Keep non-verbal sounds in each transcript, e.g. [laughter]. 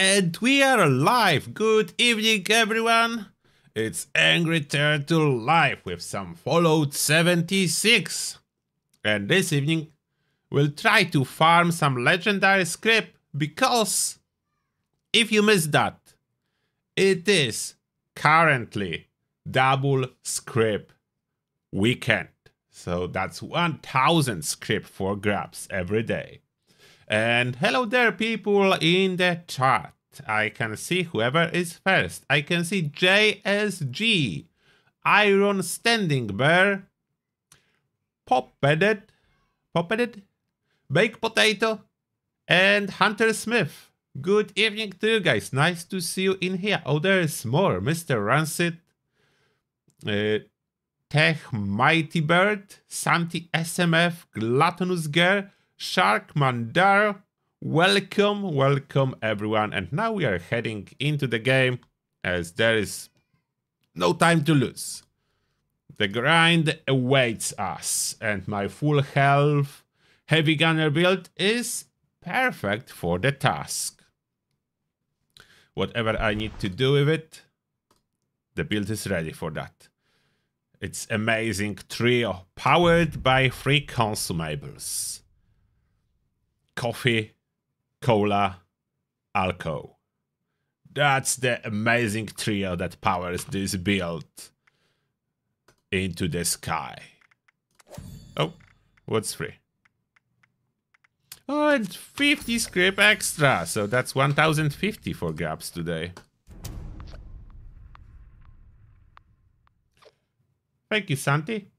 And we are live. Good evening, everyone. It's Angry Turtle live with some Fallout 76. And this evening, we'll try to farm some legendary scrip because if you missed that, it is currently double scrip weekend. So that's 1000 scrip for grabs every day. And hello there, people in the chat. I can see whoever is first. I can see JSG, Iron Standing Bear, Poppedet, Poppedet, Baked Potato, and Hunter Smith. Good evening to you guys. Nice to see you in here. Oh, there is more. Mr. Rancid, uh, Tech Mighty Bird, Santi SMF, Gluttonous Girl, Shark Mandar. Welcome, welcome everyone. And now we are heading into the game as there is no time to lose. The grind awaits us and my full health heavy gunner build is perfect for the task. Whatever I need to do with it, the build is ready for that. It's amazing trio powered by free consumables coffee, cola, alco. That's the amazing trio that powers this build into the sky. Oh, what's free? Oh, and 50 scrip extra, so that's 1050 for grabs today. Thank you, Santi.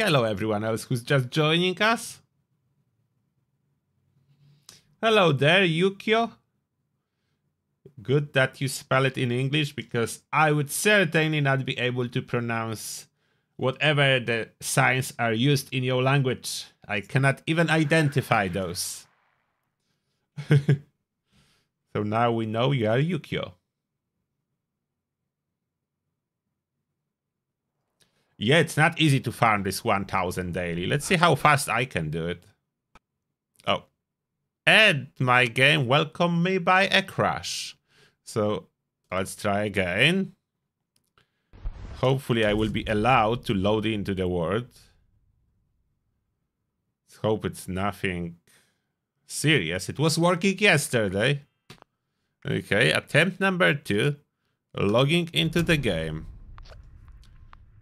Hello, everyone else who's just joining us. Hello there, Yukio. Good that you spell it in English because I would certainly not be able to pronounce whatever the signs are used in your language. I cannot even identify those. [laughs] so now we know you are Yukio. Yeah, it's not easy to farm this 1000 daily. Let's see how fast I can do it. Oh. And my game welcomed me by a crash. So let's try again. Hopefully I will be allowed to load into the world. Let's hope it's nothing serious. It was working yesterday. Okay, attempt number two. Logging into the game.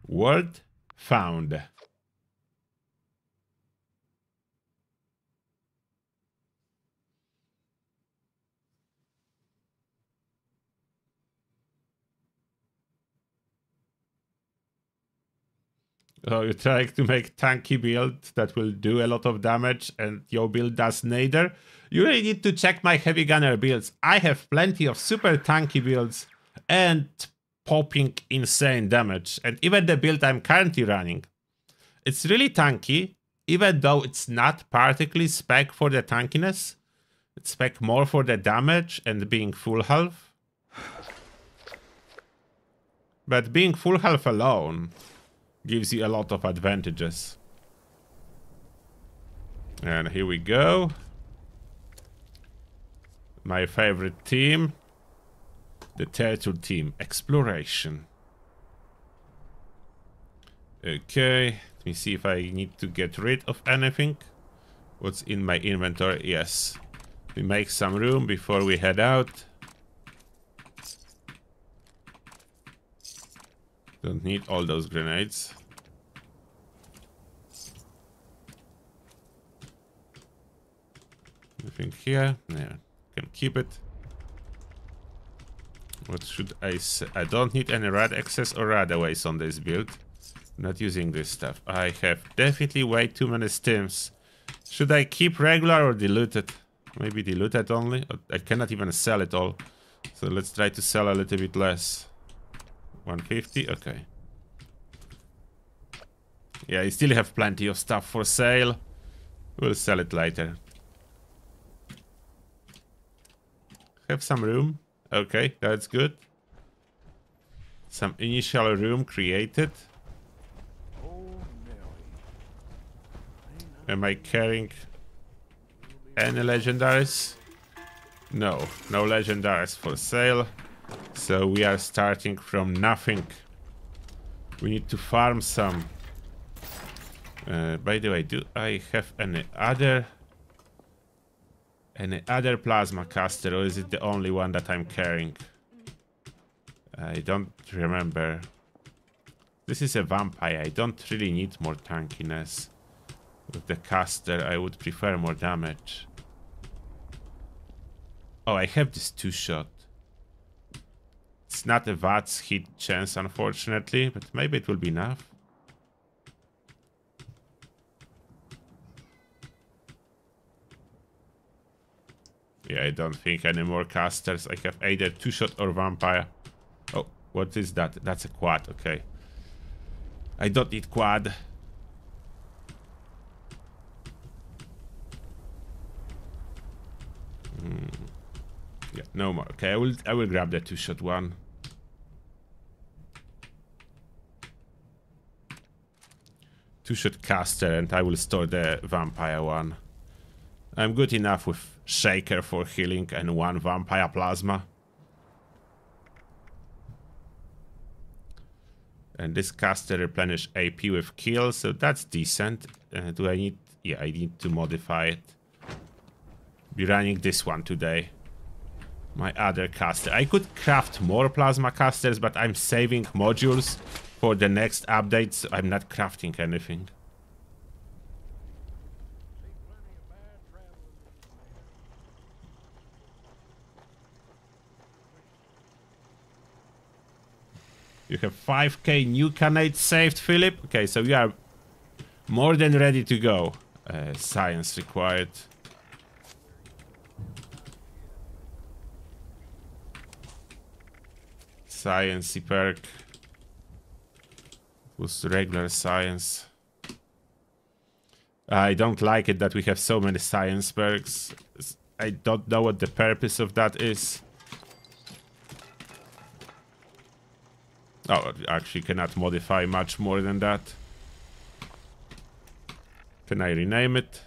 Word found. So you try to make tanky build that will do a lot of damage and your build does neither. You really need to check my heavy gunner builds. I have plenty of super tanky builds and popping insane damage. And even the build I'm currently running, it's really tanky, even though it's not particularly spec for the tankiness. It's spec more for the damage and being full health. But being full health alone gives you a lot of advantages. And here we go. My favorite team. The Turtle Team Exploration. Okay, let me see if I need to get rid of anything. What's in my inventory? Yes. We make some room before we head out. Don't need all those grenades. Anything here? Yeah, can keep it. What should I say? I don't need any rad access or radaways on this build. Not using this stuff. I have definitely way too many stims. Should I keep regular or diluted? Maybe diluted only? I cannot even sell it all. So let's try to sell a little bit less. 150? Okay. Yeah, I still have plenty of stuff for sale. We'll sell it later. Have some room. Okay, that's good. Some initial room created. Am I carrying... any legendaries? No, no legendaries for sale. So we are starting from nothing. We need to farm some. Uh, by the way, do I have any other any other plasma caster or is it the only one that I'm carrying? I don't remember. This is a vampire. I don't really need more tankiness. With the caster, I would prefer more damage. Oh, I have this two-shot. It's not a VATS hit chance, unfortunately, but maybe it will be enough. Yeah, I don't think any more casters. I have either two-shot or vampire. Oh, what is that? That's a quad, okay. I don't need quad. Hmm. Yeah, no more. Okay, I will I will grab the two-shot one. Two-shot caster and I will store the vampire one. I'm good enough with Shaker for healing and one vampire plasma. And this caster replenish AP with kill, so that's decent. Uh, do I need... Yeah, I need to modify it. Be running this one today. My other caster. I could craft more plasma casters, but I'm saving modules for the next updates. So I'm not crafting anything. You have 5k new canates saved, Philip. Okay, so you are more than ready to go. Uh, science required. Science perk. Was regular science. I don't like it that we have so many science perks. I don't know what the purpose of that is. Oh, actually cannot modify much more than that. Can I rename it?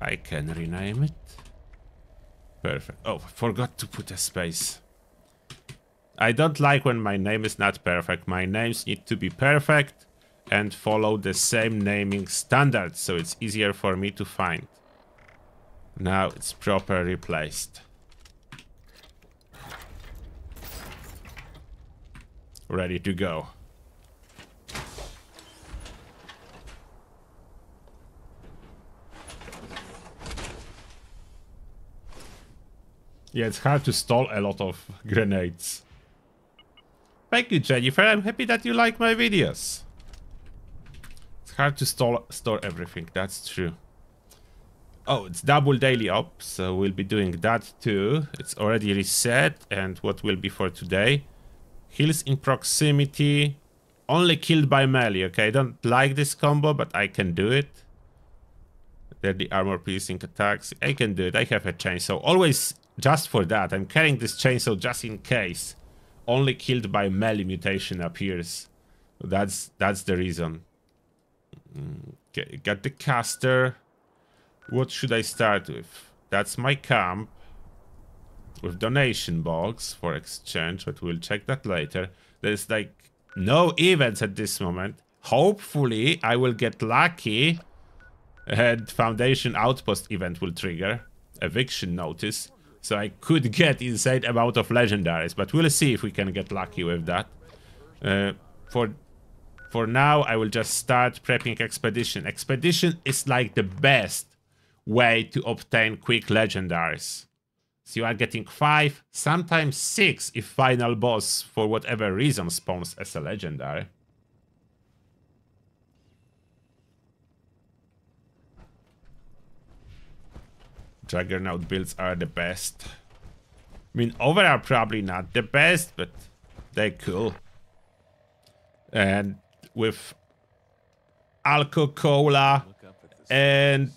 I can rename it. Perfect. Oh, forgot to put a space. I don't like when my name is not perfect. My names need to be perfect and follow the same naming standards so it's easier for me to find. Now it's properly placed. Ready to go. Yeah, it's hard to stall a lot of [laughs] grenades. Thank you, Jennifer. I'm happy that you like my videos hard to store, store everything, that's true. Oh, it's double daily up, so we'll be doing that too. It's already reset, and what will be for today? Heals in proximity, only killed by melee, okay? I don't like this combo, but I can do it. The armor piercing attacks. I can do it, I have a chainsaw. Always just for that, I'm carrying this chainsaw just in case. Only killed by melee mutation appears. That's that's the reason. Okay, got the caster. What should I start with? That's my camp. With donation box for exchange, but we'll check that later. There's like no events at this moment. Hopefully I will get lucky and Foundation Outpost event will trigger. Eviction notice. So I could get insane amount of legendaries, but we'll see if we can get lucky with that. Uh, for for now, I will just start prepping Expedition. Expedition is like the best way to obtain quick legendaries. So you are getting 5, sometimes 6 if final boss for whatever reason spawns as a legendary. Juggernaut builds are the best. I mean, overall probably not the best, but they're cool. And with Alco Cola and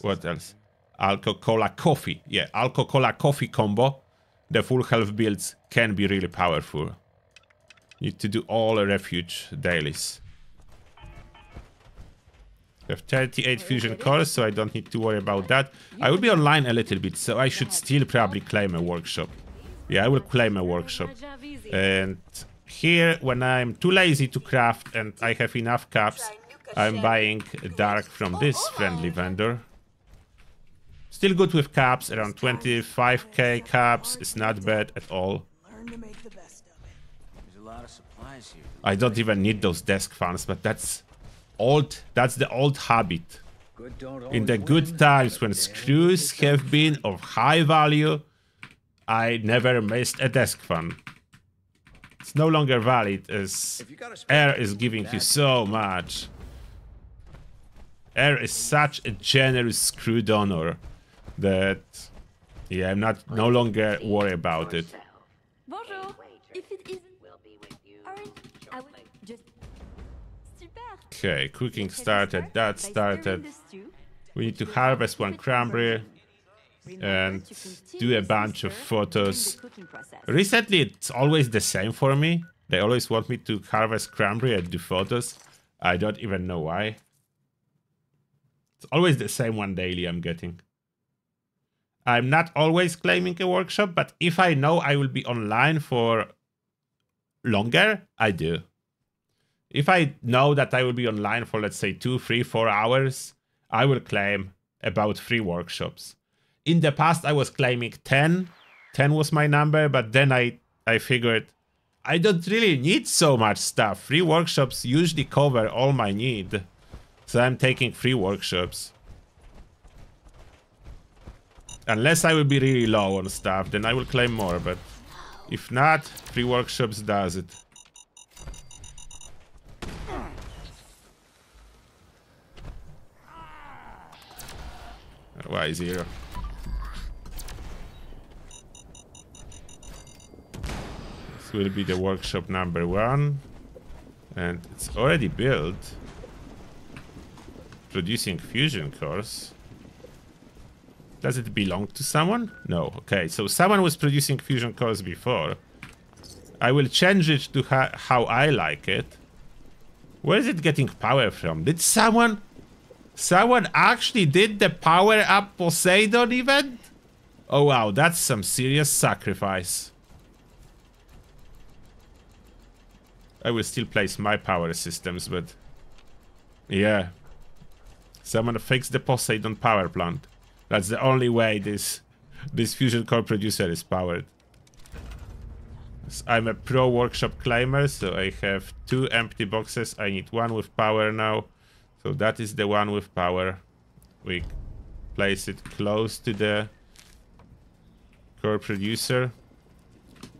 what else? Alco Cola coffee. Yeah, Alco Cola coffee combo. the full health builds can be really powerful. Need to do all a refuge dailies. We have 38 fusion cores, so I don't need to worry about that. I will be online a little bit, so I should still probably claim a workshop. Yeah, I will claim a workshop. And here, when I'm too lazy to craft and I have enough caps, I'm buying dark from this friendly vendor. Still good with caps, around 25k caps. It's not bad at all. I don't even need those desk fans, but that's old. That's the old habit. In the good times when screws have been of high value, I never missed a desk fan. It's no longer valid as air is giving you so much. Air is such a generous screw donor that yeah, I'm not no longer worried about it. Bonjour. If it isn't, orange, I would just. Super. Okay, cooking started, that started. We need to harvest one cranberry and do a bunch of photos. Recently, it's always the same for me. They always want me to harvest cranberry and do photos. I don't even know why. It's always the same one daily I'm getting. I'm not always claiming a workshop, but if I know I will be online for longer, I do. If I know that I will be online for, let's say, two, three, four hours, I will claim about three workshops. In the past, I was claiming 10. 10 was my number, but then I, I figured I don't really need so much stuff. Free workshops usually cover all my need. So I'm taking free workshops. Unless I will be really low on stuff, then I will claim more, but if not, free workshops does it. Why zero? This will be the workshop number one. And it's already built. Producing fusion cores. Does it belong to someone? No. Okay, so someone was producing fusion cores before. I will change it to how I like it. Where is it getting power from? Did someone... Someone actually did the power up Poseidon event? Oh wow, that's some serious sacrifice. I will still place my power systems, but... Yeah. Someone fix the Poseidon power plant. That's the only way this this fusion core producer is powered. I'm a pro workshop climber, so I have two empty boxes. I need one with power now. So that is the one with power. We place it close to the core producer.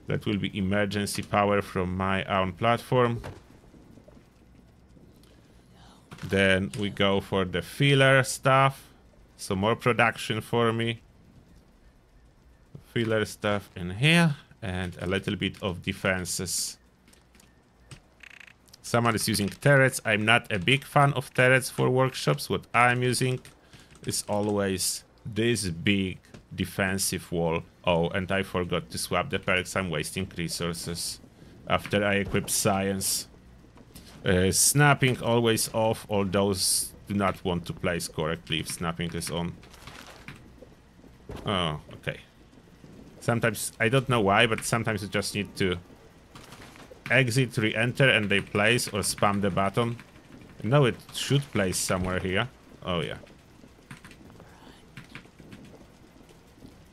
That will be emergency power from my own platform. Then we go for the filler stuff. Some more production for me. Filler stuff in here. And a little bit of defenses. Someone is using turrets. I'm not a big fan of turrets for workshops. What I'm using is always this big defensive wall. Oh, and I forgot to swap the perks. I'm wasting resources after I equip science. Uh, snapping always off. All those do not want to place correctly if snapping is on. Oh, okay. Sometimes, I don't know why, but sometimes you just need to exit, re-enter, and they place or spam the button. No, it should place somewhere here. Oh, yeah.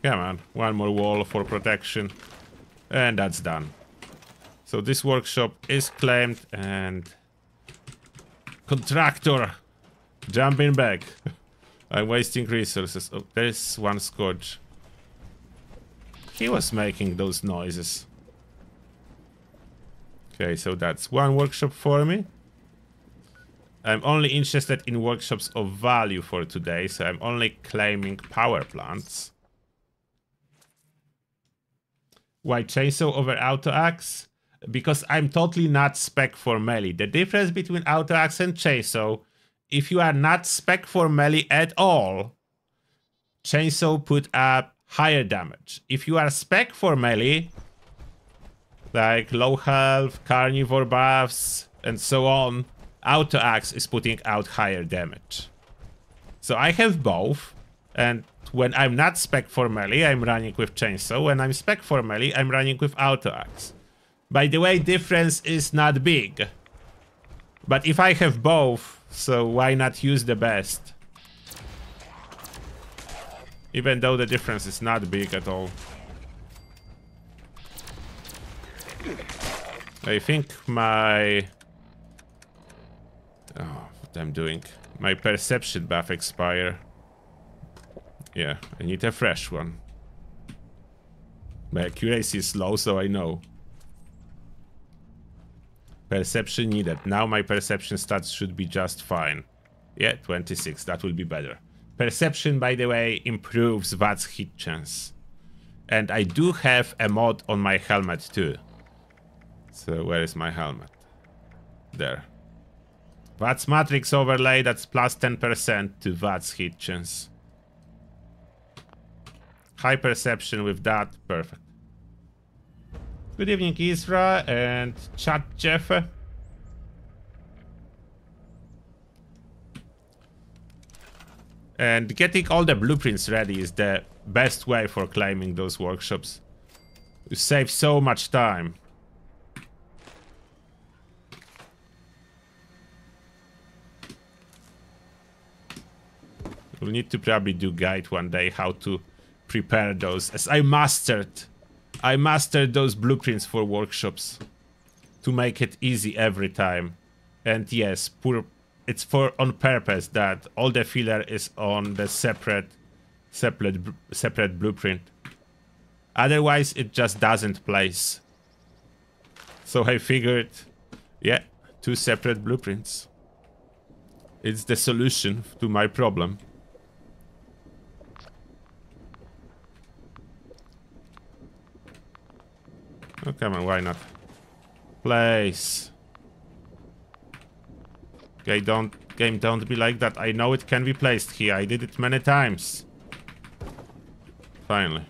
Come on, one more wall for protection. And that's done. So this workshop is claimed and... Contractor Jumping back. [laughs] I'm wasting resources. Oh, there's one Scourge. He was making those noises. Okay, so that's one workshop for me. I'm only interested in workshops of value for today, so I'm only claiming power plants. Why chainsaw over auto axe? Because I'm totally not spec for melee. The difference between auto axe and chainsaw if you are not spec for melee at all, Chainsaw put up higher damage. If you are spec for melee, like low health, carnivore buffs, and so on, auto axe is putting out higher damage. So I have both, and when I'm not spec for melee, I'm running with chainsaw. When I'm spec for melee, I'm running with auto axe. By the way, difference is not big. But if I have both, so why not use the best? Even though the difference is not big at all. I think my... Oh, what I'm doing. My perception buff expire. Yeah, I need a fresh one. My accuracy is low, so I know. Perception needed. Now my perception stats should be just fine. Yeah, 26. That will be better. Perception, by the way, improves VATS hit chance. And I do have a mod on my helmet too. So where is my helmet? There. VATS matrix overlay, that's plus 10% to VATS hit chance. High perception with that, perfect. Good evening, Isra and chat Jeff. And getting all the blueprints ready is the best way for climbing those workshops. You save so much time. We'll need to probably do guide one day how to prepare those as I mastered I mastered those blueprints for workshops to make it easy every time. And yes, poor, it's for on purpose that all the filler is on the separate, separate, separate blueprint. Otherwise, it just doesn't place. So I figured, yeah, two separate blueprints. It's the solution to my problem. Oh, come on, why not? Place. Okay, don't... Game, don't be like that. I know it can be placed here. I did it many times. Finally.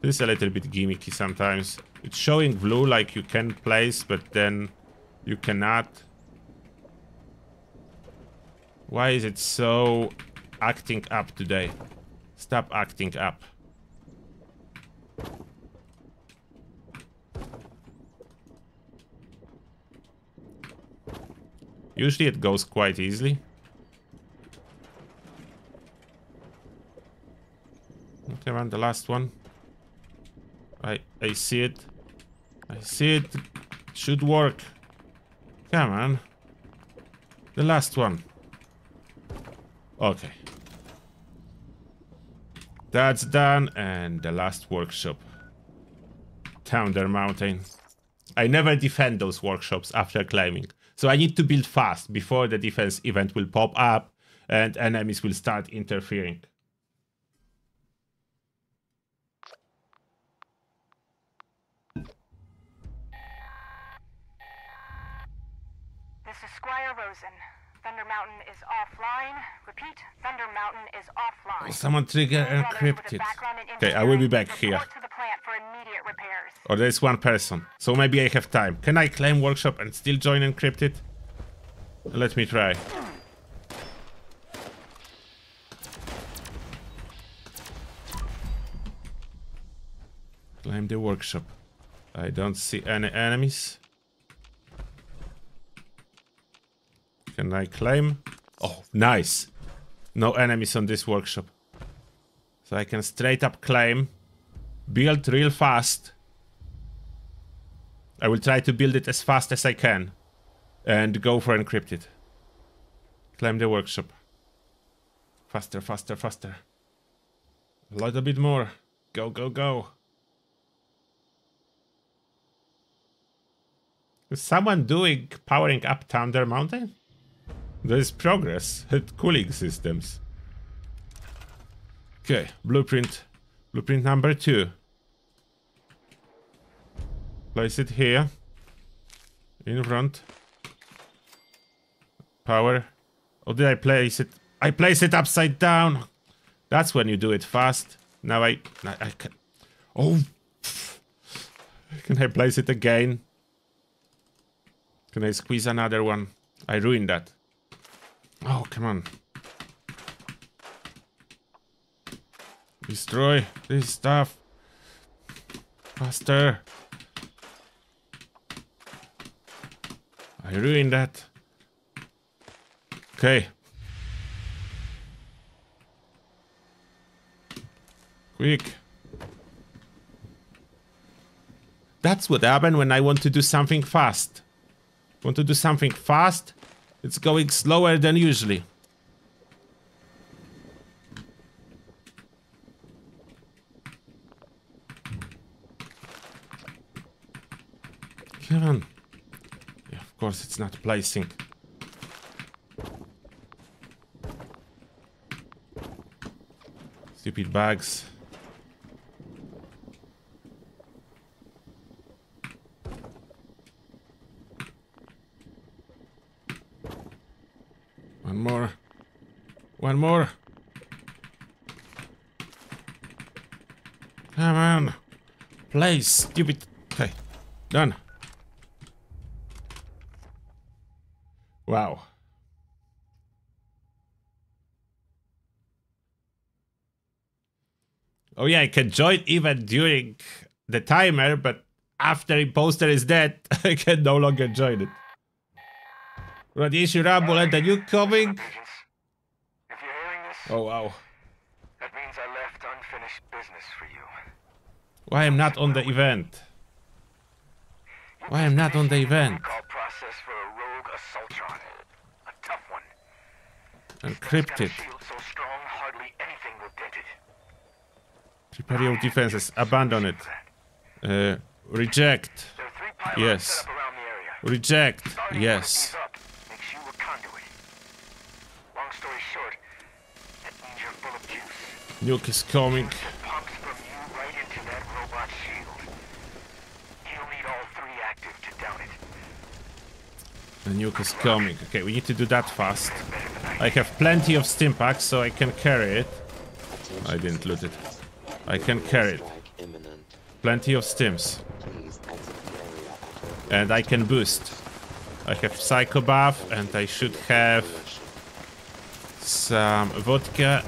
This is a little bit gimmicky sometimes. It's showing blue like you can place, but then you cannot. Why is it so acting up today. Stop acting up. Usually it goes quite easily. Okay, man, the last one. I I see it. I see it. Should work. Come on. The last one. Okay. That's done, and the last workshop. Thunder Mountain. I never defend those workshops after climbing, so I need to build fast before the defense event will pop up and enemies will start interfering. This is Squire Rosen. Thunder Mountain is offline. Repeat, Thunder Mountain is offline. Oh, someone trigger Encryptid. Okay, I will be back here. Or oh, there's one person, so maybe I have time. Can I claim workshop and still join Encryptid? Let me try. Claim the workshop. I don't see any enemies. Can I claim? Oh, nice. No enemies on this workshop. So I can straight up claim. Build real fast. I will try to build it as fast as I can. And go for Encryptid. Claim the workshop. Faster, faster, faster. A little bit more. Go, go, go. Is someone doing powering up Thunder Mountain? There is progress at cooling systems. Okay, blueprint. Blueprint number two. Place it here. In front. Power Or did I place it? I place it upside down. That's when you do it fast. Now I, I, I can. Oh, [sighs] can I place it again? Can I squeeze another one? I ruined that. Oh, come on. Destroy this stuff. Faster. I ruined that. Okay. Quick. That's what happened when I want to do something fast. Want to do something fast? It's going slower than usually. On. Yeah, of course it's not placing. Stupid bags. One more. More. Come on. Place, stupid. Okay, done. Wow. Oh yeah, I can join even during the timer, but after imposter is dead, [laughs] I can no longer join it. Radiation Rumble and the new coming. Agents, if you're hearing this, Oh wow. that means I left unfinished business for you. Why I'm not on the event? Why I'm not on the event? Process for a rogue assaultron. A tough one. It's got a Encryptid. shield so strong, hardly anything will dent it. Prepare your defenses. Abandon it. Uh, reject. There are three pylons Yes. set up around the area. Reject. Starting one of Yes. these up makes you a conduit. Long story short, that means you're full of juice. Nuke is coming. That pumps from you right into that robot shield. You'll need all three active to down it. The nuke is coming. Okay, we need to do that fast. I have plenty of stim packs, so I can carry it. I didn't loot it. I can carry it. Plenty of stims. And I can boost. I have Psycho Buff, and I should have some vodka.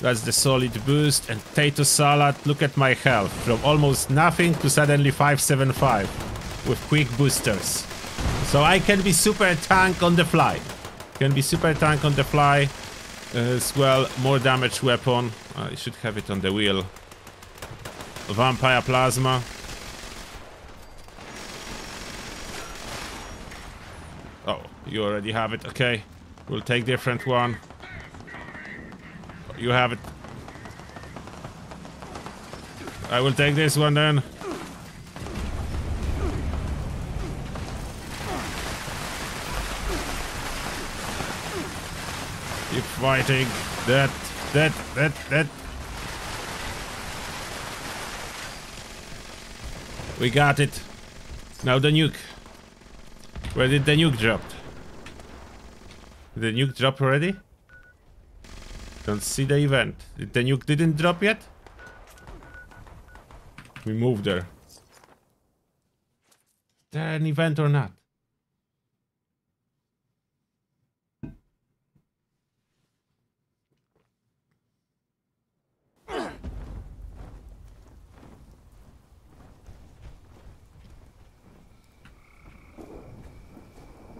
That's the solid boost. And potato salad. Look at my health. From almost nothing to suddenly 575 with quick boosters. So I can be super tank on the fly. Can be super tank on the fly. As well, more damage weapon. I should have it on the wheel. Vampire plasma. Oh, you already have it. Okay. We'll take different one. You have it. I will take this one then. Keep fighting. That, that, that, that. We got it. Now the nuke. Where did the nuke drop? The nuke drop already? Don't see the event. The nuke didn't drop yet? We moved there. Is there an event or not?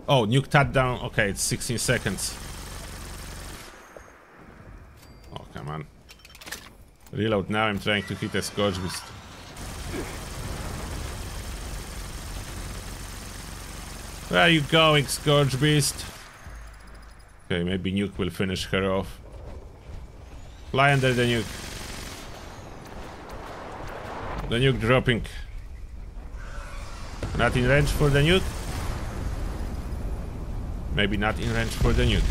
Oh, nuke touchdown. Okay, it's 16 seconds. Oh, come on. Reload now. I'm trying to hit a Scorch Beast. Where are you going, Scorch Beast? Okay, maybe Nuke will finish her off. Fly under the nuke. The nuke dropping. Not in range for the nuke? Maybe not in range for the nuke.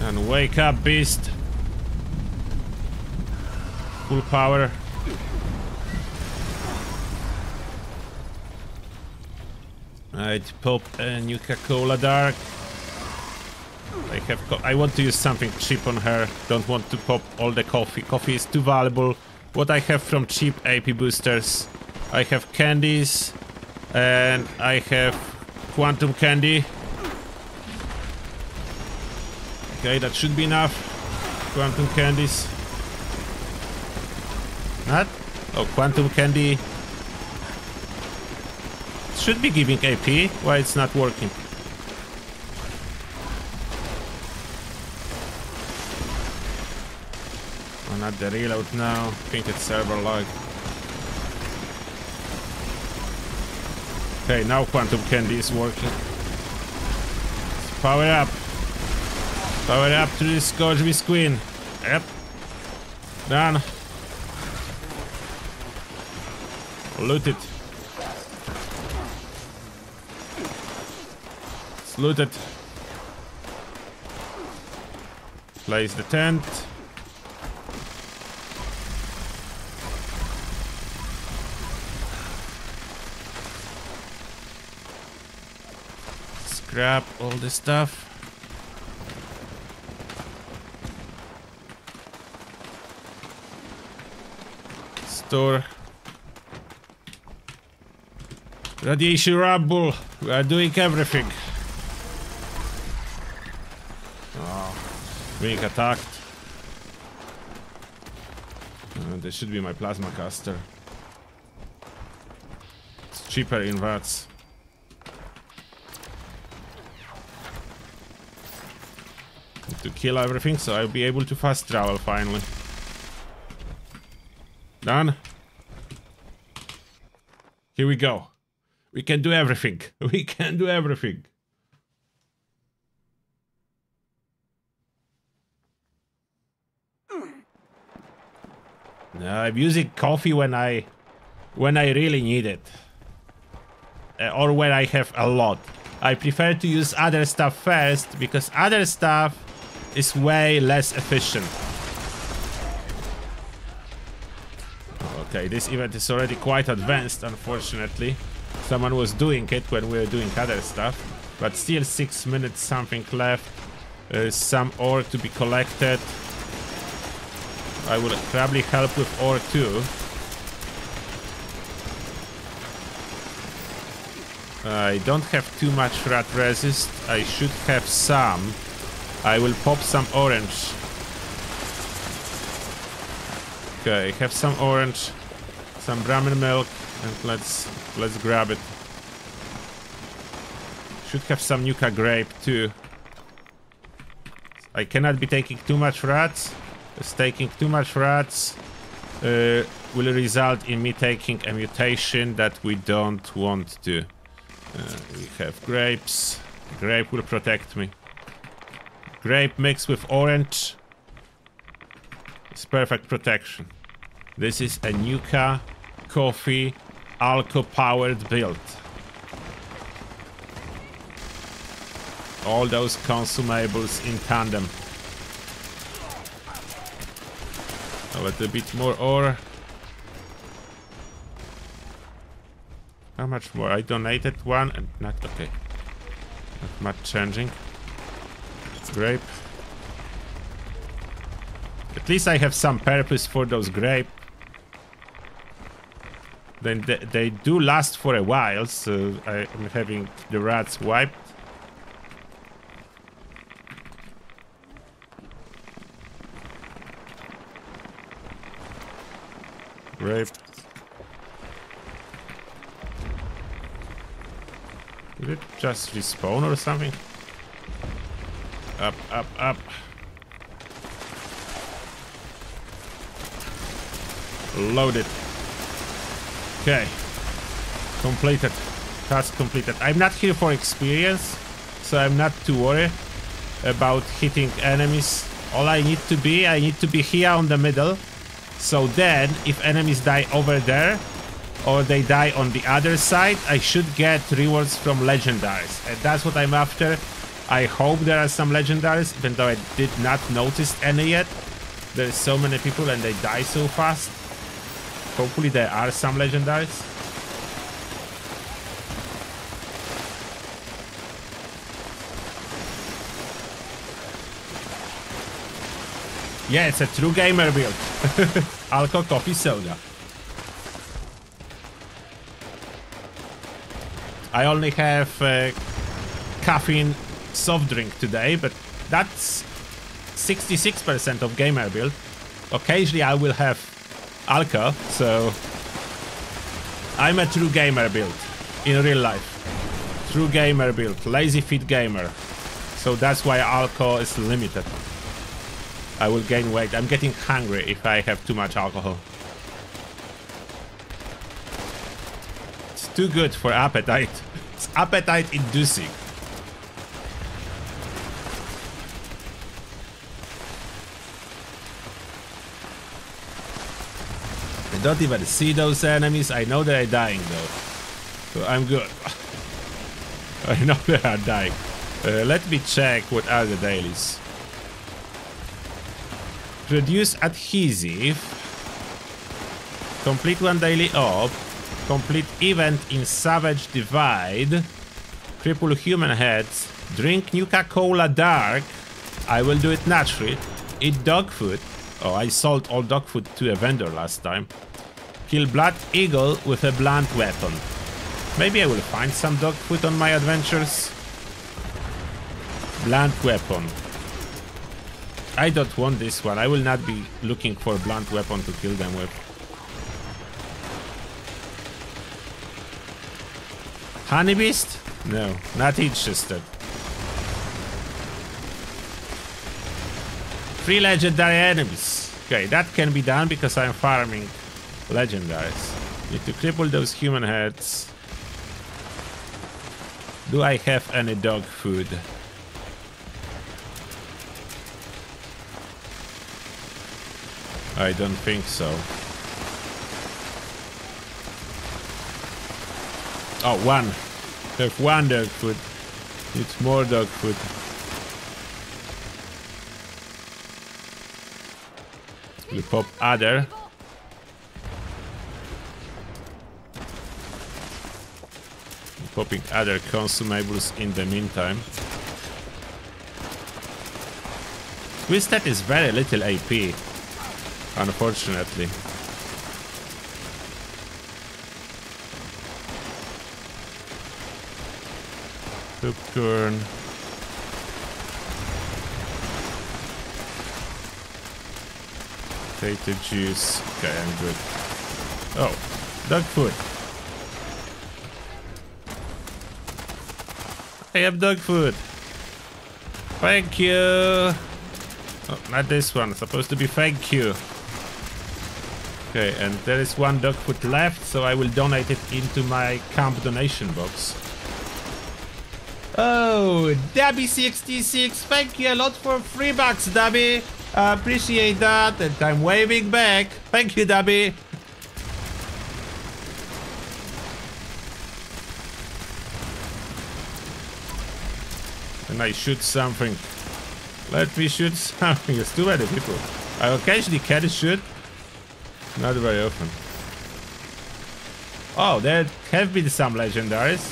And wake up, beast. Full power. I'd pop a new Nuka Cola Dark. I have. I want to use something cheap on her. Don't want to pop all the coffee. Coffee is too valuable. What I have from cheap AP boosters, I have candies, and I have quantum candy. Okay, that should be enough. Quantum candies. Not? Oh, quantum candy. Should be giving AP. Why it's not working? Oh, not the reload now. I think it's server lag. Okay, now quantum candy is working. Let's power up. Power up to this gorgeous queen. Yep. Done. Loot it. Let's it. Place the tent. Scrap all this stuff. Store. Radiation Rumble. We are doing everything. Oh, being attacked. Uh, this should be my plasma caster. It's cheaper in VATS. Need to kill everything so I'll be able to fast travel finally. Done. Here we go. We can do everything. [laughs] We can do everything. No, I'm using coffee when I when I really need it. Uh, or when I have a lot. I prefer to use other stuff first because other stuff is way less efficient. Okay, this event is already quite advanced, unfortunately. Someone was doing it when we were doing other stuff. But still six minutes something left. Is some ore to be collected. I will probably help with ore too. I don't have too much rad resist. I should have some. I will pop some orange. Okay, have some orange, some Brahmin milk, and let's let's grab it. Should have some Nuka grape too. I cannot be taking too much rads. As taking too much rads uh, will result in me taking a mutation that we don't want to. Uh, we have grapes. Grape will protect me. Grape mixed with orange. It's perfect protection. This is a Nuka coffee alco powered build. All those consumables in tandem. A little bit more ore. How much more? I donated one and not okay. Not much changing. It's Grape. At least I have some purpose for those grape. Then they, they do last for a while, so I am having the rads wiped. Grape. Did it just respawn or something? Up, up, up. Loaded. Okay. Completed. Task completed. I'm not here for experience, so I'm not too worried about hitting enemies. All I need to be, I need to be here on the middle. So then, if enemies die over there, or they die on the other side, I should get rewards from legendaries. And that's what I'm after. I hope there are some legendaries, even though I did not notice any yet. There's so many people and they die so fast. Hopefully there are some legendaries. Yeah, it's a true gamer build. [laughs] Alcohol, coffee, soda. I only have uh, caffeine soft drink today, but that's 66% of gamer build. Occasionally I will have alcohol, so I'm a true gamer build in real life. True gamer build, lazy fit gamer. So that's why alcohol is limited. I will gain weight. I'm getting hungry if I have too much alcohol. It's too good for appetite. [laughs] It's appetite inducing. I don't even see those enemies. I know they're dying though. So I'm good. [laughs] I know they are dying. Uh, let me check what are the dailies. Reduce adhesive. Complete one daily op. Complete event in Savage Divide. Cripple human heads. Drink Nuka-Cola Dark. I will do it naturally. Eat dog food. Oh, I sold all dog food to a vendor last time. Kill Blood Eagle with a blunt weapon. Maybe I will find some dog food on my adventures. Blunt weapon. I don't want this one. I will not be looking for blunt weapon to kill them with. Honey Beast? No, not interested. Three legendary enemies. Okay, that can be done because I'm farming legendaries. Need to cripple those human heads. Do I have any dog food? I don't think so. Oh, one. Have one dog food. It's more dog food. We pop other. Popping other consumables in the meantime. Twisted is very little AP. Unfortunately. Popcorn. Potato juice. Okay, I'm good. Oh, dog food. I have dog food. Thank you. Oh, not this one. It's supposed to be thank you. Okay, and there is one dog food left, so I will donate it into my camp donation box. Oh, Dabby66, thank you a lot for three bucks, Dabby. I appreciate that, and I'm waving back. Thank you, Dabby. And I shoot something. Let me shoot [laughs] something. It's too many people. I occasionally can shoot. Not very often. Oh, there have been some legendaries.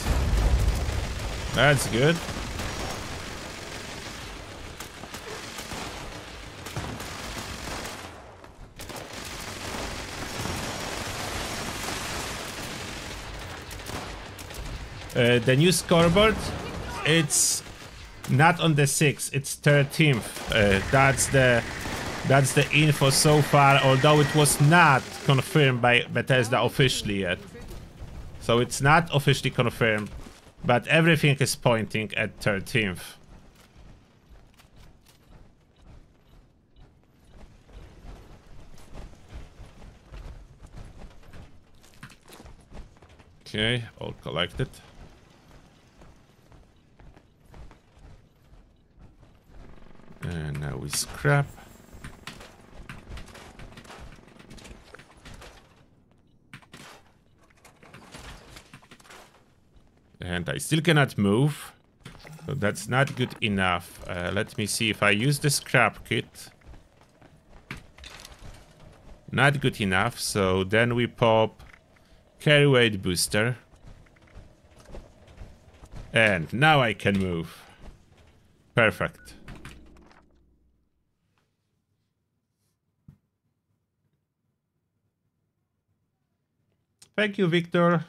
That's good. Uh, the new scoreboard, it's not on the 6th, it's 13th. Uh, that's the that's the info so far, although it was not confirmed by Bethesda officially yet. So it's not officially confirmed, but everything is pointing at 13th. Okay, all collected. And now we scrap. And I still cannot move. So that's not good enough. Uh, let me see if I use the scrap kit. Not good enough. So then we pop carry weight booster. And now I can move. Perfect. Thank you, Victor.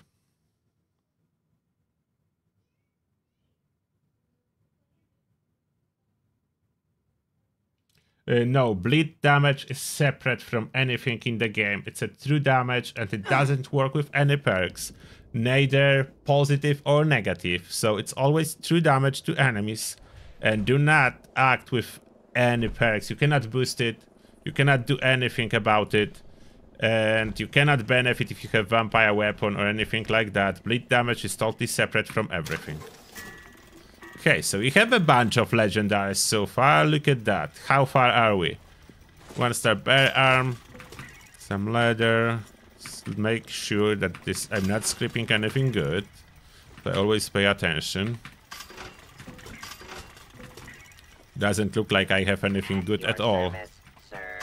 Uh, no, bleed damage is separate from anything in the game. It's a true damage and it doesn't work with any perks, neither positive or negative. So it's always true damage to enemies. And do not act with any perks. You cannot boost it, you cannot do anything about it, and you cannot benefit if you have vampire weapon or anything like that. Bleed damage is totally separate from everything. Okay, so we have a bunch of legendaries so far. Look at that. How far are we? One star bear arm, some leather. Just make sure that this I'm not skipping anything good. I always pay attention. Doesn't look like I have anything good at all. Service, sir.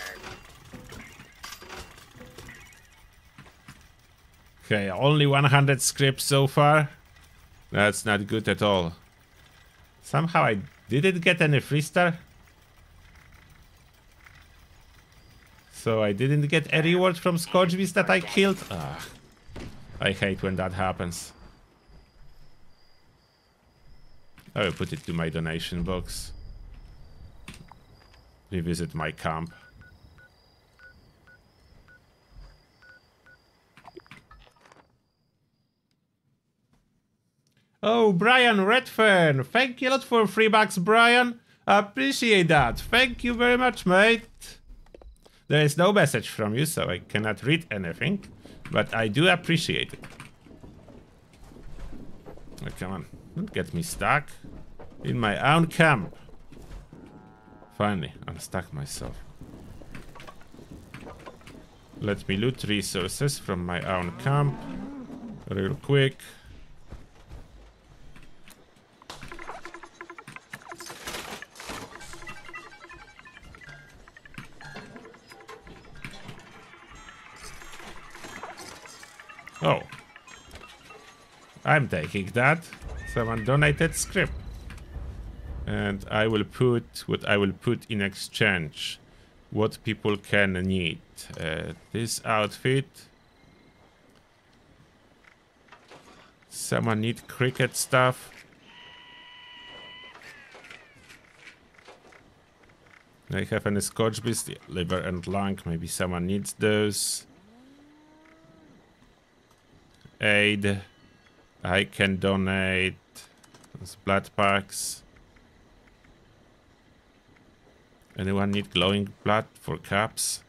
Okay, only 100 scrips so far. That's not good at all. Somehow I didn't get any free star. So I didn't get a reward from Scorchbeast that I killed. Ah, I hate when that happens. I will put it to my donation box. Revisit my camp. Oh, Brian Redfern. Thank you a lot for three bucks, Brian. Appreciate that. Thank you very much, mate. There is no message from you, so I cannot read anything, but I do appreciate it. Oh, come on, don't get me stuck in my own camp. Finally, unstuck myself. Let me loot resources from my own camp real quick. Oh. I'm taking that. Someone donated scrip. And I will put what I will put in exchange. What people can need. Uh, this outfit. Someone need cricket stuff. I have any scorchbeast, liver and lung. Maybe someone needs those aid. I can donate blood packs. Anyone need glowing blood for caps?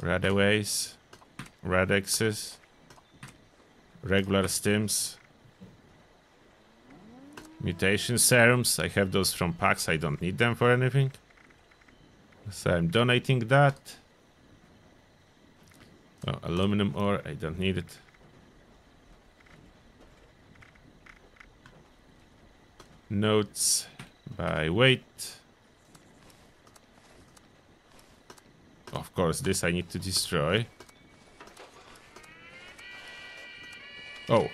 Radaways, Radexes, regular stims, mutation serums. I have those from packs. I don't need them for anything. So I'm donating that. Oh, aluminum ore, I don't need it. Notes by weight. Of course, this I need to destroy. Oh,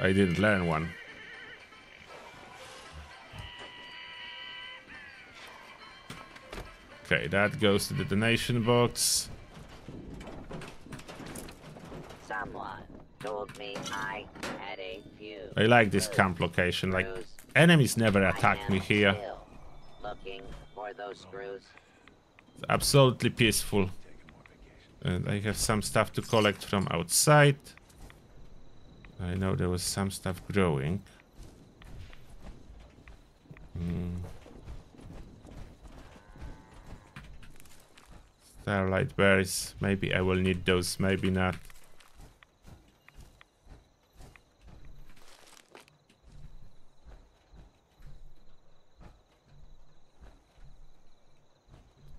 I didn't learn one. Okay, that goes to the donation box. Someone told me I had a few. I like this camp location. Like, enemies never attack me here. Looking for those screws. It's absolutely peaceful. And I have some stuff to collect from outside. I know there was some stuff growing. Hmm. Starlight berries. Maybe I will need those, maybe not.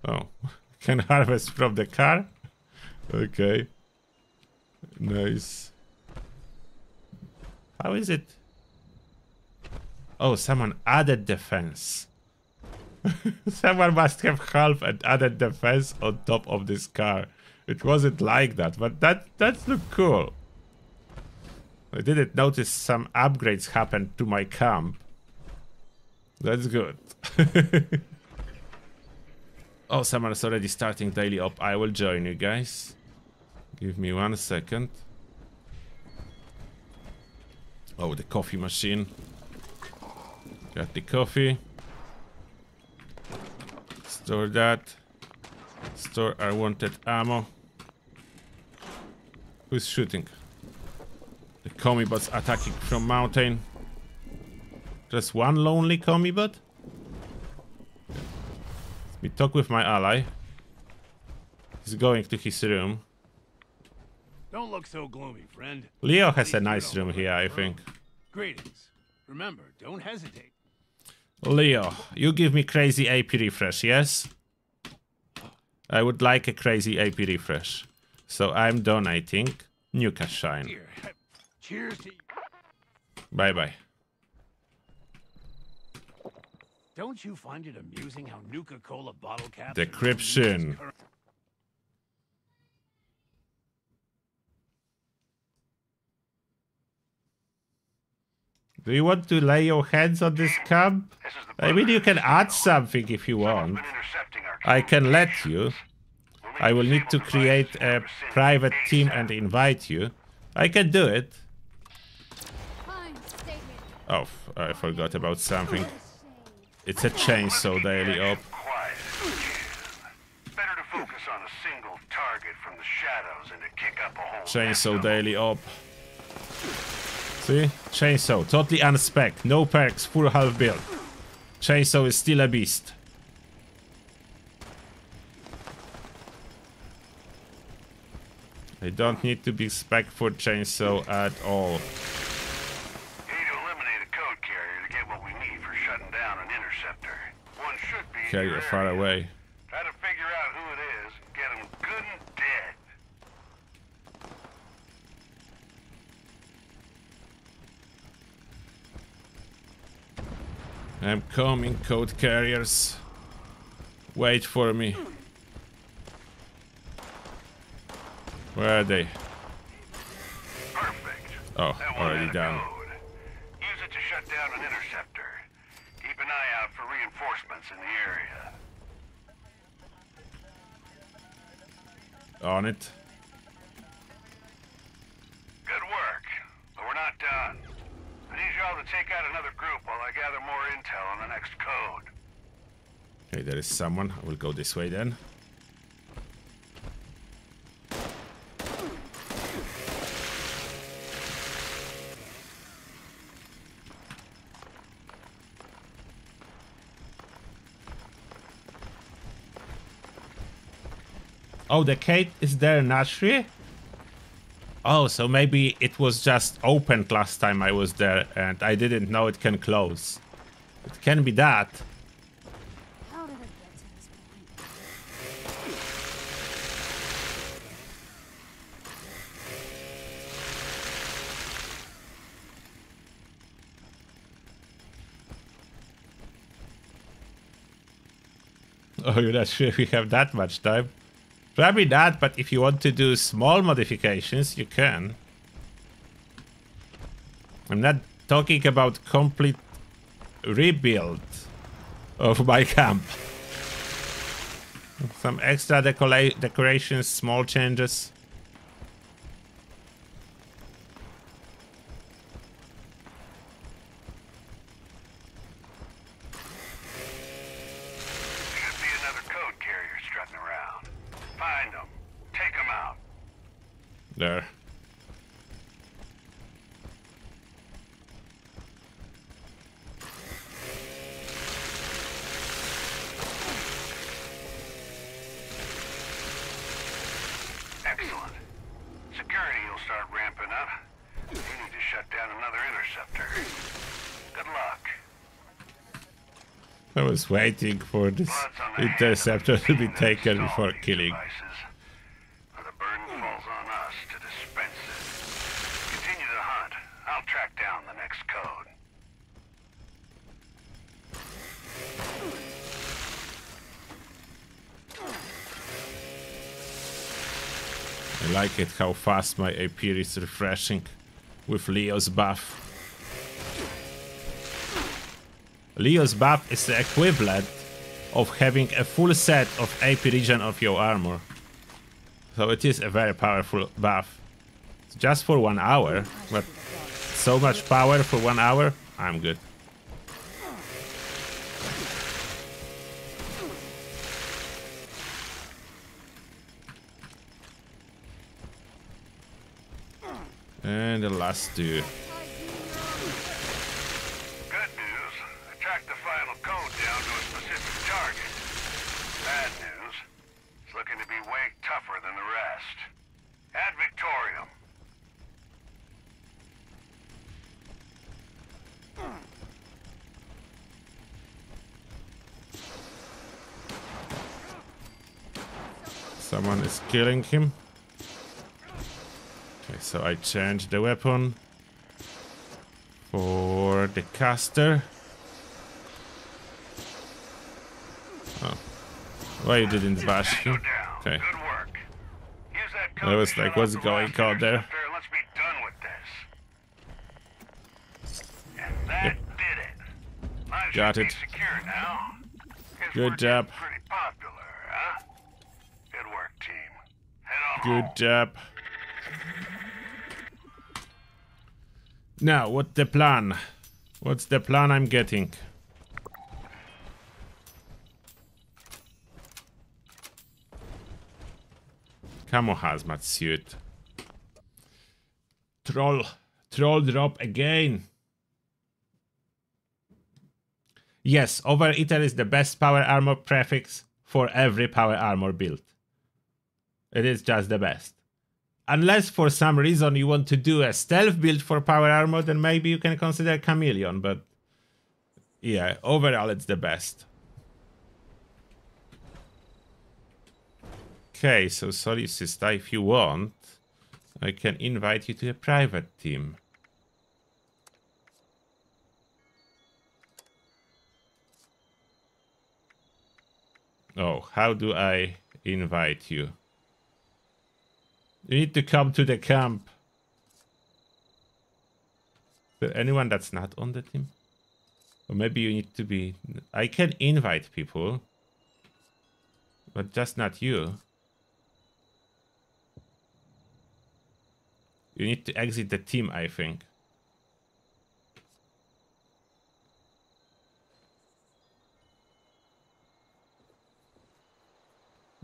Oh, can [laughs] harvest from the car? Okay. Nice. How is it? Oh, someone added defense. [laughs] someone must have half and added defense on top of this car. It wasn't like that, but that that's look cool. I didn't notice some upgrades happened to my camp. That's good. [laughs] Oh, someone is already starting daily op. I will join you guys. Give me one second. Oh, the coffee machine. Got the coffee. Store that. Store our wanted ammo. Who's shooting? The commie bots attacking from mountain. Just one lonely commie bot? Me talk with my ally. He's going to his room. Don't look so gloomy, friend. Leo has a nice room here, I think. Greetings. Remember, don't hesitate. Leo, you give me crazy AP refresh, yes? I would like a crazy AP refresh. So I'm donating Nuka Shine. Cheers to you. Bye bye. Don't you find it amusing how Nuka-Cola bottle caps... Decryption. Do you want to lay your hands on this cub? This I mean, you can add something if you want. been intercepting our I can let you. I will need to create a private team and invite you. I can do it. Fine, stay here. Oh, I forgot about something. It's a chainsaw daily op. quiet as you can. Better to focus on a single target from the shadows than to kick up a whole Chainsaw daily op. See? Chainsaw, totally unspec, no perks, full health build. Chainsaw is still a beast. I don't need to be spec for chainsaw at all. You need to eliminate a code carrier to get what we need for shutting down an interceptor. One in far away. Try to figure out who it is, get him good and dead. I'm coming, code carriers. Wait for me. Where are they? Perfect. Oh, already had down. code. Use it to shut down an interceptor. Keep an eye out for reinforcements in the area. On it. Good work. But we're not done. I need y'all to take out another group while I gather more intel on the next code. Okay, there is someone. I will go this way then. Oh, the gate is there naturally? Oh, so maybe it was just opened last time I was there and I didn't know it can close. It can be that. [laughs] Oh, you're not sure if we have that much time? Probably not, but if you want to do small modifications, you can. I'm not talking about complete rebuild of my camp. Some extra decola- decorations, small changes. Was waiting for this interceptor to be taken before killing. I like it how fast my AP is refreshing with Leo's buff. Leo's buff is the equivalent of having a full set of AP regen of your armor. So it is a very powerful buff. It's just for one hour, but so much power for one hour, I'm good. And the last two. Good news. I tracked the final code down to a specific target. Bad news. It's looking to be way tougher than the rest. Ad Victorium. Someone is killing him. Okay, so I changed the weapon for the caster. Oh. Why you didn't bash him? Okay. Good work. Use that I was like, what's going on there? and Let's be done with this. And that did it. Mine should Got be it. secure now. Guess Good we're job. getting Pretty popular, huh? Good work, team. Head on Good job. Now, what's the plan? What's the plan I'm getting? Camo hazmat suit. Troll. Troll drop again. Yes, Overeater is the best power armor prefix for every power armor build. It is just the best. Unless for some reason you want to do a stealth build for power armor, then maybe you can consider Chameleon, but yeah, overall it's the best. Okay, so sorry sister, if you want, I can invite you to a private team. Oh, how do I invite you? You need to come to the camp. Anyone that's not on the team? Or maybe you need to be... I can invite people. But just not you. You need to exit the team, I think.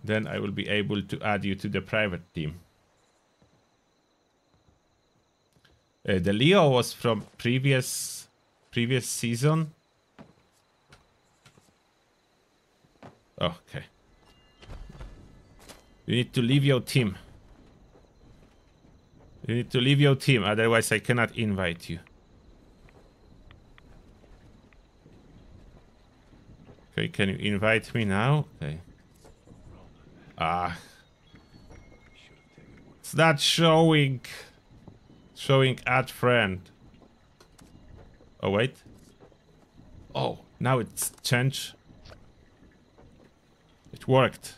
Then I will be able to add you to the private team. Uh, the Leo was from previous previous season. Okay. You need to leave your team. You need to leave your team, otherwise I cannot invite you. Okay, can you invite me now? Okay. Ah. It's not showing. Showing add friend. Oh, wait. Oh, now it's changed. It worked.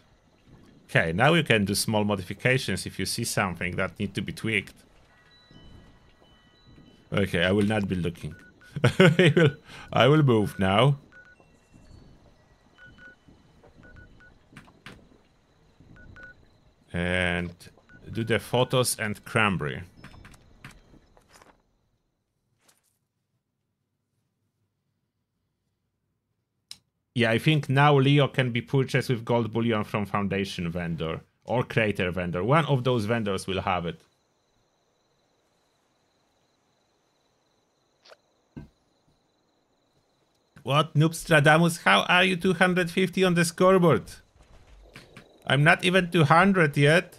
Okay, now you can do small modifications if you see something that need to be tweaked. Okay, I will not be looking. [laughs] I will I will move now. And do the photos and cranberry. Yeah, I think now Leo can be purchased with gold bullion from Foundation vendor or Crater vendor. One of those vendors will have it. What, Noobstradamus? How are you 250 on the scoreboard? I'm not even 200 yet.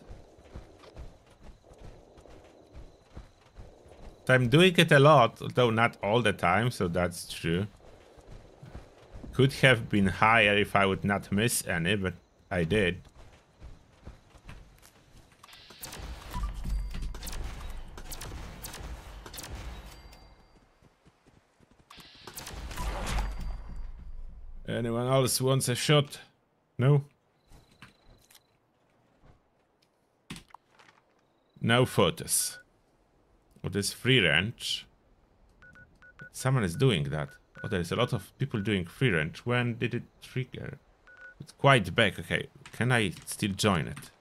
I'm doing it a lot, though not all the time, so that's true. Could have been higher if I would not miss any, but I did. Anyone else wants a shot? No? No photos. What is free range? Someone is doing that. Oh, there's a lot of people doing free range. When did it trigger? It's quite back. Okay, can I still join it?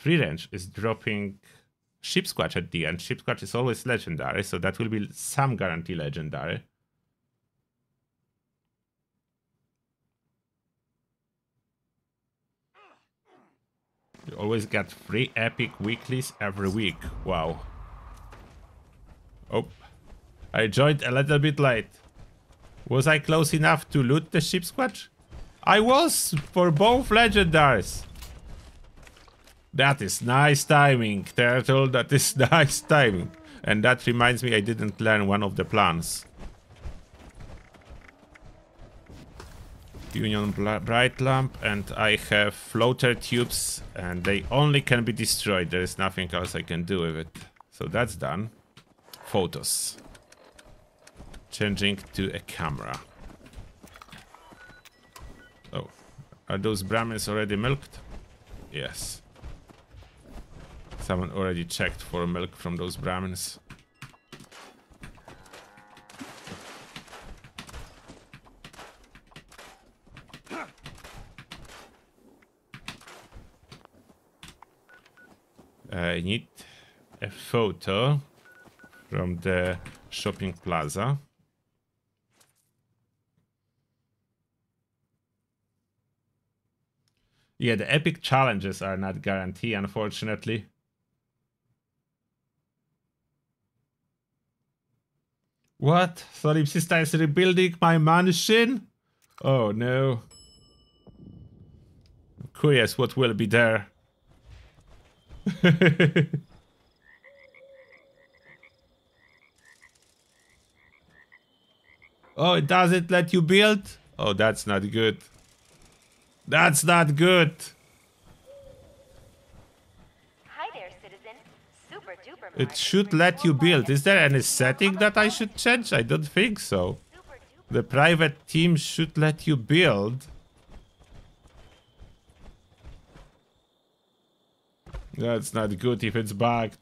free range is dropping Sheepsquatch at the end. Sheepsquatch is always legendary, so that will be some guarantee legendary. You always get free epic weeklies every week. Wow. Oh, I joined a little bit late. Was I close enough to loot the Sheepsquatch? I was for both legendaries. That is nice timing, Turtle. That is [laughs] nice timing. And that reminds me I didn't learn one of the plans. Union Bright Lamp and I have floater tubes and they only can be destroyed. There is nothing else I can do with it. So that's done. Photos. Changing to a camera. Oh, are those Brahmins already milked? Yes. Someone already checked for milk from those Brahmins. I need a photo from the shopping plaza. Yeah, the epic challenges are not guaranteed, unfortunately. What? Solipsista is rebuilding my mansion? Oh no. I'm curious what will be there. [laughs] oh, it doesn't let you build? Oh, that's not good. That's not good. It should let you build. Is there any setting that I should change? I don't think so. The private team should let you build. That's not good if it's bugged.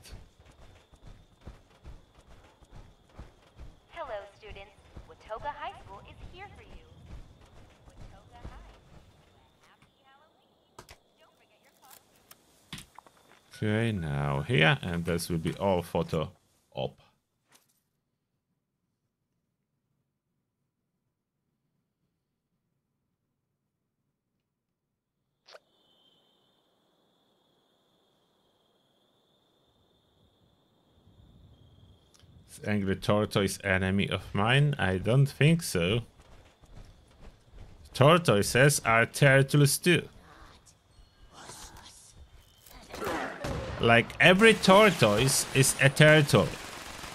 Okay, now here, and this will be all photo op. angry tortoise enemy of mine? I don't think so. Tortoises are turtles too. Like every tortoise is a turtle,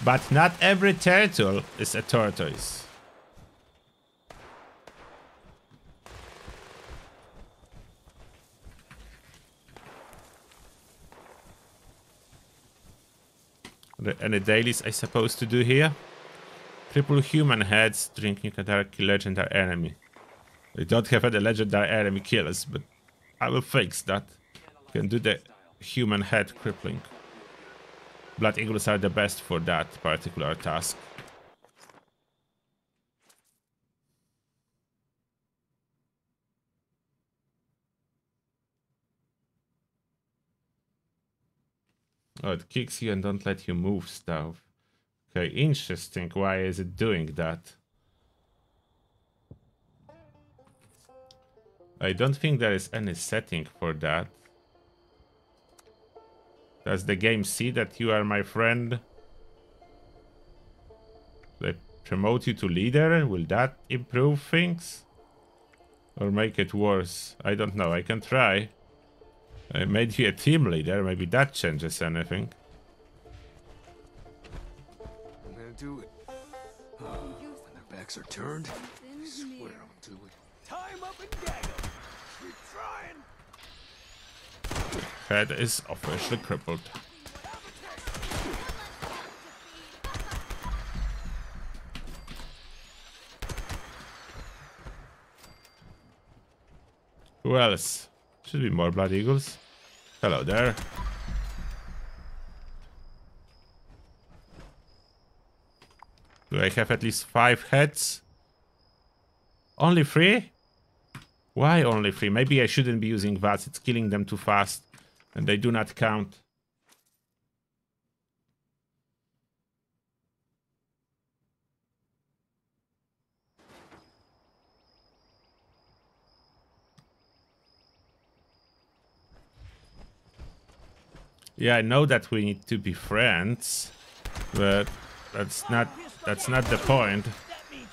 but not every turtle is a tortoise. Any dailies I supposed to do here? Triple human heads, drinking a dark legendary enemy. We don't have any legendary enemy killers, but I will fix that. Can do the human head crippling. Blood Eagles are the best for that particular task. Oh, it kicks you and don't let you move stuff. Okay, interesting. Why is it doing that? I don't think there is any setting for that. Does the game see that you are my friend? They promote you to leader? Will that improve things? Or make it worse? I don't know. I can try. I made you a team leader. Maybe that changes anything. I'm gonna do it. Uh, when their backs are turned, I swear I'll do it. Time up and gag head is officially crippled. Who else? Should be more Blood Eagles. Hello there. Do I have at least five heads? Only three? Why only three? Maybe I shouldn't be using VATS. It's killing them too fast. And they do not count. Yeah, I know that we need to be friends, but that's not that's not the point.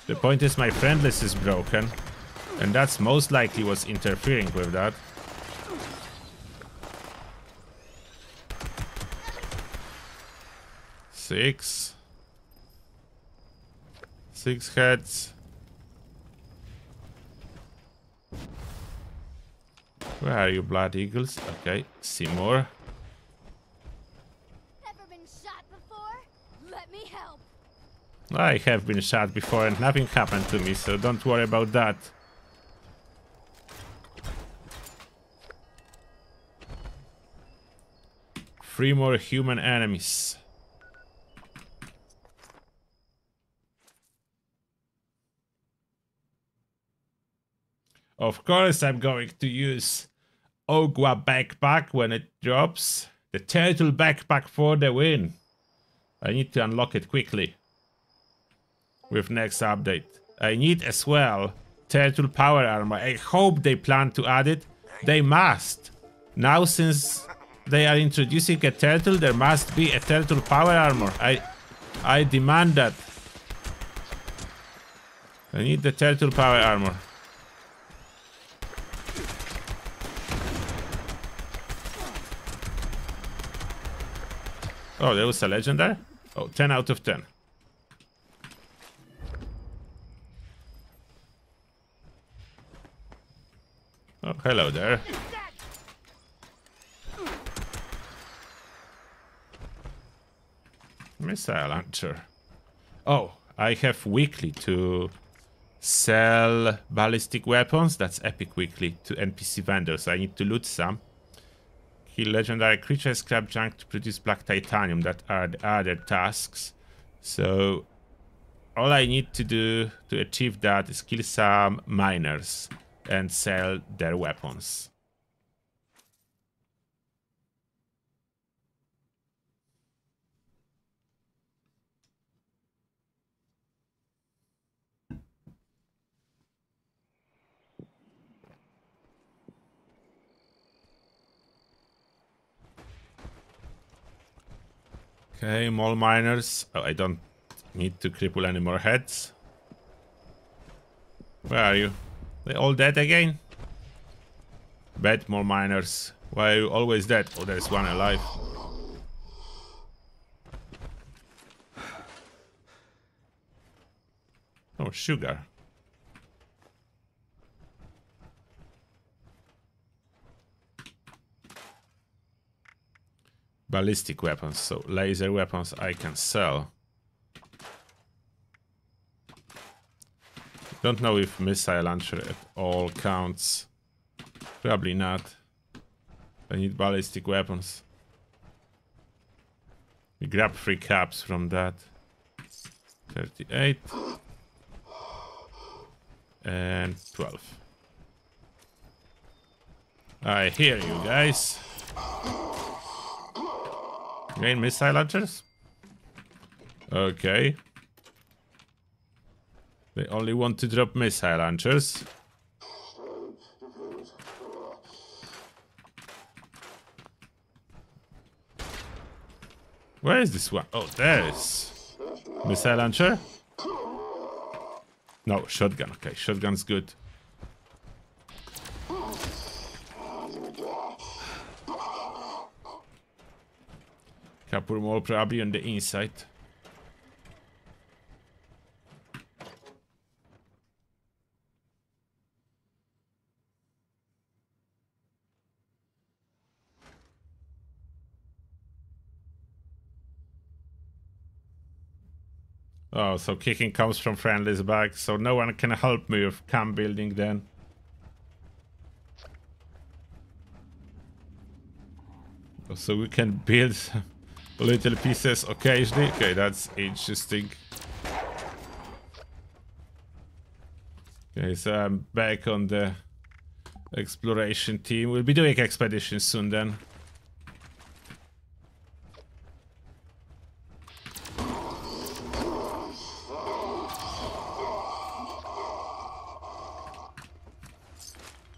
The point is my friend list is broken, and that's most likely what's interfering with that. Six. Six heads. Where are you, Blood Eagles? Okay, see more. Ever been shot before? Let me help. I have been shot before and nothing happened to me, so don't worry about that. Three more human enemies. Of course I'm going to use Ogua backpack when it drops. The turtle backpack for the win. I need to unlock it quickly. With next update. I need as well turtle power armor. I hope they plan to add it. They must. Now since they are introducing a turtle, there must be a turtle power armor. I I demand that. I need the turtle power armor. Oh, there was a legend there? Oh, 10 out of 10. Oh, hello there. Missile launcher. Oh, I have weekly to sell ballistic weapons. That's epic weekly to NPC vendors. I need to loot some. Kill legendary creatures, scrap junk to produce black titanium. That are the other tasks. So all I need to do to achieve that is kill some miners and sell their weapons. Okay, mole miners. Oh, I don't need to cripple any more heads. Where are you? They all dead again? Bad more miners. Why are you always dead? Oh, there's one alive. [sighs] Oh, sugar. Ballistic weapons, so laser weapons I can sell. Don't know if missile launcher at all counts. Probably not. I need ballistic weapons. We grab three caps from that. 38. And 12. I hear you guys. Again, missile launchers? Okay. They only want to drop missile launchers. Where is this one? Oh, there is. Missile launcher? No, shotgun. Okay, shotgun's good. Couple more probably on the inside. Oh, so kicking comes from friendly's back, so no one can help me with cam building then. So we can build little pieces occasionally. Okay, that's interesting. Okay, so I'm back on the exploration team. We'll be doing expeditions soon then.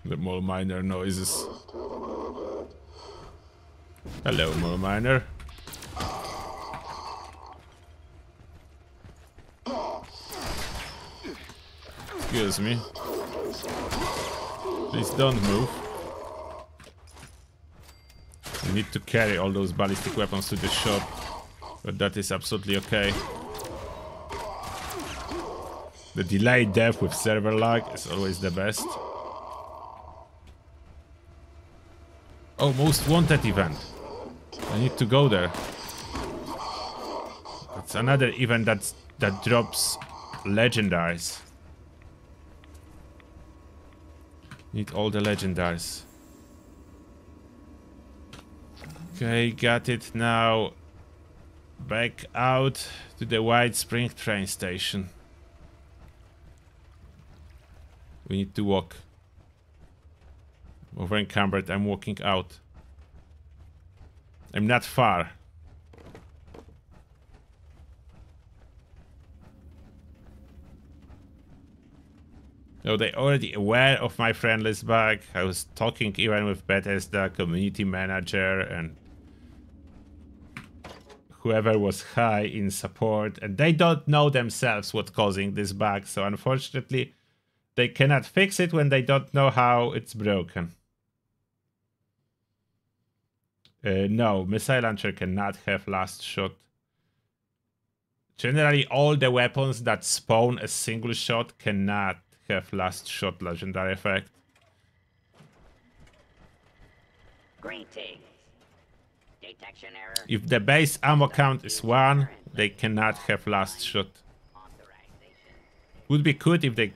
The mole miner noises. Hello, mole miner. Excuse me. Please don't move. We need to carry all those ballistic weapons to the shop, but that is absolutely okay. The delayed death with server lag is always the best. Oh, most wanted event. I need to go there. It's another event that's, that drops legendaries. Need all the legendaries. Okay, got it now. Back out to the White Spring train station. We need to walk. Over encumbered, I'm walking out. I'm not far. No, they already aware of my friend list bug. I was talking even with Bethesda community manager and whoever was high in support and they don't know themselves what's causing this bug. So unfortunately, they cannot fix it when they don't know how it's broken. Uh, no, missile launcher cannot have last shot. Generally, all the weapons that spawn a single shot cannot have last shot legendary effect. Greetings. Detection error. If the base ammo count is 1, they cannot have last shot. Would be good if they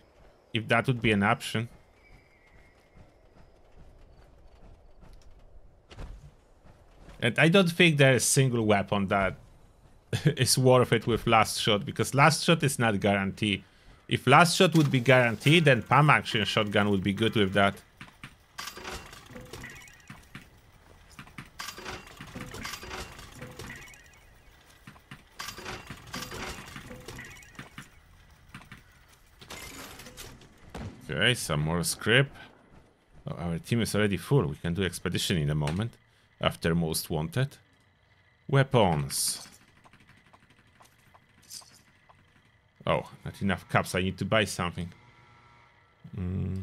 if that would be an option. And I don't think there is a single weapon that [laughs] is worth it with last shot because last shot is not guaranteed. If last shot would be guaranteed, then pump action shotgun would be good with that. Okay, some more scrip. Oh, our team is already full. We can do expedition in a moment. After most wanted. Weapons. Oh, not enough cups. I need to buy something. Mm.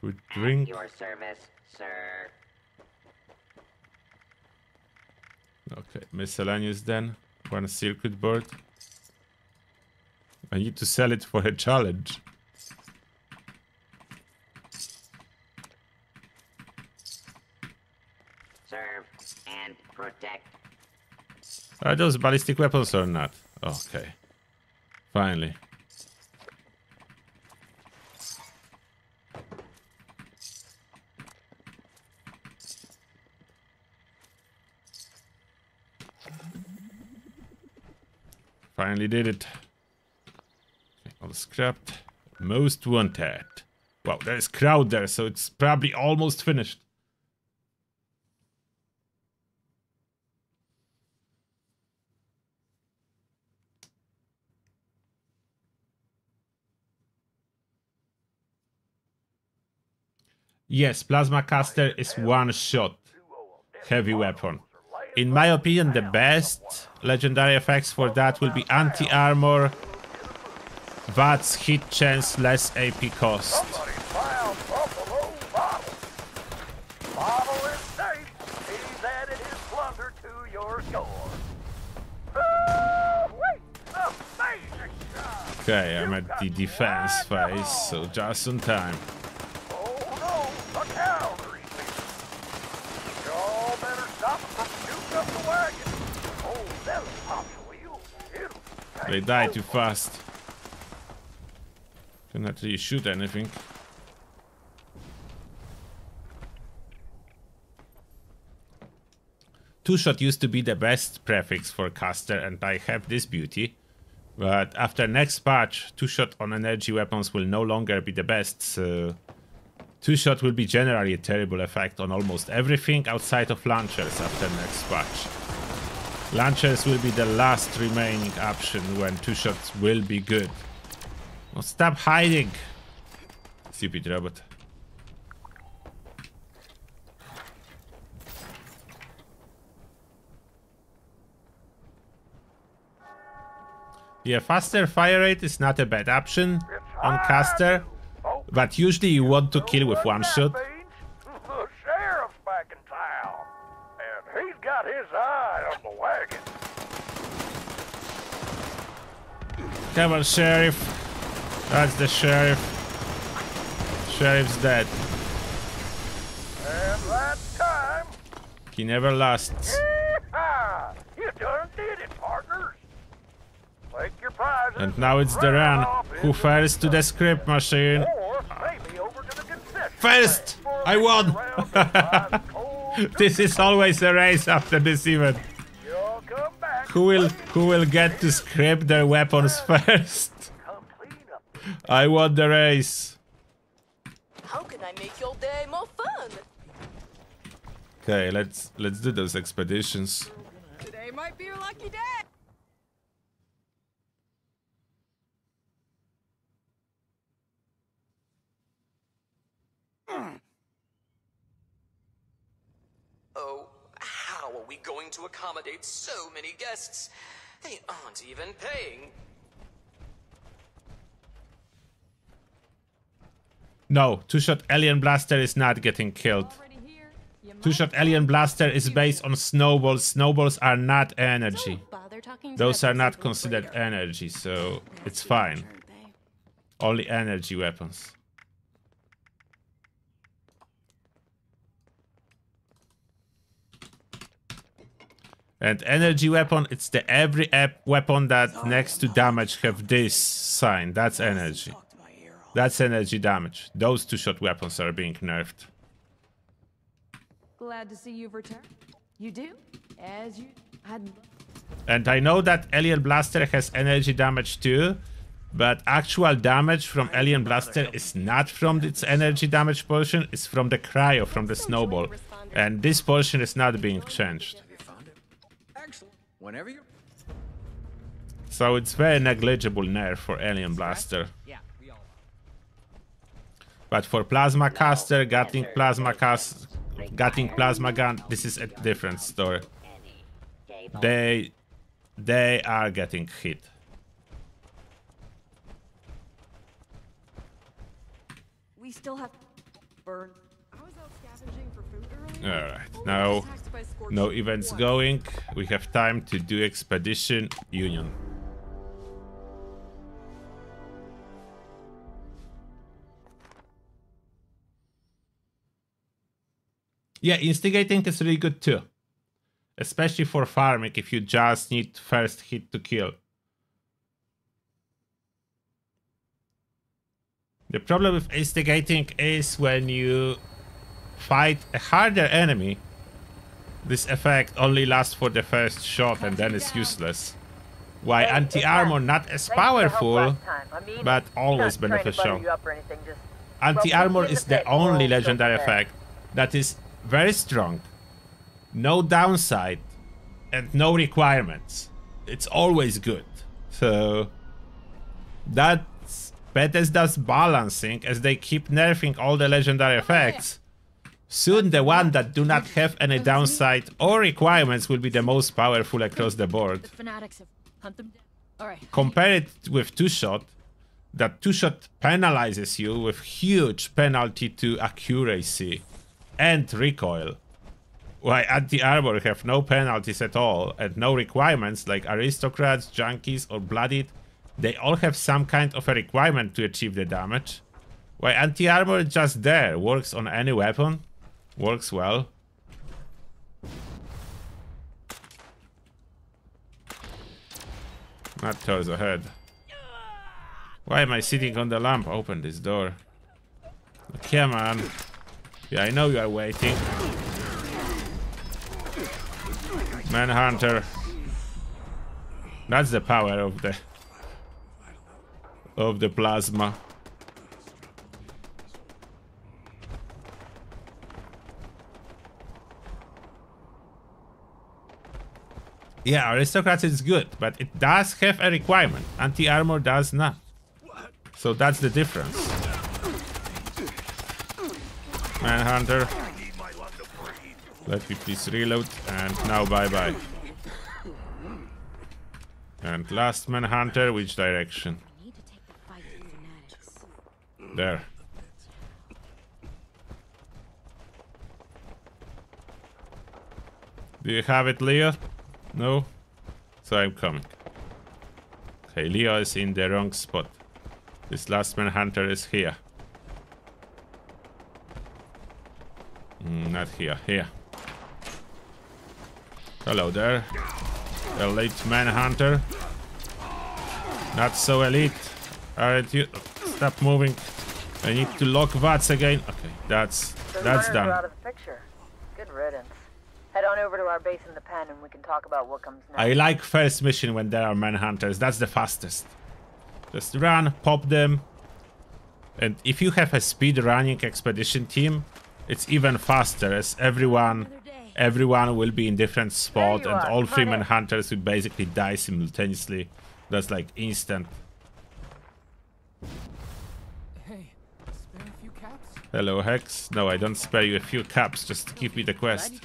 Food, drink. At your service, sir. Okay, miscellaneous then. One circuit board. I need to sell it for a challenge. Serve and protect. Are those ballistic weapons or not? Okay. Finally. Finally did it. All scrapped. Most wanted. Wow, there's crowd there, so it's probably almost finished. Yes, Plasma Caster is one shot heavy weapon. In my opinion, the best legendary effects for that will be anti-armor, VATS, hit chance, less AP cost. Okay, I'm at the defense phase, so just in time. Oh no, a cavalry piece. Y'all better stop him from shooting up the wagon. Oh, that'll pop your wheels. It'll They die too fast. Cannot really shoot anything. Two-shot used to be the best prefix for caster and I have this beauty. But after next patch, two-shot on energy weapons will no longer be the best, so... Two-shot will be generally a terrible effect on almost everything outside of launchers after next patch. Launchers will be the last remaining option when two shots will be good. Oh, stop hiding! Stupid robot. Yeah, faster fire rate is not a bad option on caster, but usually you want to kill with one shot. Wagon. Come on, sheriff. That's the sheriff. Sheriff's dead. And that time, He never lasts. yeehaw, you done did it, partners. Take your prizes. And now it's the run. Who first to the scrip machine? Or maybe over to the First! I won! round of ice cold [laughs] This is always a race after this event. You'll come back. Who will who will get to scrip their weapons [laughs] first? Come clean up. I won the race. How can I make your day more fun? Okay, let's let's do those expeditions. Today might be your lucky day. Oh, how are we going to accommodate so many guests? They aren't even paying. No, two-shot alien blaster is not getting killed. Already here. You might Two-shot alien blaster is based on snowballs. Snowballs are not energy. bother talking to Those are not considered energy, so it's fine. Only energy weapons. And energy weapon, it's the every ep- weapon that next to damage have this sign. That's energy. That's energy damage. Those two-shot weapons are being nerfed. Glad to see you've returned. You do? As you. I'd And I know that Alien Blaster has energy damage too, but actual damage from Alien Blaster is not from its energy damage portion, it's from the cryo, from the snowball. And this portion is not being changed. Whenever you. So it's very negligible nerf for Alien Blaster. Yeah, we all. But for Plasma Caster, Gatling Plasma Cast, Gatling Plasma Gun, this is a different story. They they are getting hit. We still have. Burn. I was out scavenging for food earlier. Alright, Only now no events going. We have time to do Expedition Union. Yeah, instigating is really good too. Especially for farming if you just need first hit to kill. The problem with instigating is when you fight a harder enemy, this effect only lasts for the first shot and then it's useless. Why anti-armor not as Thanks for the help powerful, last time. I mean, but always not trying to butter beneficial. you up or anything, just- Anti-armor Well, put me in is the the pit, we'll only legendary effect that is very strong, no downside, and no requirements. It's always good. So that's Bethesda's balancing as they keep nerfing all the legendary oh, effects. Soon the one that do not have any downside or requirements will be the most powerful across the board. The fanatics have hunt them down. Alright. Compare it with two shot. That two shot penalizes you with huge penalty to accuracy and recoil. While anti armor have no penalties at all and no requirements like aristocrats, junkies, or bloodied. They all have some kind of a requirement to achieve the damage. While anti armor just there, works on any weapon, works well. Not towards the head. Why am I sitting on the lamp? Open this door. Come on. Yeah, I know you are waiting. Manhunter. That's the power of the of the plasma. Yeah, aristocrats is good, but it does have a requirement. Anti-armor does not. So that's the difference. Manhunter. Let me please reload. And now bye bye. And last Manhunter, which direction? There. Do you have it, Leo? No? So I'm coming. Okay, Leo is in the wrong spot. This last man hunter is here. Mm, not here, here. Hello there. Elite manhunter. Not so elite. Aren't you? Stop moving. I need to lock VATS again. Okay, that's that's done. out of the picture. Good riddance. Head on over to our base in the pen and we can talk about what comes next. I like first mission when there are manhunters. That's the fastest. Just run, pop them. And if you have a speed running expedition team, it's even faster as everyone everyone will be in different spot and are. all Come three on in. manhunters will basically die simultaneously. That's like instant. Hey, spare a few caps? Hello Hex. No, I don't spare you a few caps, just give me the Glad quest.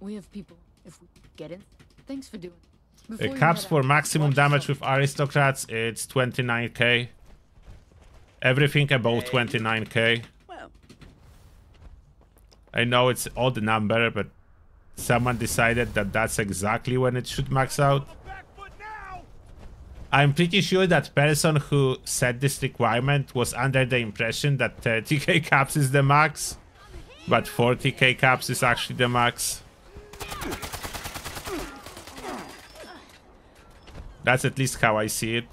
You. We have people. If we get in, thanks for doing. it. Uh, caps for out, maximum damage with aristocrats, it's 29k. Everything above 29k. Well. I know it's odd number, but someone decided that that's exactly when it should max out. I'm pretty sure that person who set this requirement was under the impression that 30k [laughs] caps is the max, but 40k caps is actually the max. That's at least how I see it.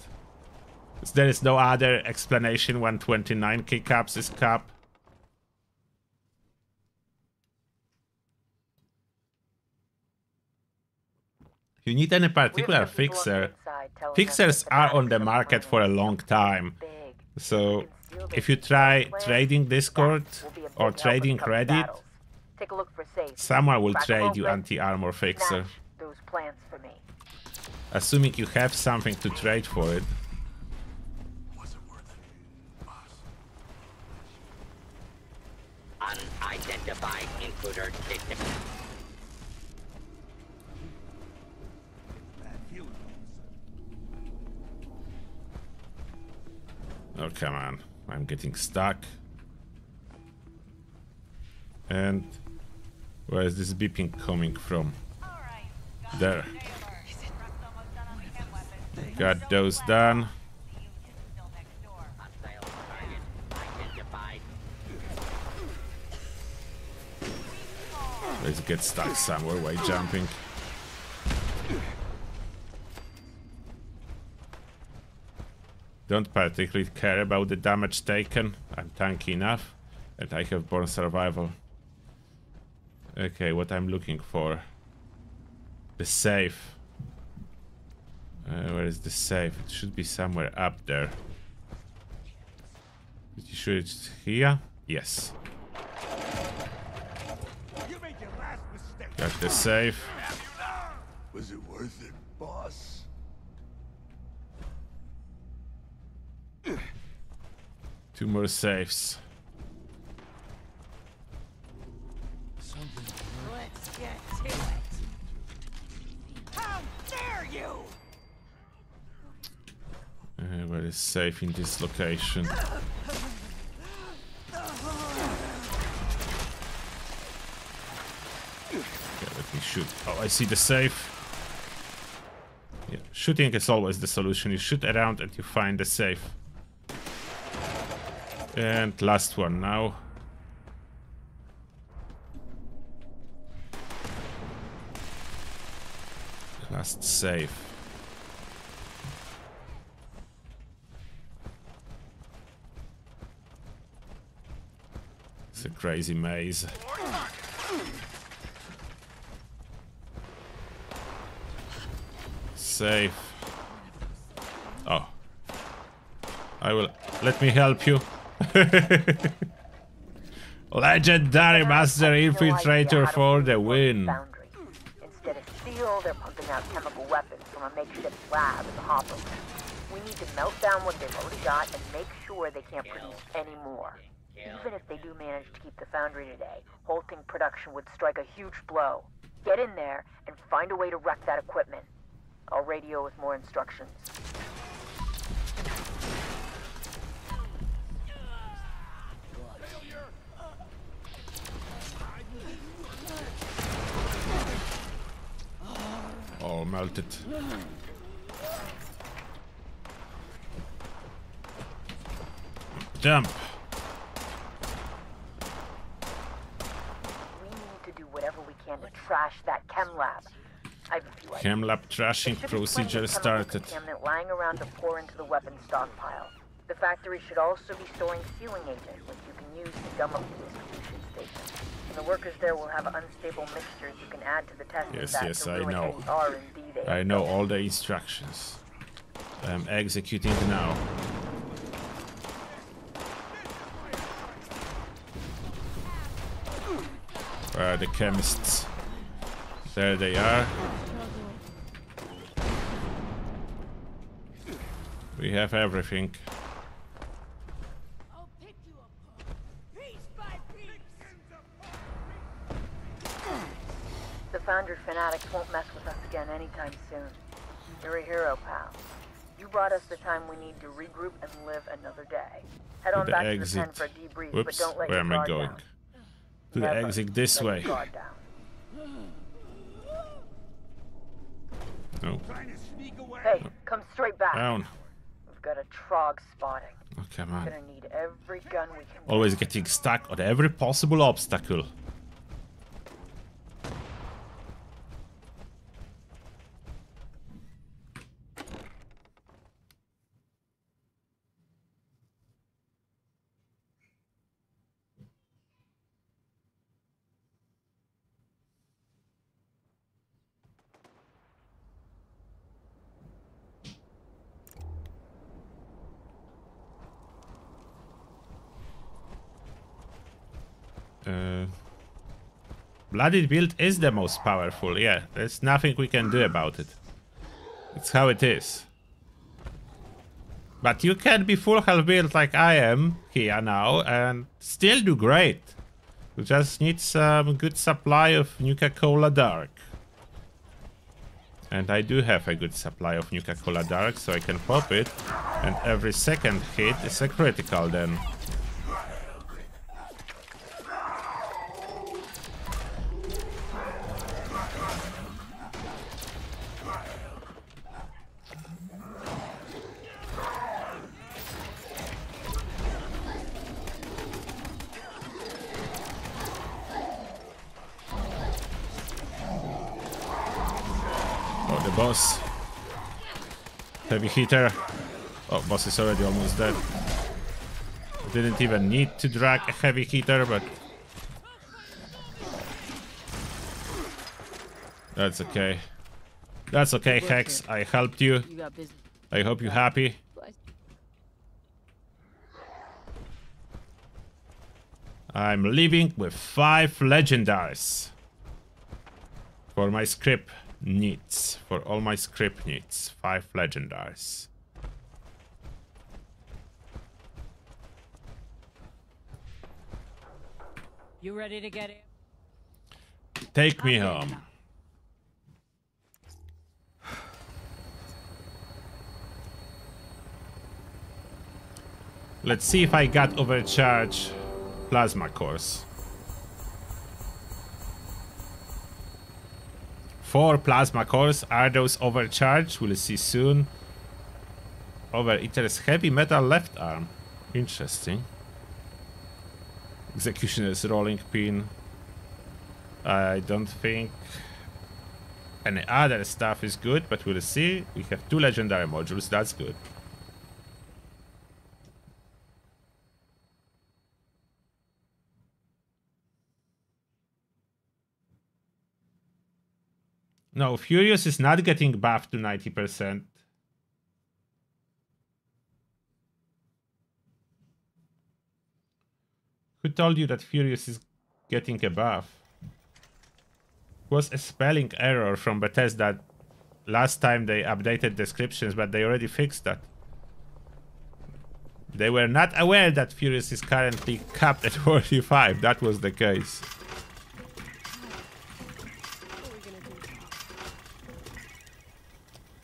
There is no other explanation when 29k caps is cap. You need any particular some people on the fixer. inside telling us Fixers are on the market for a long time. So We can steal if you try trading Discord that will be a big or trading Reddit. Take a look for safes. someone will trade you anti-armor fixer. those plans for me. Assuming you have something to trade for it. Was it worth it? Boss. Unidentified intruder detected. Oh, come on. I'm getting stuck. And where is this beeping coming from? There. Got those done. Let's get stuck somewhere while jumping. Don't particularly care about the damage taken. I'm tanky enough. And I have born survival. Okay, what I'm looking for. The safe. Uh, where is the safe? It should be somewhere up there. Pretty sure it's here? Yes. Got the safe. Was it worth it, boss? Two more safes. Is safe in this location? Okay, let me shoot. Oh, I see the safe. Yeah, shooting is always the solution. You shoot around and you find the safe. And last one now. Last safe. Crazy maze. Safe. Oh. I will. Let me help you. [laughs] Legendary Master Infiltrator for the win. Instead of steel, they're pumping out chemical weapons from a makeshift lab in the hopper. We need to melt down what they've already got and make sure they can't produce any more. Even if they do manage to keep the foundry today, halting production would strike a huge blow. Get in there and find a way to wreck that equipment. I'll radio with more instructions. All melted. Jump. We need to do whatever we can to trash that chem lab. I have a few ideas. Chem lab trashing There should be plenty procedure started. Lying around to pour into the weapons stockpile. The factory should also be storing sealing agent, which you can use to gum up the distribution station. And the workers there will have unstable mixtures you can add to the test. Yes, yes, I know. any R and D they I know all the instructions. I'm executing now. Are the chemists? There they are. We have everything. The Foundry fanatics won't mess with us again anytime soon. You're a hero, pal. You brought us the time we need to regroup and live another day. Head on the back to the pen exit. for a debrief, but don't let where your am I guard going? down. To the Never exit this let your way. Guard down. No, Hey, come straight back. down. We've got a trog spotting. Oh, come on. Gonna need every gun we can. Always getting stuck on every possible obstacle. Uh, Blooded build is the most powerful, yeah. There's nothing we can do about it. It's how it is. But you can be full health build like I am here now and still do great. You just need some good supply of Nuka-Cola Dark. And I do have a good supply of Nuka-Cola Dark, so I can pop it. And every second hit is a critical then. The boss. Heavy hitter. Oh, boss is already almost dead. Didn't even need to drag a heavy hitter, but... That's okay. That's okay, Hex. I helped you. You got business. I hope you're happy. I'm leaving with five legendaries. For my scrip needs. For all my scrip needs. Five legendaries. You ready to get it? Take me home. Let's see if I got overcharged plasma cores. Four plasma cores. Are those overcharged? We'll see soon. Over Overeater's heavy metal left arm. Interesting. Executioner's rolling pin. I don't think any other stuff is good, but we'll see. We have two legendary modules. That's good. No, Furious is not getting buffed to 90%. Who told you that Furious is getting a buff? It was a spelling error from Bethesda last time they updated descriptions, but they already fixed that. They were not aware that Furious is currently capped at [laughs] 45. That was the case.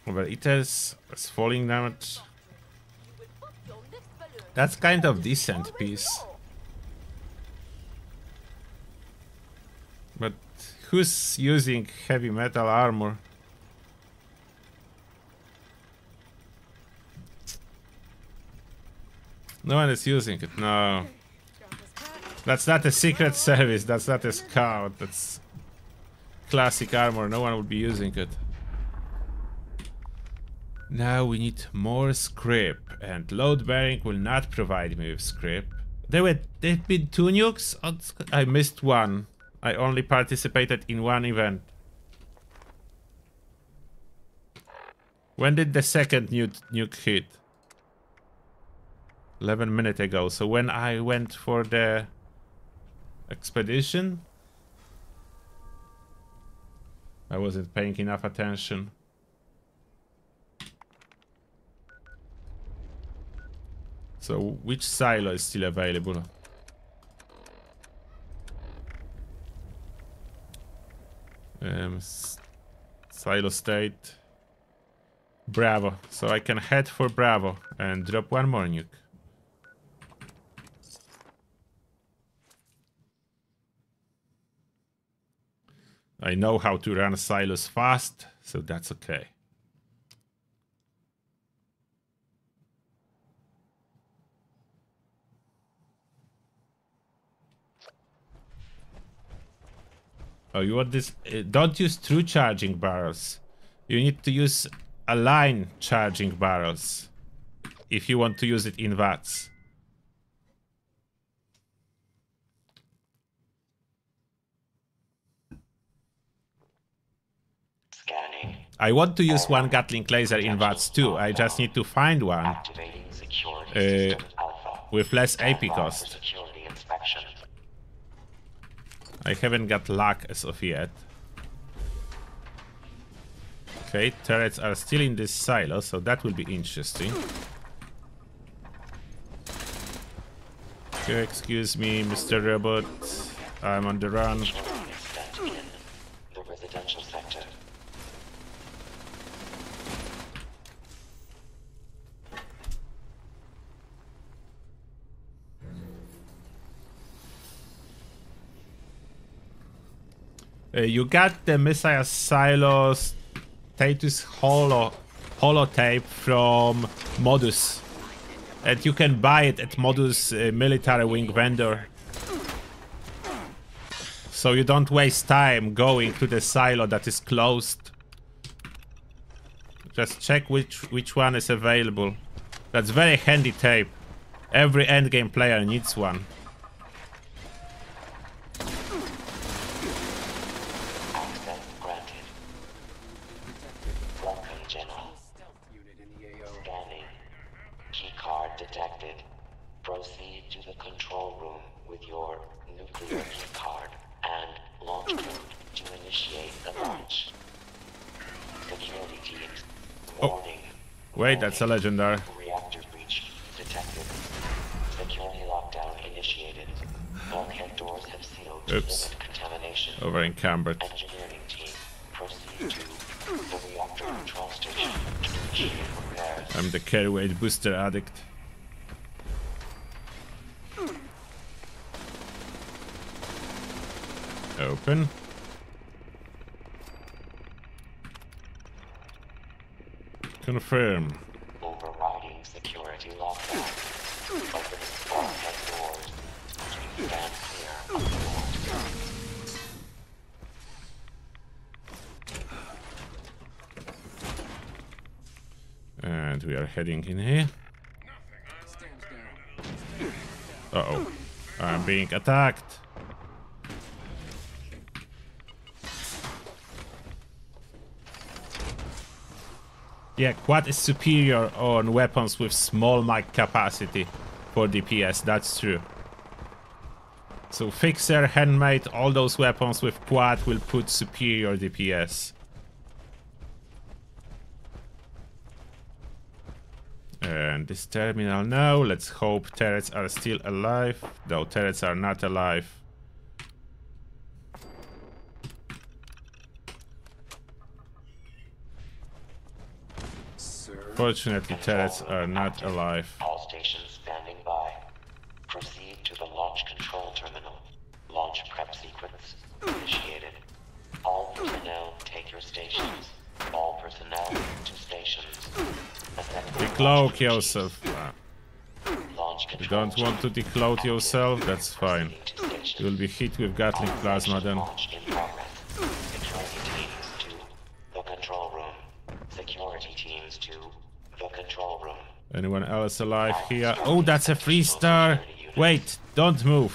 Overeaters it's falling damage. That's kind of decent piece. But who's using heavy metal armor? No one is using it, no. That's not a secret [laughs] service, that's not a scout, that's classic armor, no one would be using it. Now we need more scrip, and load bearing will not provide me with scrip. There were there've been two nukes. Oh, I missed one. I only participated in one event. When did the second nuke, nuke hit? 11 minutes ago. So when I went for the expedition, I wasn't paying enough attention. So which silo is still available? Um, silo state. Bravo. So I can head for Bravo and drop one more nuke. I know how to run silos fast, so that's okay. Oh, you want this? Uh, don't use true charging barrels. You need to use align charging barrels if you want to use it in VATS. Scanning. I want to use one Gatling laser in VATS too. I just need to find one uh, with less AP cost. I haven't got luck as of yet. Okay, turrets are still in this silo, so that will be interesting. Okay, excuse me, Mr. Robot. I'm on the run. Uh, you got the Messiah Silos status holo holotape from Modus. And you can buy it at Modus uh, military wing vendor. So you don't waste time going to the silo that is closed. Just check which which one is available. That's very handy tape. Every endgame player needs one. Access granted. Welcome, General. Scanning. Keycard detected. Proceed to the control room with your nuclear keycard and launch code to initiate the launch. Security teams. Warning. Wait, that's a legendary. Reactor breach detected. Security lockdown initiated. Bulkhead doors have sealed to Oops. limit contamination. Over encumbered. Engineering team, proceed to the reactor control station to initiate repairs. I'm the carry weight booster addict. Open. Confirm. Overriding security lockdown. Open bulkhead doors. Stand clear of doors. And we are heading in here. Uh oh. I'm being attacked. Yeah, Quad is superior on weapons with small mag capacity for DPS, that's true. So Fixer, Handmade, all those weapons with Quad will put superior DPS. And this terminal now. Let's hope turrets are still alive. Though turrets are not alive. Fortunately, turrets are not alive. All stations standing by. Proceed to the launch control terminal. Launch prep sequence initiated. All personnel take your stations. All personnel to stations. Decloak yourself. Ah. You don't want to decloak yourself? That's fine. You'll be hit with Gatling plasma then. Security teams to the control room. Security teams to the control room. Anyone else alive here? Oh, that's a free star. Wait, don't move.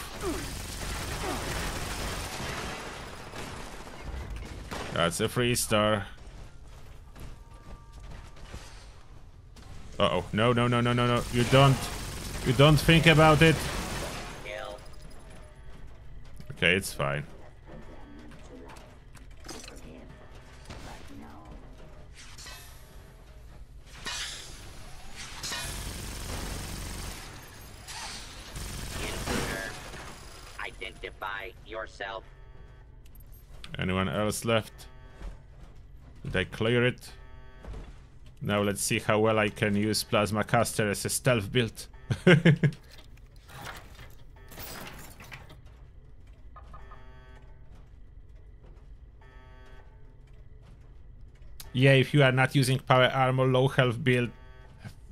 That's a free star. Uh oh. No, no, no, no, no, no. You don't. You don't think about it. Okay, it's fine. Left? Did I clear it? Now let's see how well I can use Plasma Caster as a stealth build. [laughs] yeah, if you are not using power armor, low health build,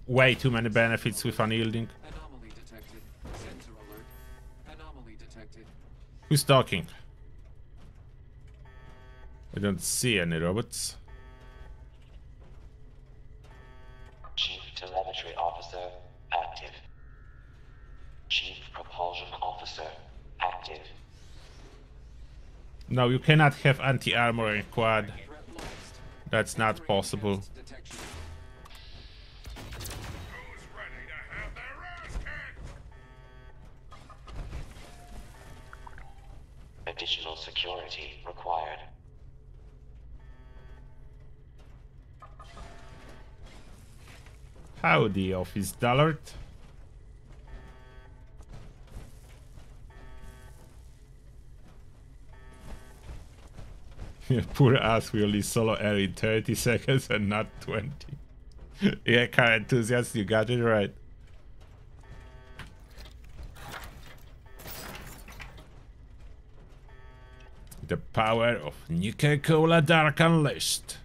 way too many benefits with unyielding. Anomaly detected. Sensor alert. Anomaly detected. Who's talking? I don't see any robots. Chief Telemetry Officer active. Chief Propulsion Officer active. No, you cannot have anti-armor in quad. That's not possible. Howdy, Office Dullard. [laughs] Poor us, we only solo air in 30 seconds and not 20. [laughs] yeah, car enthusiast, you got it right. The power of Nuka Cola Dark Unleashed.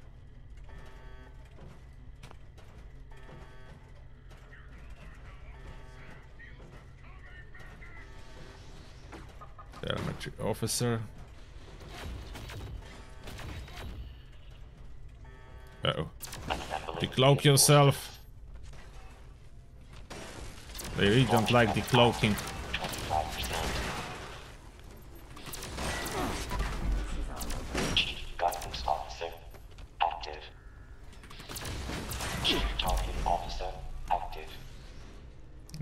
Telemetry officer. Uh oh. Decloak yourself. They really don't like decloaking.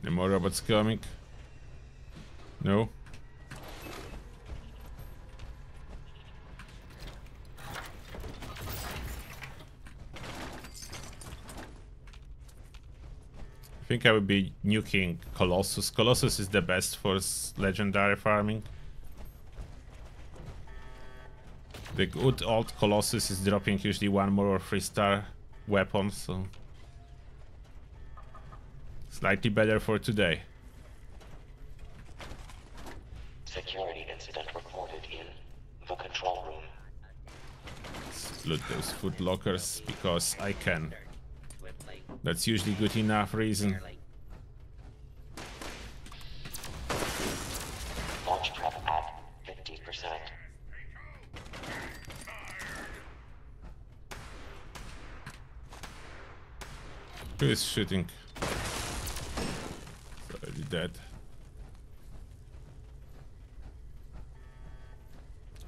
Any more robots coming? No? Think I would be nuking Colossus. Colossus is the best for legendary farming. The good old Colossus is dropping usually one more or three star weapon, so slightly better for today. Security incident reported in the control room. Let's loot those food lockers because I can. That's usually good enough reason. Launch prep at 50%. Who is shooting? Already dead.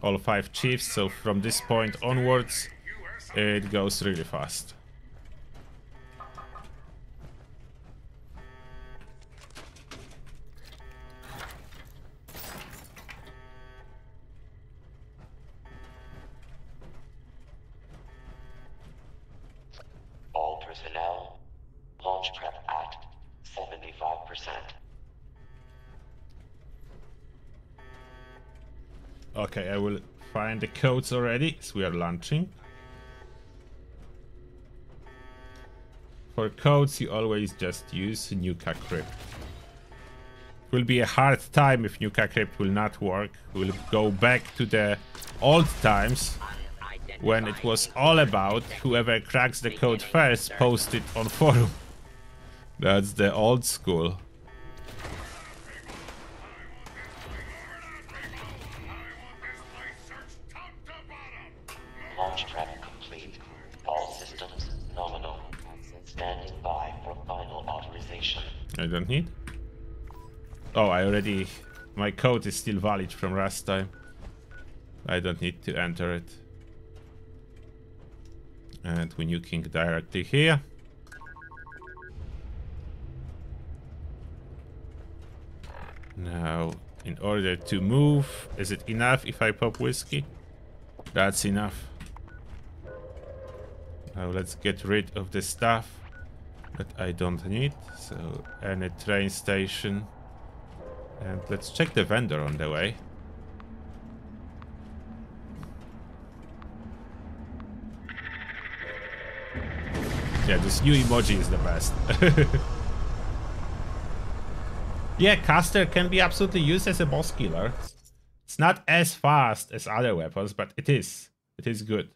All five chiefs, so from this point onwards, it goes really fast. Codes already, so we are launching. For codes, you always just use Nuka Crypt. Will be a hard time if Nuka Crypt will not work. We'll go back to the old times when it was all about whoever cracks the code first post it on forum. [laughs] That's the old school. Oh, I already... My code is still valid from last time. I don't need to enter it. And we nuking directly here. Now, in order to move, is it enough if I pop whiskey? That's enough. Now let's get rid of the stuff that I don't need. So, any train station. And let's check the vendor on the way. Yeah, this new emoji is the best. [laughs] yeah, Caster can be absolutely used as a boss killer. It's not as fast as other weapons, but it is. It is good.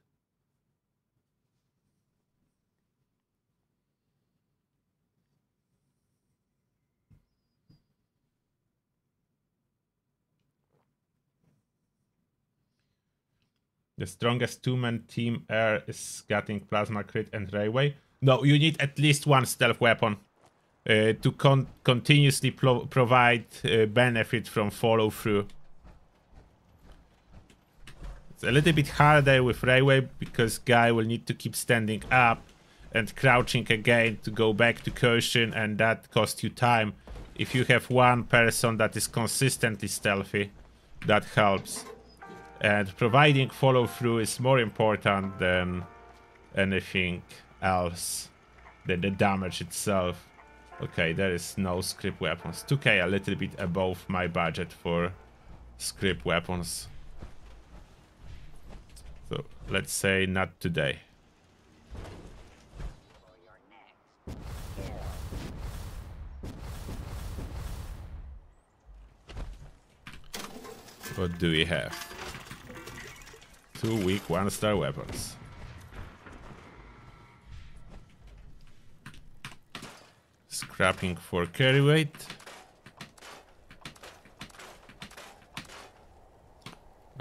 The strongest two-man team air is getting Plasma Crit and Railway. No, you need at least one stealth weapon uh, to con continuously pro provide uh, benefit from follow-through. It's a little bit harder with Railway because guy will need to keep standing up and crouching again to go back to caution and that costs you time. If you have one person that is consistently stealthy, that helps and providing follow through is more important than anything else than the damage itself. Okay there is no scrip weapons. 2k a little bit above my budget for scrip weapons. So let's say not today. What do we have Two weak one-star weapons. Scrapping for carry weight.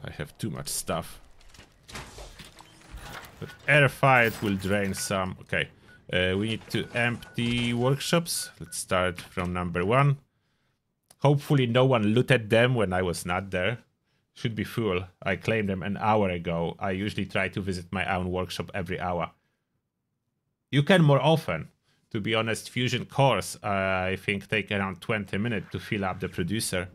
I have too much stuff. But air fight will drain some. Okay. Uh, we need to empty workshops. Let's start from number one. Hopefully no one looted them when I was not there. Should be full. I claimed them an hour ago. I usually try to visit my own workshop every hour. You can more often. To be honest, fusion cores, uh, I think, take around 20 minutes to fill up the producer.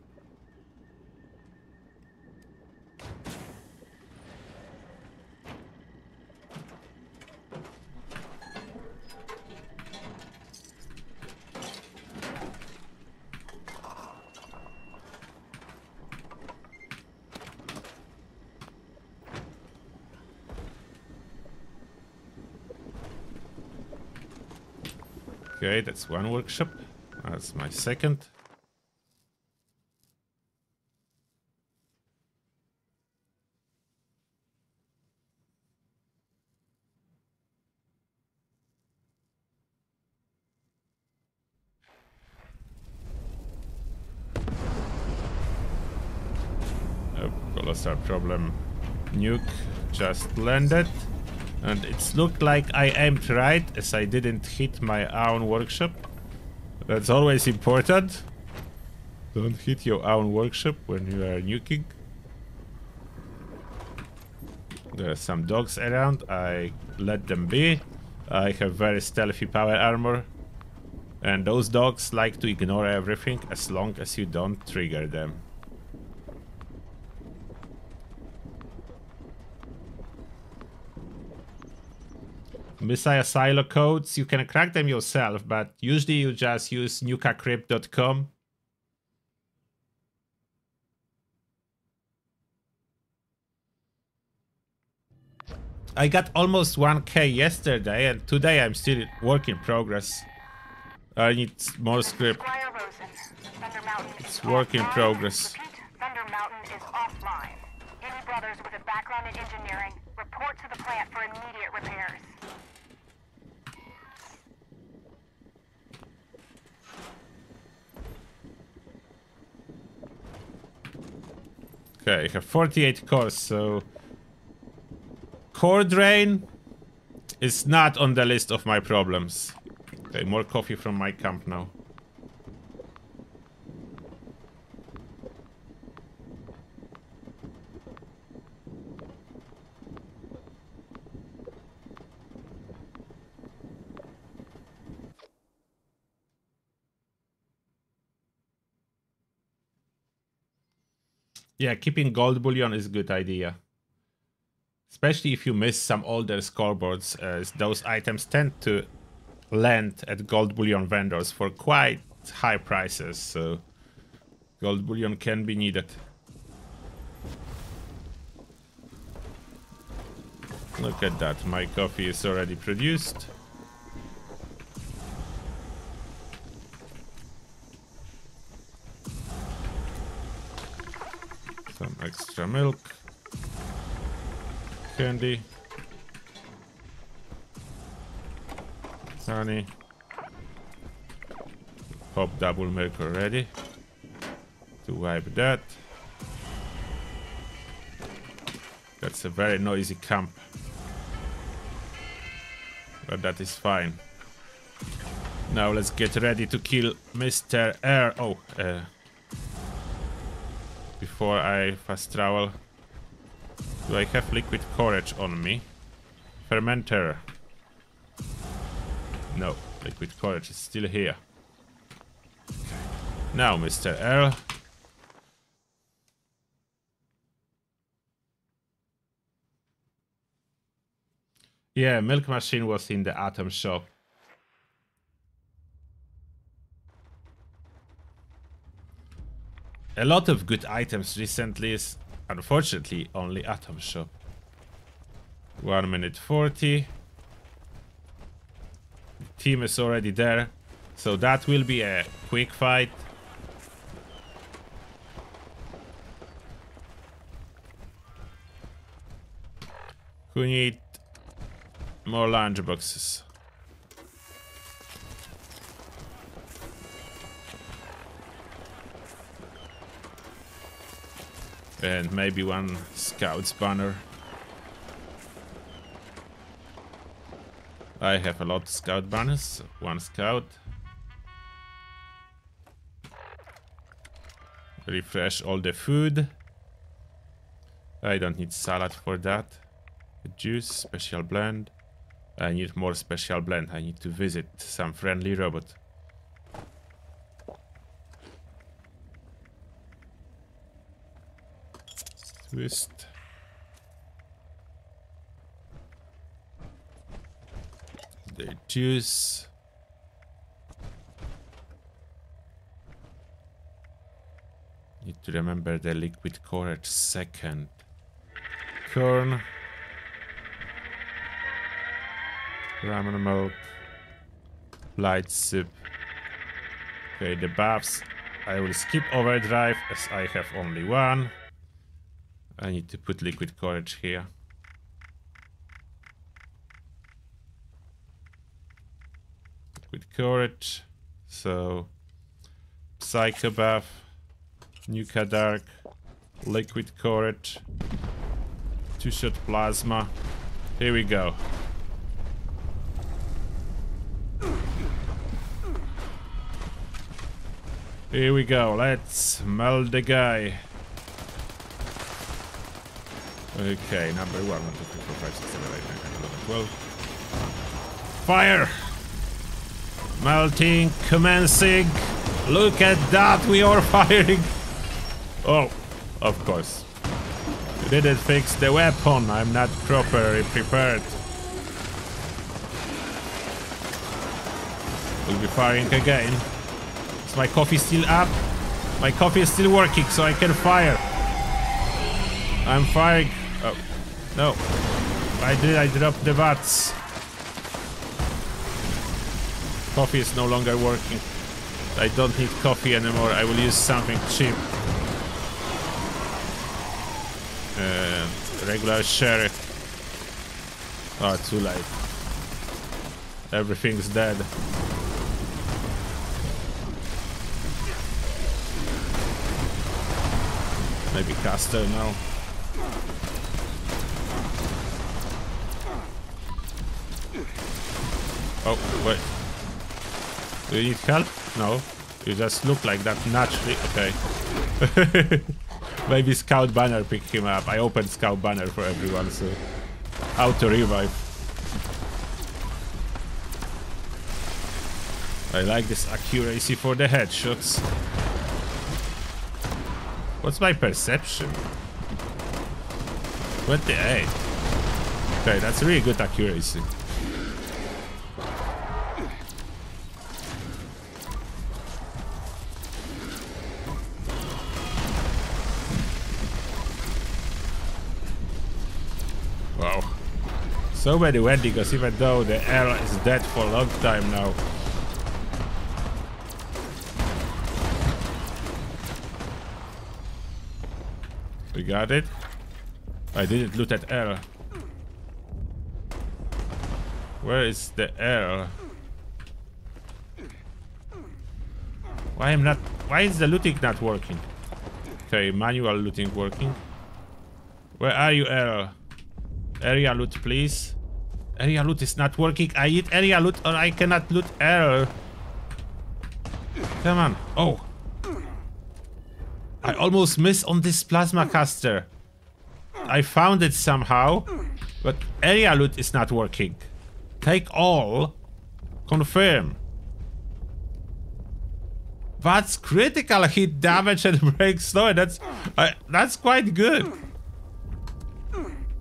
Okay, that's one workshop. That's my second. Oh, colossal problem. Nuke just landed. And it's looked like I aimed right as I didn't hit my own workshop. That's always important. Don't hit your own workshop when you are nuking. There are some dogs around. I let them be. I have very stealthy power armor. And those dogs like to ignore everything as long as you don't trigger them. Messiah silo codes, you can crack them yourself, but usually you just use nukacrypt.com I got almost 1k yesterday and today I'm still work in progress. I need more scrip. It's work in progress. Repeat, Thunder Mountain is offline. Any brothers with a background in engineering report to the plant for immediate repairs. Okay, I have 48 cores, so... Core drain is not on the list of my problems. Okay, more coffee from my camp now. Yeah, keeping gold bullion is a good idea. Especially if you miss some older scoreboards, as those items tend to land at gold bullion vendors for quite high prices, so gold bullion can be needed. Look at that, my coffee is already produced. Some extra milk. Candy. Honey. Pop double milk already. To wipe that. That's a very noisy camp. But that is fine. Now let's get ready to kill Mr. Air. Oh, uh, before I fast travel. Do I have liquid courage on me? Fermenter. No, liquid courage is still here. Now, Mr. Earle. Yeah, milk machine was in the atom shop. A lot of good items recently is unfortunately only atom shop. 1 minute 40. Team is already there. So that will be a quick fight. Who need more lunch boxes? And maybe one scout's banner. I have a lot of scout banners. One scout. Refresh all the food. I don't need salad for that. Juice, special blend. I need more special blend. I need to visit some friendly robot. Twist. The juice. Need to remember the liquid courage second. Corn. Ramen milk. Light soup. Okay, the buffs. I will skip overdrive as I have only one. I need to put liquid courage here. Liquid courage. So, Psychobuff, Nuka Dark, Liquid Courage, Two Shot Plasma. Here we go. Here we go. Let's melt the guy. Okay, number one, one, two, three, four, five, six, seven, eight, nine, ten, eleven, twelve. Fire! Melting, commencing. Look at that, we are [laughs] firing. Oh, of course. You didn't fix the weapon. I'm not properly prepared. We'll be firing again. Is my coffee still up? My coffee is still working, so I can fire. I'm firing. No. Why did I drop the bats? Coffee is no longer working. I don't need coffee anymore. I will use something cheap. Uh, regular sherry. Oh, too late. Everything's dead. Maybe caster now. Oh, wait. Do you need help? No. You just look like that naturally. Okay. [laughs] Maybe Scout Banner picked him up. I opened Scout Banner for everyone, so... Auto revive. I like this accuracy for the headshots. What's my perception? 28. Okay, that's really good accuracy. So many Wendigos, even though the air is dead for a long time now. We got it. I didn't loot at air. Where is the air? Why am not why is the looting not working? Okay, manual looting working. Where are you, Errol? Area loot, please. Area loot is not working. I need area loot or I cannot loot Errol. Come on. Oh. I almost missed on this plasma caster. I found it somehow, but area loot is not working. Take all. Confirm. That's critical hit damage and [laughs] break slow. That's uh, that's quite good.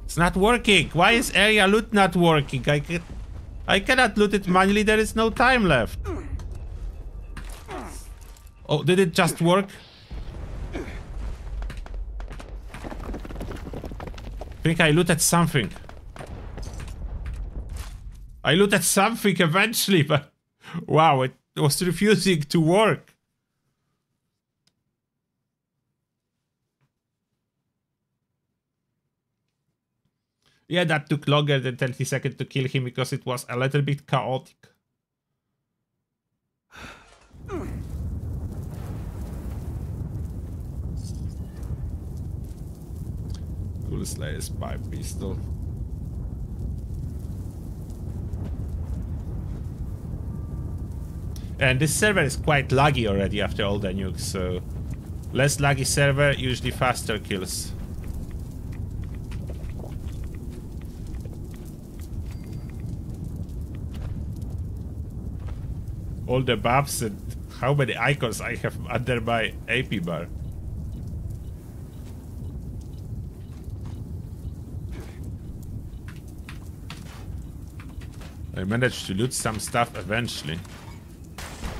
It's not working. Why is area loot not working? I can I cannot loot it manually. There is no time left. Oh, did it just work? I think I looted something. I looted something eventually, [laughs] but wow, it was refusing to work. Yeah, that took longer than 30 seconds to kill him because it was a little bit chaotic. Cool Slayer spy pistol. And this server is quite laggy already after all the nukes, so less laggy server, usually faster kills. All the buffs and how many icons I have under my AP bar. I managed to loot some stuff eventually.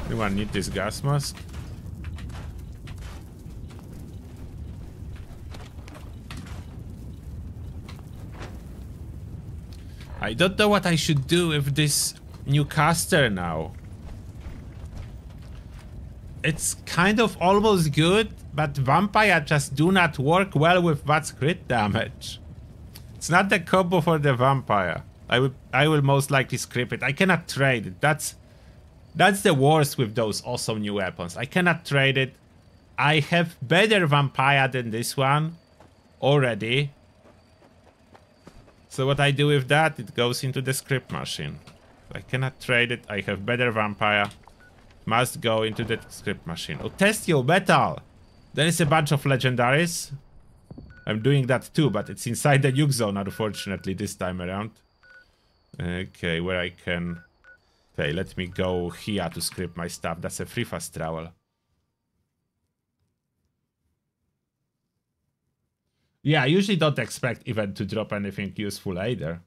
Anyone need this gas mask? I don't know what I should do with this new caster now. It's kind of almost good, but vampire just do not work well with that crit damage. It's not the combo for the vampire. I will I will most likely scrip it. I cannot trade it. That's that's the worst with those awesome new weapons. I cannot trade it. I have better vampire than this one already. So what I do with that, it goes into the scrip machine. I cannot trade it. I have better vampire. Must go into the scrip machine. Oh, Test Your Metal! There is a bunch of legendaries. I'm doing that too, but it's inside the nuke zone, unfortunately, this time around. Okay, where I can... Okay, let me go here to scrip my stuff. That's a free fast travel. Yeah, I usually don't expect even to drop anything useful either.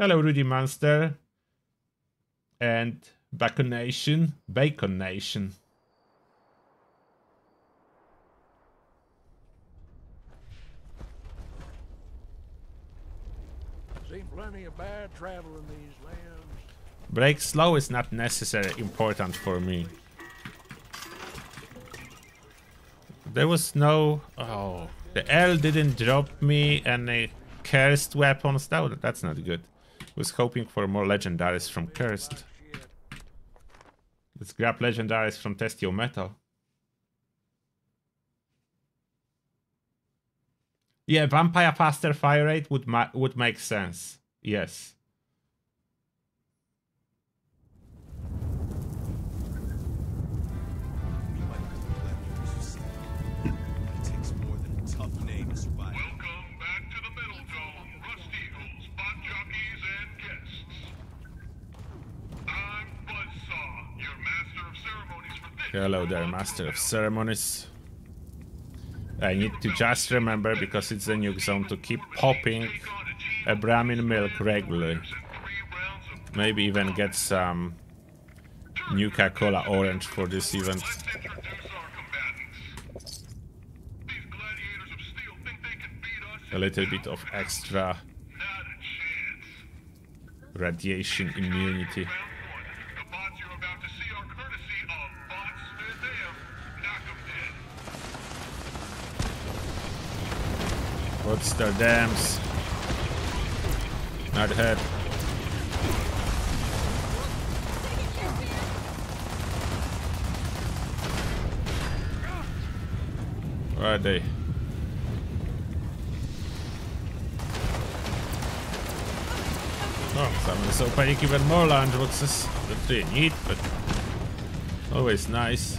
Hello, Rudy Monster. And bacon nation Seen plenty of bad travel in these lands. Break slow is not necessary important for me. There was no... Oh, the L didn't drop me any cursed weapons. That, that's not good. Was hoping for more legendaries from cursed. Let's grab legendaries from Test Your Metal. Yeah, vampire faster fire rate would ma would make sense. Yes. Hello there, Master of Ceremonies. I need to just remember, because it's a new zone, to keep popping a Brahmin milk regularly. Maybe even get some Nuka-Cola Orange for this event. A little bit of extra radiation immunity. What's their dams? Not head. Where are they? Oh, someone is opening even more lunge boxes. Pretty neat, but always nice.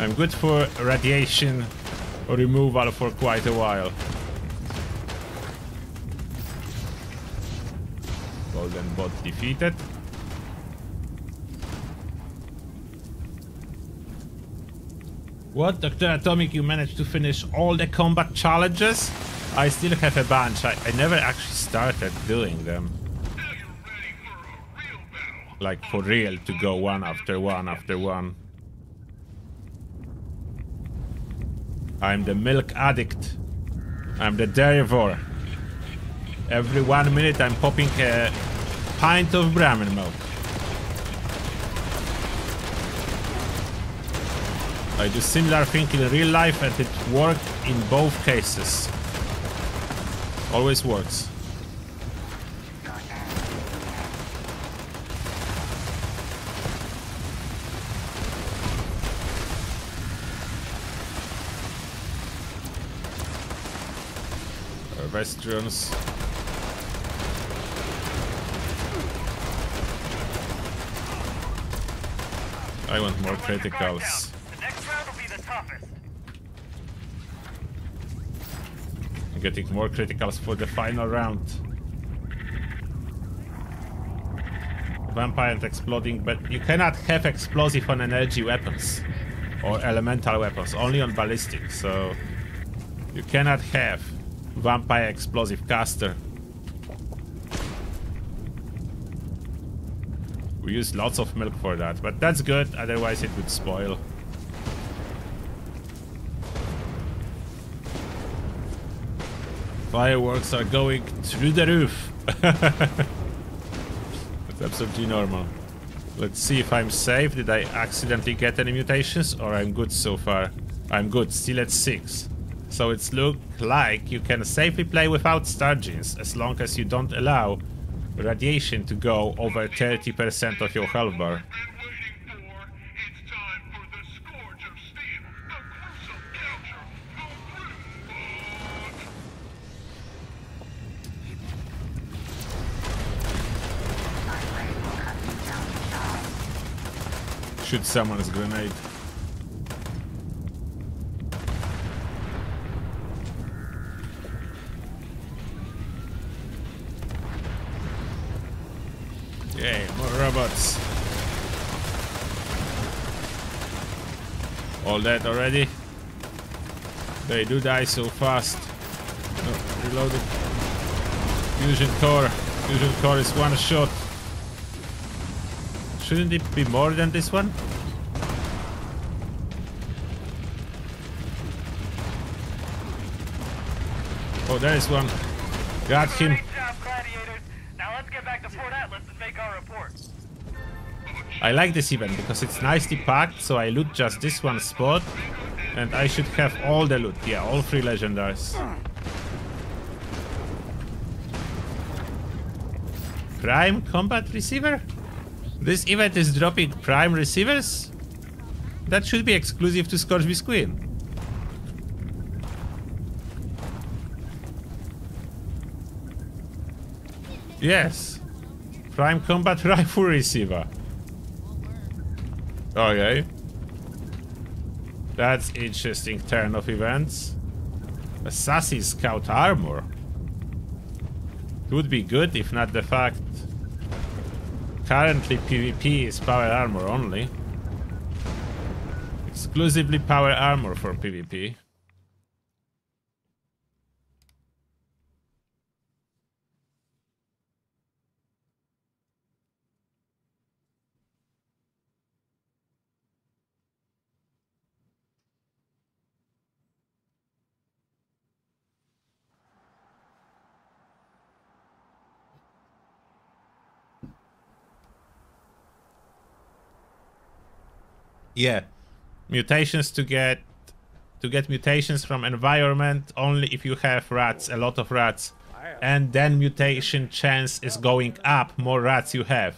I'm good for radiation removal for quite a while. Golden bot defeated. What, Dr. Atomic, you managed to finish all the combat challenges? I still have a bunch. I, I never actually started doing them. Like for real, to go one after one after one. I'm the milk addict. I'm the derivore. Every one minute I'm popping a pint of Brahmin milk. I do similar thing in real life and it worked in both cases. Always works. Bastions. I want more criticals. I'm getting more criticals for the final round. Vampire and exploding, but you cannot have explosive on energy weapons or elemental weapons, only on ballistic, so you cannot have Vampire Explosive Caster. We use lots of milk for that, but that's good, otherwise it would spoil. Fireworks are going through the roof. [laughs] that's absolutely normal. Let's see if I'm safe. Did I accidentally get any mutations or I'm good so far? I'm good, still at 6. So it's look like you can safely play without Starched Genes as long as you don't allow radiation to go over 30% of your health bar. Shoot someone's grenade. All dead already? They do die so fast. Oh, reloaded. Fusion core. Fusion core is one shot. Shouldn't it be more than this one? Oh, there is one. Got him. I like this event because it's nicely packed, so I loot just this one spot. And I should have all the loot. Yeah, all three legendaries. Prime combat receiver? This event is dropping prime receivers? That should be exclusive to Scorchbeast Queen. Yes. Prime combat [laughs] rifle receiver. Okay. That's interesting turn of events. A sassy scout armor. It would be good if not the fact currently PvP is power armor only. Exclusively power armor for PvP. Yeah. Mutations to get to get mutations from environment only if you have rads, a lot of rads. And then mutation chance is going up, more rads you have.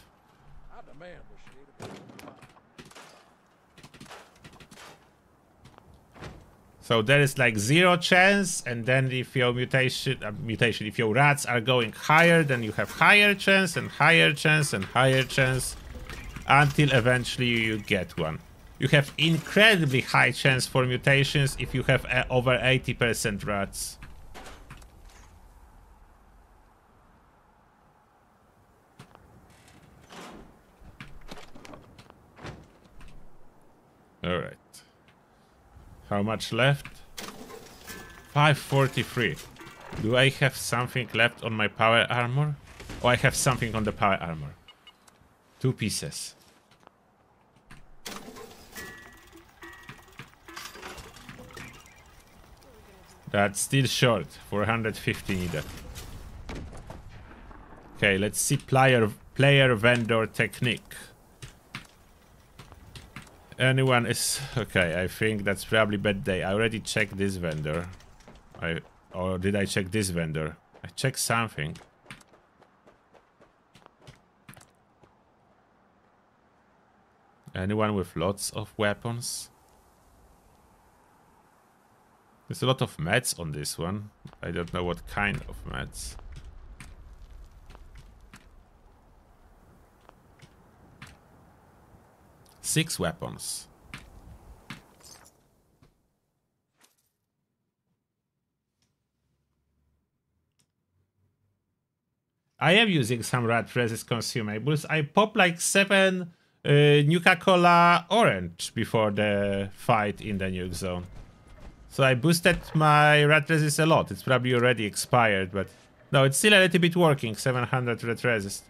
So there is like zero chance, and then if your mutation, uh, mutation, if your rads are going higher, then you have higher chance and higher chance and higher chance, until eventually you get one. You have incredibly high chance for mutations if you have uh, over 80% rads. Alright. How much left? 543. Do I have something left on my power armor? Oh, I have something on the power armor. Two pieces. That's still short. 450 needed. Okay, let's see player player vendor technique. Anyone is okay, I think that's probably bad day. I already checked this vendor. I or did I check this vendor? I checked something. Anyone with lots of weapons? There's a lot of mats on this one. I don't know what kind of mats. Six weapons. I am using some rad resist consumables. I pop like seven uh, Nuka-Cola Orange before the fight in the nuke zone. So I boosted my rad resist a lot. It's probably already expired, but no, it's still a little bit working. 700 rad resist.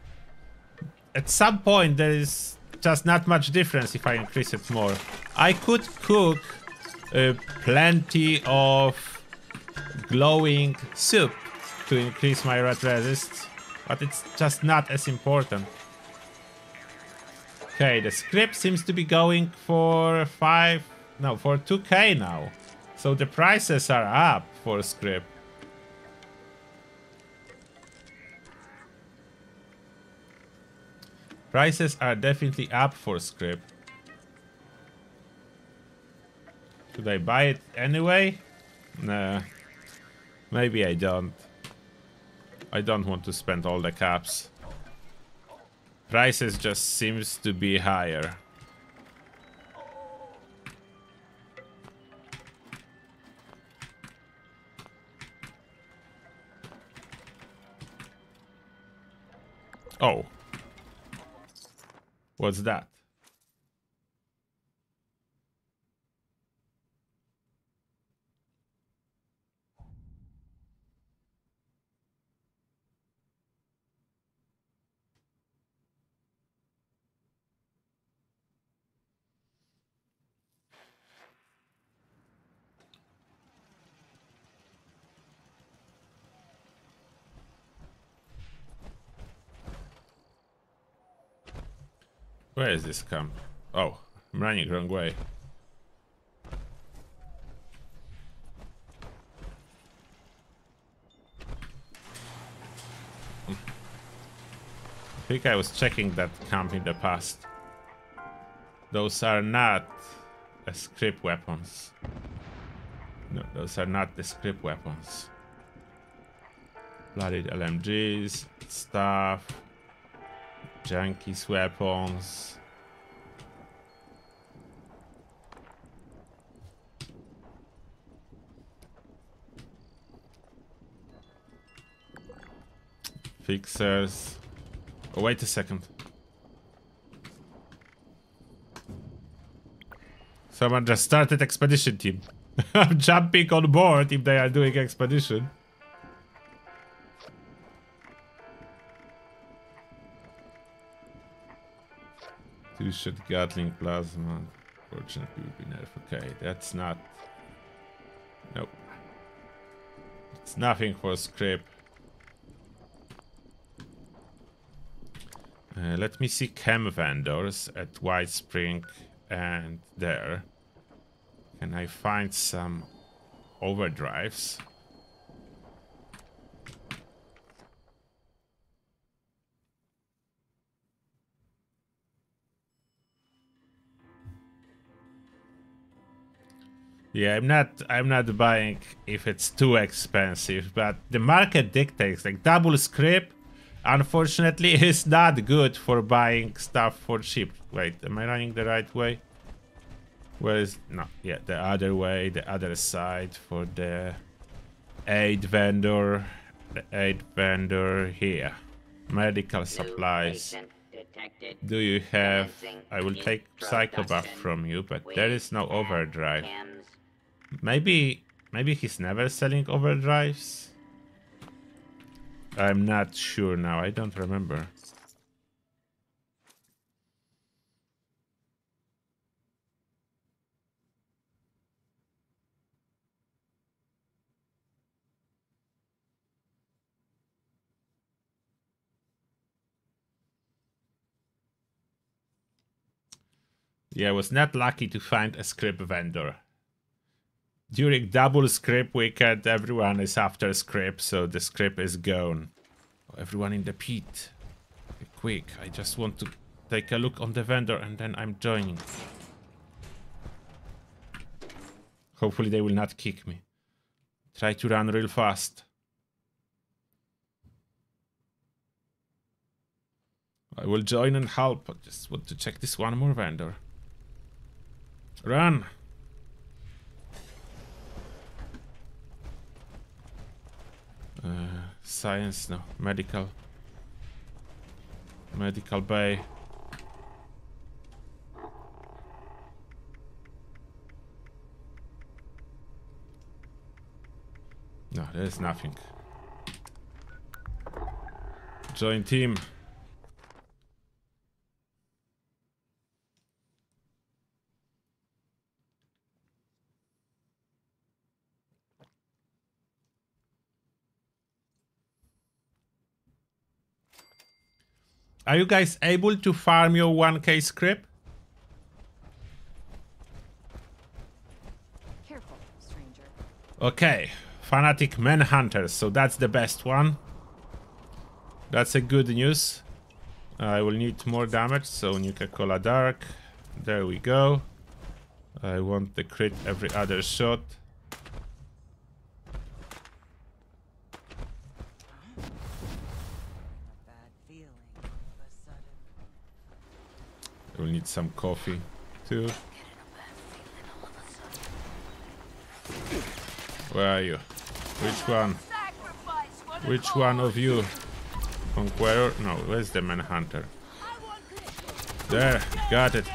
At some point, there is just not much difference if I increase it more. I could cook uh, plenty of glowing soup to increase my rad resist, but it's just not as important. Okay, the scrip seems to be going for 5, no, for 2k now. So the prices are up for scrip. Prices are definitely up for scrip. Should I buy it anyway? Nah. Maybe I don't. I don't want to spend all the caps. Prices just seems to be higher. Oh. What's that? Where is this camp? Oh, I'm running wrong way. I think I was checking that camp in the past. Those are not scrip weapons. No, those are not the scrip weapons. Blooded LMGs, stuff. Junkies weapons. Fixers. Oh, wait a second. Someone just started expedition team. [laughs] I'm jumping on board if they are doing expedition. Two shot Gatling plasma. Fortunately, would be nerf. Okay, that's not. Nope. It's nothing for scrip. Uh, let me see chem vendors at White Spring and there. Can I find some overdrives? Yeah, I'm not I'm not buying if it's too expensive, but the market dictates like double scrip unfortunately [laughs] is not good for buying stuff for cheap. Wait, am I running the right way? Where is no, yeah, the other way, the other side for the aid vendor. The aid vendor here. Medical supplies. Do you have I will take psychobuff from you, but there is no overdrive. Maybe maybe he's never selling overdrives? I'm not sure now. I don't remember. Yeah, I was not lucky to find a scrip vendor during double scrip weekend, everyone is after scrip, so the scrip is gone. Oh, everyone in the pit. Quick, I just want to take a look on the vendor and then I'm joining. Hopefully they will not kick me. Try to run real fast. I will join and help. I just want to check this one more vendor. Run! Uh, science, no. Medical. Medical bay. No, there's nothing. Join team. Are you guys able to farm your 1k scrip? Careful, stranger. Okay, Fanatic Manhunters, so that's the best one. That's a good news. I will need more damage, so Nuka-Cola Dark. There we go. I want the crit every other shot. We'll need some coffee too. Where are you? Which one? Which one of you Conqueror? No, where's the Manhunter? There, got it.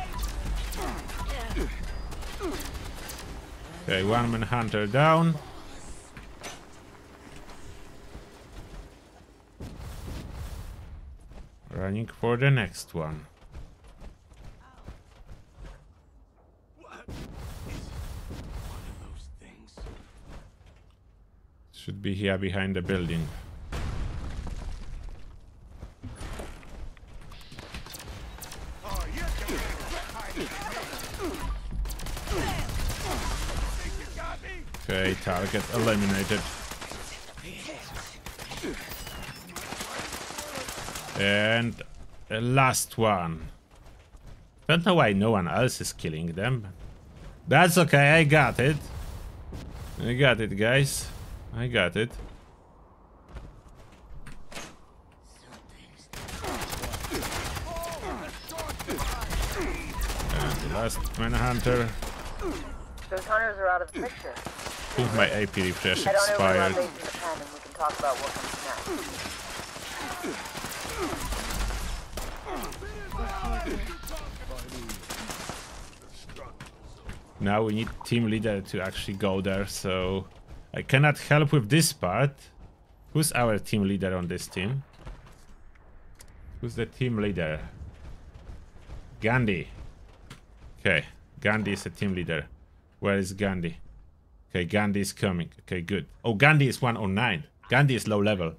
Okay, one Manhunter down. Running for the next one. Should be here behind the building. Okay, target eliminated. And the last one. Don't know why no one else is killing them. That's okay, I got it. I got it, guys. I got it. And the last Manhunter. Those hunters are out of the picture. I think my AP refresh Head on over to our expired. base in Japan and we can talk about what comes next. Now we need team leader to actually go there, so I cannot help with this part. Who's our team leader on this team? Who's the team leader? Gandhi. Okay, Gandhi is a team leader. Where is Gandhi? Okay, Gandhi is coming. Okay, good. Oh, Gandhi is 109. Gandhi is low level.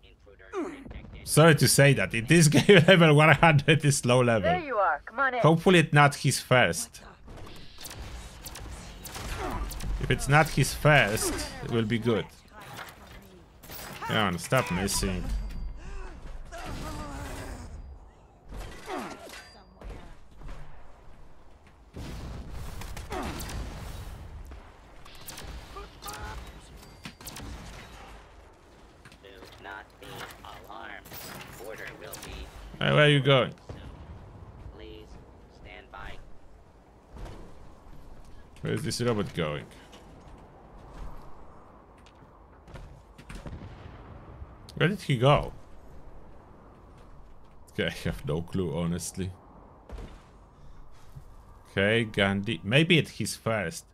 Sorry to say that. In this [laughs] game, level 100 is low level. There you are. Come on in. Hopefully it's not his first. If it's not his first, it will be good. Come on, stop missing. Do not be alarmed. Order will be. Hey, where are you going? Please stand by. Where is this robot going? Where did he go? Okay, [laughs] I have no clue, honestly. Okay, Gandhi. Maybe it's his first.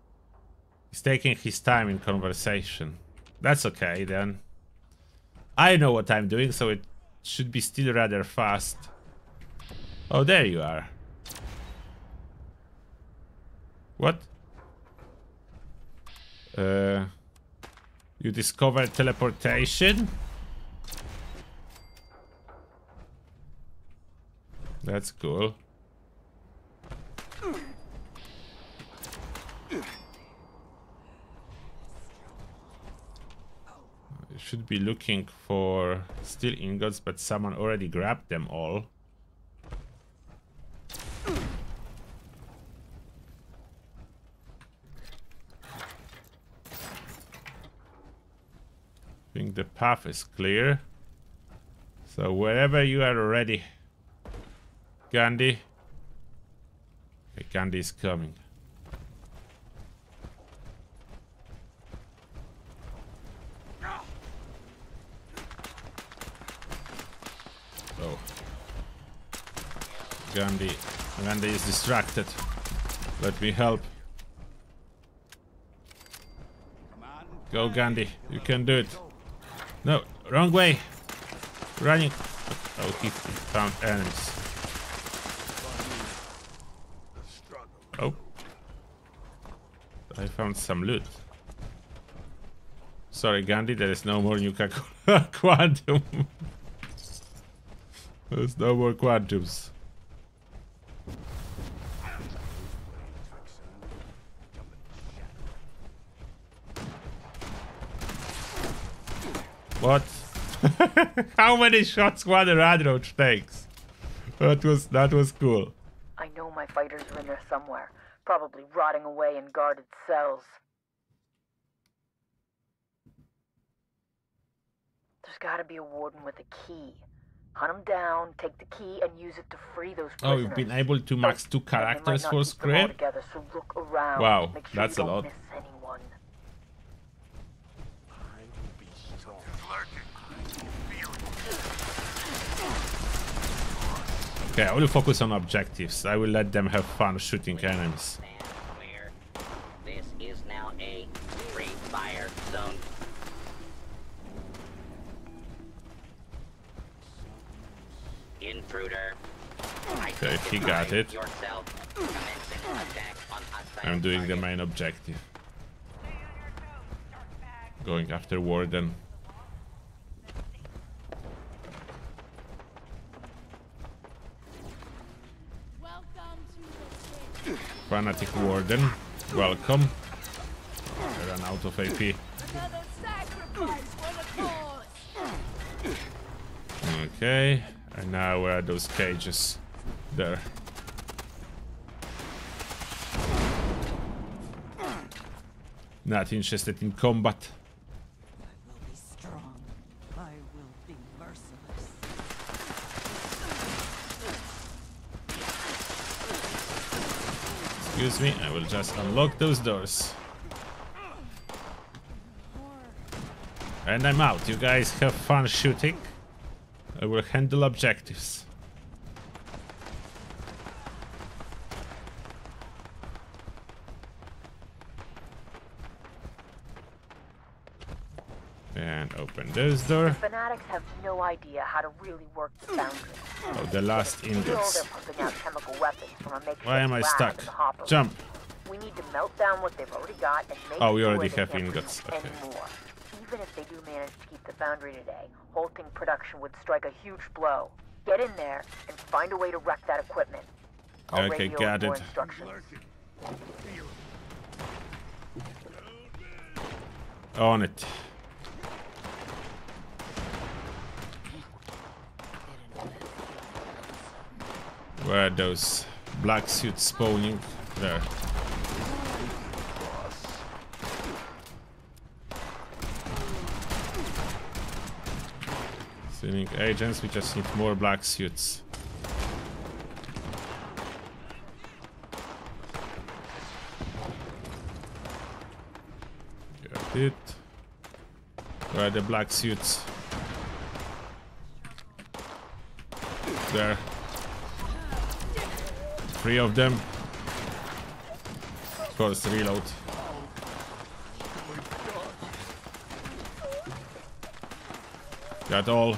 He's taking his time in conversation. That's okay, then. I know what I'm doing, so it should be still rather fast. Oh, there you are. What? Uh, you discovered teleportation? That's cool. Should be looking for steel ingots, but someone already grabbed them all. I think the path is clear. So wherever you are ready, Gandhi. Okay, Gandhi is coming. Oh. Gandhi. Gandhi is distracted. Let me help. Go, Gandhi. You can do it. No, wrong way. Running. Oh, he found enemies. Oh. I found some loot. Sorry, Gandhi, there is no more Nuka [laughs] Quantum. There's no more Quantums. What? [laughs] How many shots one Radroach takes? That was that was cool. I know my fighters are in there somewhere, probably rotting away in guarded cells. There's gotta be a warden with a key. Hunt him down, take the key, and use it to free those prisoners. Oh, prisoners. you've been able to max two And they might characters for scrip? together, so look around. Wow, sure that's a lot. Miss anyone. Okay, I will focus on objectives. I will let them have fun shooting enemies. This is now a free fire zone. Intruder. Okay, he got it. Yourself. Commencing attack on hostile I'm doing the main objective. Going after Warden. Fanatic Warden, welcome. I ran out of AP. Okay, and now where are those cages? There. Not interested in combat. Excuse me, I will just unlock those doors. And I'm out. You guys have fun shooting. I will handle objectives. And open this door. Fanatics have no idea how to really work the foundry. Oh, the last ingots. they're pumping out chemical weapons from a makeshift Why am I stuck? the. Jump. We need to melt down what they've already got and make Oh, we already have ingots. Okay. more. Even if they do manage to keep the foundry today, halting production would strike a huge blow. Get in there and find a way to wreck that equipment. I'll Okay, got it. On it. Where are those black suits spawning? There. Sending agents, we just need more black suits. Got it. Where are the black suits? There. Three of them. Of course, reload. Got all.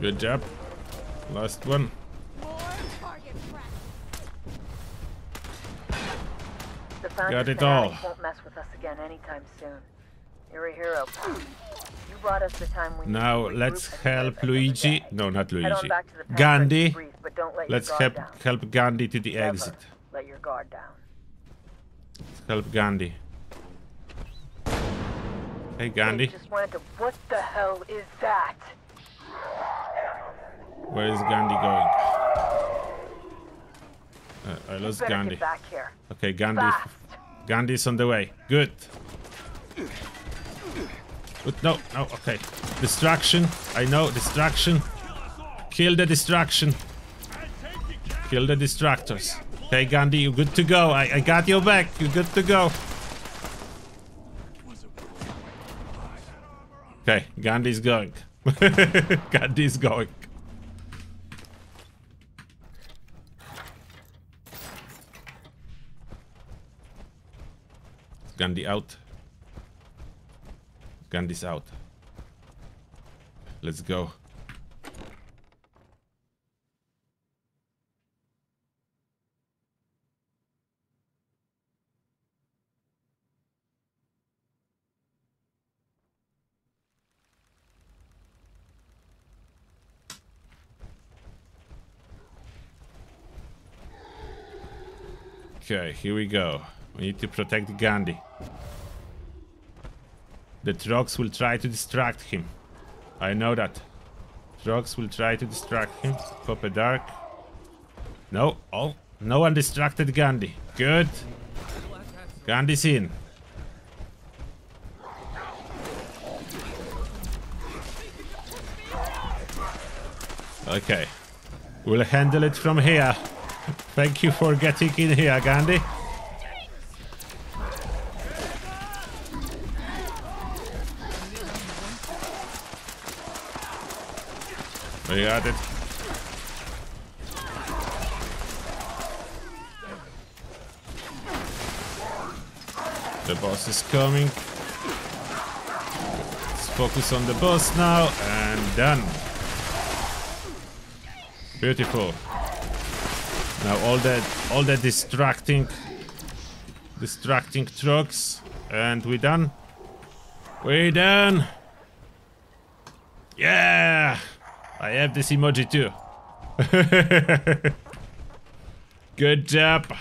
Good job. Last one. The foundry Got it all. won't mess with us again anytime soon. You're a hero. You brought us the time we Now let's help focus on the Luigi. No, not Luigi. back to the pad Gandhi. and breathe, but don't let Let's help down. help Gandhi to the Never exit. Let your guard down. Help Gandhi. Hey Gandhi, They just wanted to. What the hell is that? where is Gandhi going? Uh, I lost Gandhi. Okay, Gandhi. Fast. Gandhi's on the way. Good. Good. No, no. Okay. Distraction. I know. Distraction. Kill the distraction. Kill the distractors. Okay, Gandhi, you're good to go. I, I got your back. You're good to go. Okay, Gandhi's going. [laughs] Gandhi's going. Gandhi out. Gandhi's out. Let's go. Okay, here we go. We need to protect Gandhi. The trucks will try to distract him. I know that. Trucks will try to distract him. Pop a dark. No, oh, no one distracted Gandhi. Good. Gandhi's in. Okay. We'll handle it from here. [laughs] Thank you for getting in here, Gandhi. We got it. The boss is coming. Let's focus on the boss now and done. Beautiful. Now all that all the distracting distracting trucks and we done. We done. Yeah. I have this emoji too. [laughs] Good job.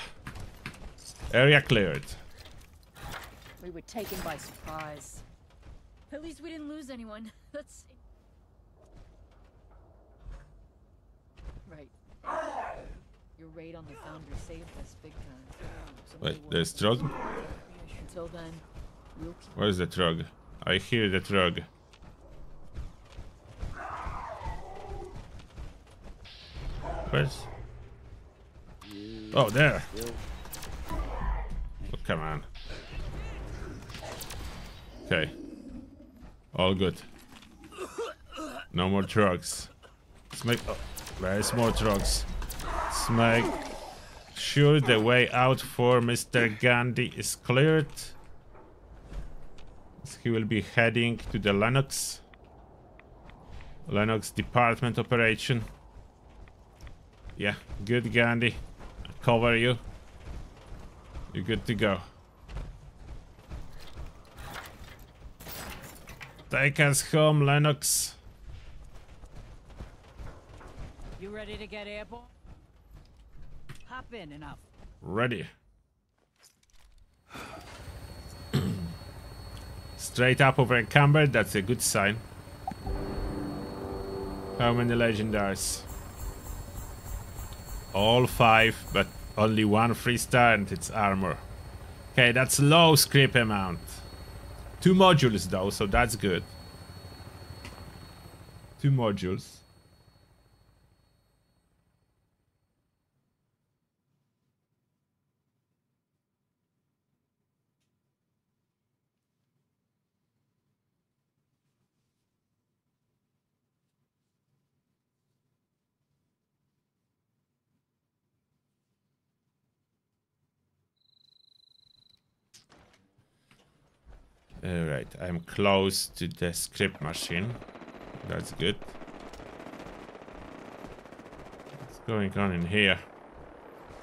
Area cleared. We were taken by surprise. At least we didn't lose anyone. [laughs] Let's see. Right. Your raid on the Foundry saved us big time. Somebody Wait, will- there's drug? Until then, we'll keep Where's the drug? I hear the drug. Oh, there. Oh, come on. Okay. All good. No more drugs. Let's make. Oh, more drugs. Let's make sure the way out for Mr. Gandhi is cleared. He will be heading to the Lennox. Lennox department operation. Yeah, good Gandhi. I'll cover you. You're good to go. Take us home, Lennox. You ready to get airborne? Hop in and up. Ready. [clears throat] Straight up over encumbered, that's a good sign. How many legendaries? All five, but only one free star and it's armor. Okay, that's low scrip amount. Two modules though, so that's good. Two modules. I'm close to the scrip machine. That's good. What's going on in here?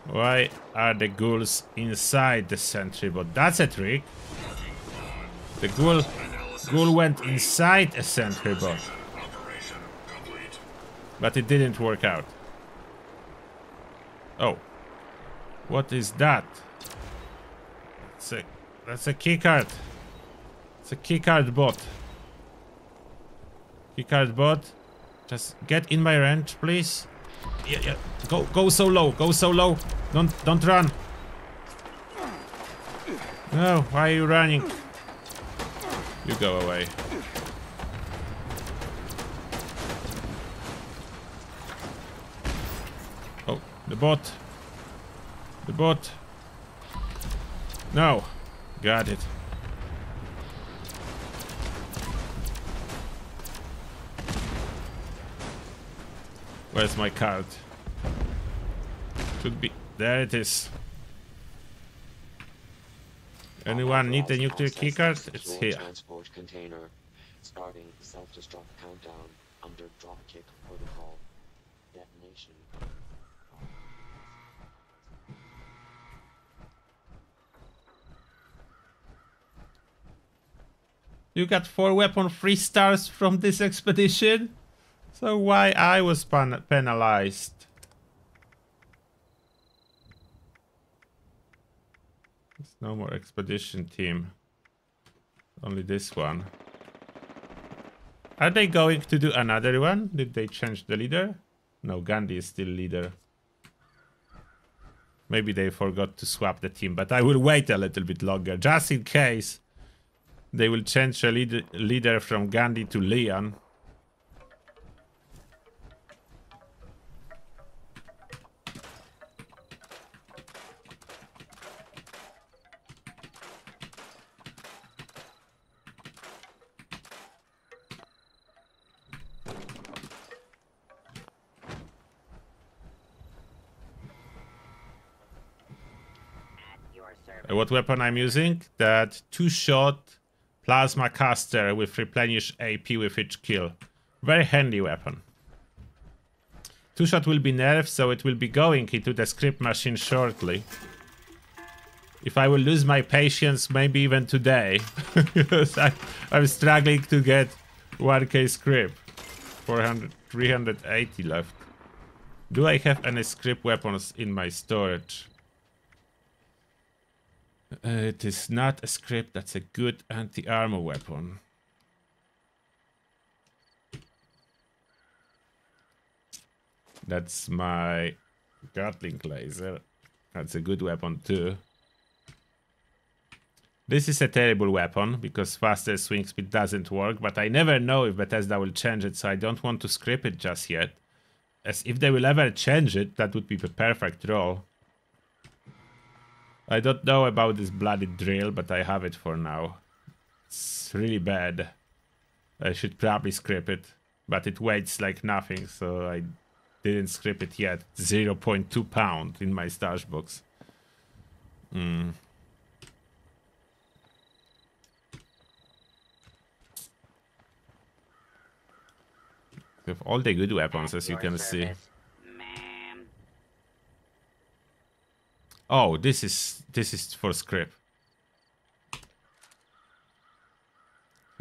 Why are the ghouls inside the sentry bot? That's a trick. The ghoul, ghoul went inside a sentry bot. But it didn't work out. Oh. What is that? That's a, that's a keycard. It's a keycard bot. Keycard bot. Just get in my range, please. Yeah, yeah. Go, go so low. Go so low. Don't, don't run. No, why are you running? You go away. Oh, the bot. The bot. No. Got it. Where's my card? Should be. There it is. Anyone need a nuclear keycard? It's here. transport container. Starting self-destruct countdown under dropkick protocol. Detonation. You got four weapon free stars from this expedition? So why I was pen penalized? There's no more expedition team. Only this one. Are they going to do another one? Did they change the leader? No, Gandhi is still leader. Maybe they forgot to swap the team, but I will wait a little bit longer, just in case they will change a lead leader from Gandhi to Leon. What weapon I'm using? That two-shot plasma caster with replenish AP with each kill. Very handy weapon. Two-shot will be nerfed, so it will be going into the scrip machine shortly. If I will lose my patience, maybe even today. [laughs] because I, I'm struggling to get 1k scrip. 400, 380 left. Do I have any scrip weapons in my storage? Uh, it is not a scrip, that's a good anti-armor weapon. That's my Gatling laser. That's a good weapon too. This is a terrible weapon because faster swing speed doesn't work, but I never know if Bethesda will change it, so I don't want to scrip it just yet. As if they will ever change it, that would be the perfect roll. I don't know about this bloody drill, but I have it for now. It's really bad. I should probably scrip it, but it weighs like nothing, so I didn't scrip it yet. 0.2 pound in my stash box. Hmm. We have all the good weapons, as you can see. Oh, this is this is for scrip.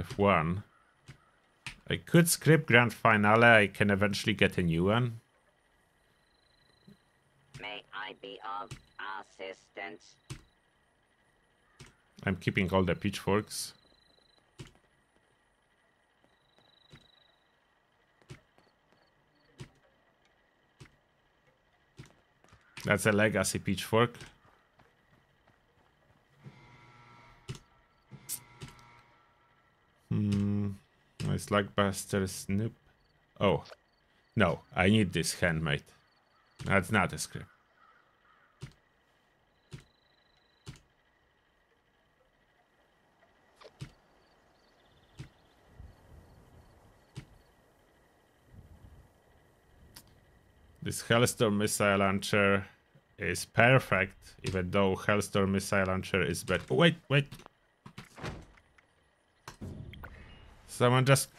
F1. I could scrip Grand Finale, I can eventually get a new one. May I be of assistance? I'm keeping all the pitchforks. That's a legacy pitchfork. Hmm. Nice Slugbuster Snoop. Oh. No, I need this handmade. That's not a scrip. This Hellstorm missile launcher is perfect, even though Hellstorm missile launcher is better. Oh, wait, wait. Someone just...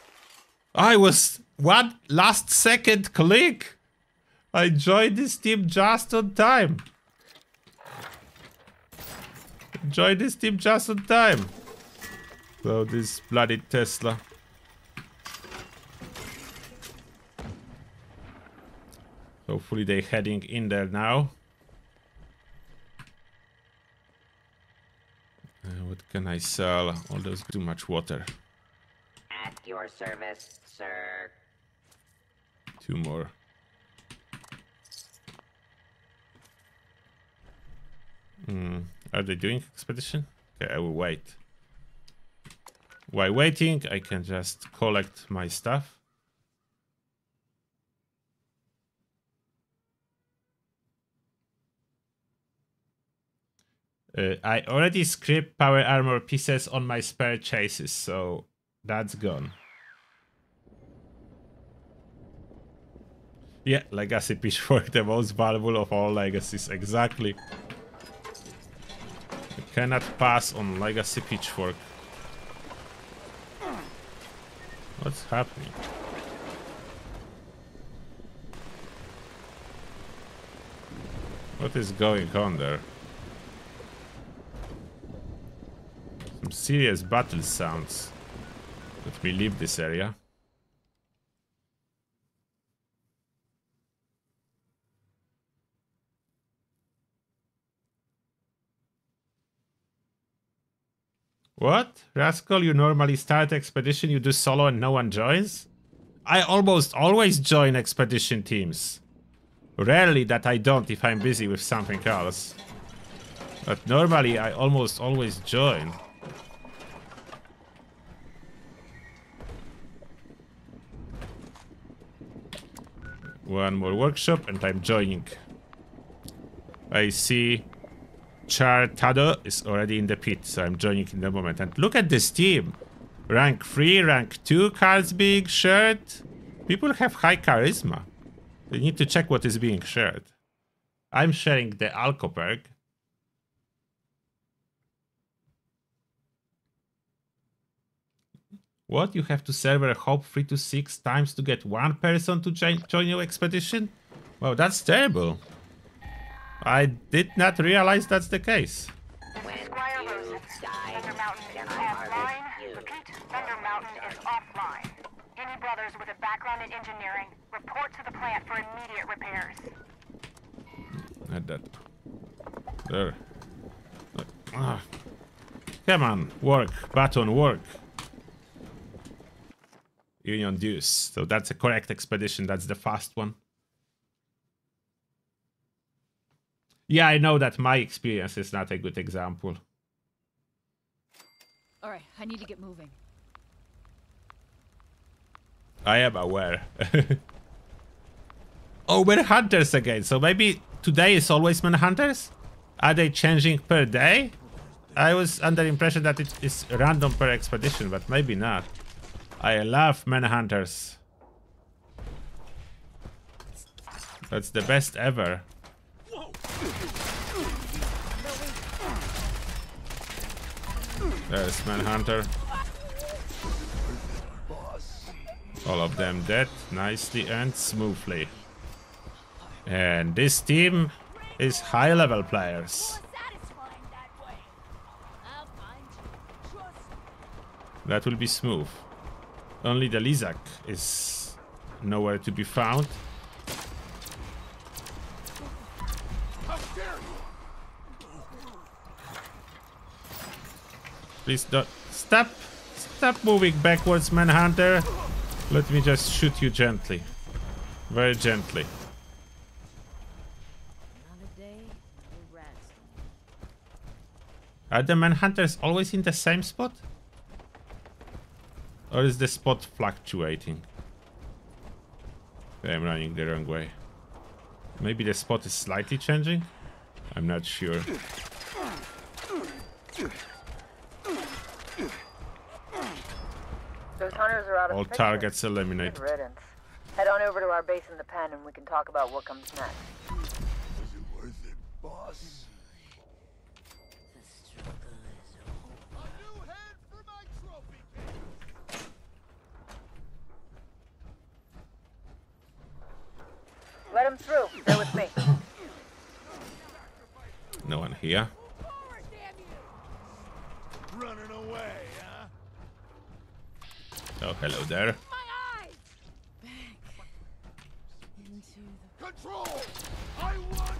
I was one last second click. I joined this team just on time. Joined this team just on time. So this bloody Tesla. Hopefully they're heading in there now. Uh, what can I sell? Oh, there's too much water. At your service, sir. Two more. Hmm. Are they doing expedition? Okay, I will wait. While waiting, I can just collect my stuff. Uh, I already scrip power armor pieces on my spare chases, so that's gone. Yeah, Legacy [laughs] Pitchfork, the most valuable of all legacies, exactly. You cannot pass on Legacy Pitchfork. What's happening? What is going on there? Serious battle sounds. Let me leave this area. What? Rascal, you normally start expedition, you do solo and no one joins? I almost always join expedition teams. Rarely that I don't if I'm busy with something else. But normally I almost always join. One more workshop and I'm joining. I see Chartado is already in the pit, so I'm joining in the moment. And look at this team. Rank 3, rank 2 cards being shared. People have high charisma. They need to check what is being shared. I'm sharing the Alcoberg. What? You have to server hop three to six times to get one person to join, your expedition? Well, that's terrible. I did not realize that's the case. Brothers with a background in engineering, report to the plant for immediate repairs. At that. There. Ah. Come on, work. Button, work. Union Dues. So that's a correct expedition. That's the fast one. Yeah, I know that my experience is not a good example. All right, I need to get moving. I am aware. [laughs] oh, we're hunters again. So maybe today is always manhunters? Are they changing per day? I was under the impression that it is random per expedition, but maybe not. I love manhunters. That's the best ever. There's Manhunter. All of them dead, nicely and smoothly. And this team is high level players. That will be smooth. Only the Lizak is nowhere to be found. Please don't stop stop moving backwards, Manhunter. Let me just shoot you gently. Very gently. Are the Manhunters always in the same spot? Or is the spot fluctuating? I'm running the wrong way. Maybe the spot is slightly changing? I'm not sure. Those hunters are out of All picture. targets eliminated. Head on over to our base in the pen and we can talk about what comes next. Let him through. Stay with me. No one here. Running away, huh? Oh, hello there. Control! I want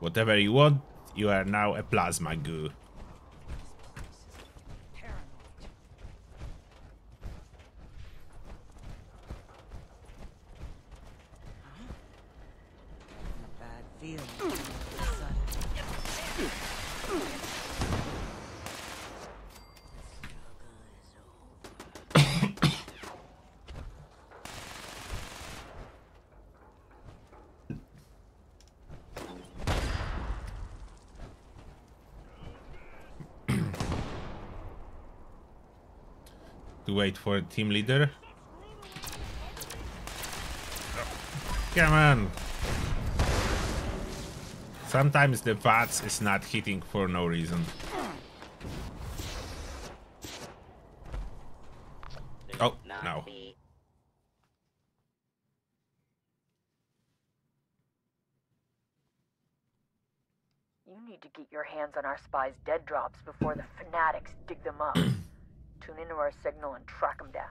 Whatever you want, you are now a plasma goo. Bad feeling. To wait for team leader. Come on. Sometimes the VATS is not hitting for no reason. Oh, no. You need to get your hands on our spies' dead drops before the fanatics dig them up. [clears throat] Tune into our signal and track them down.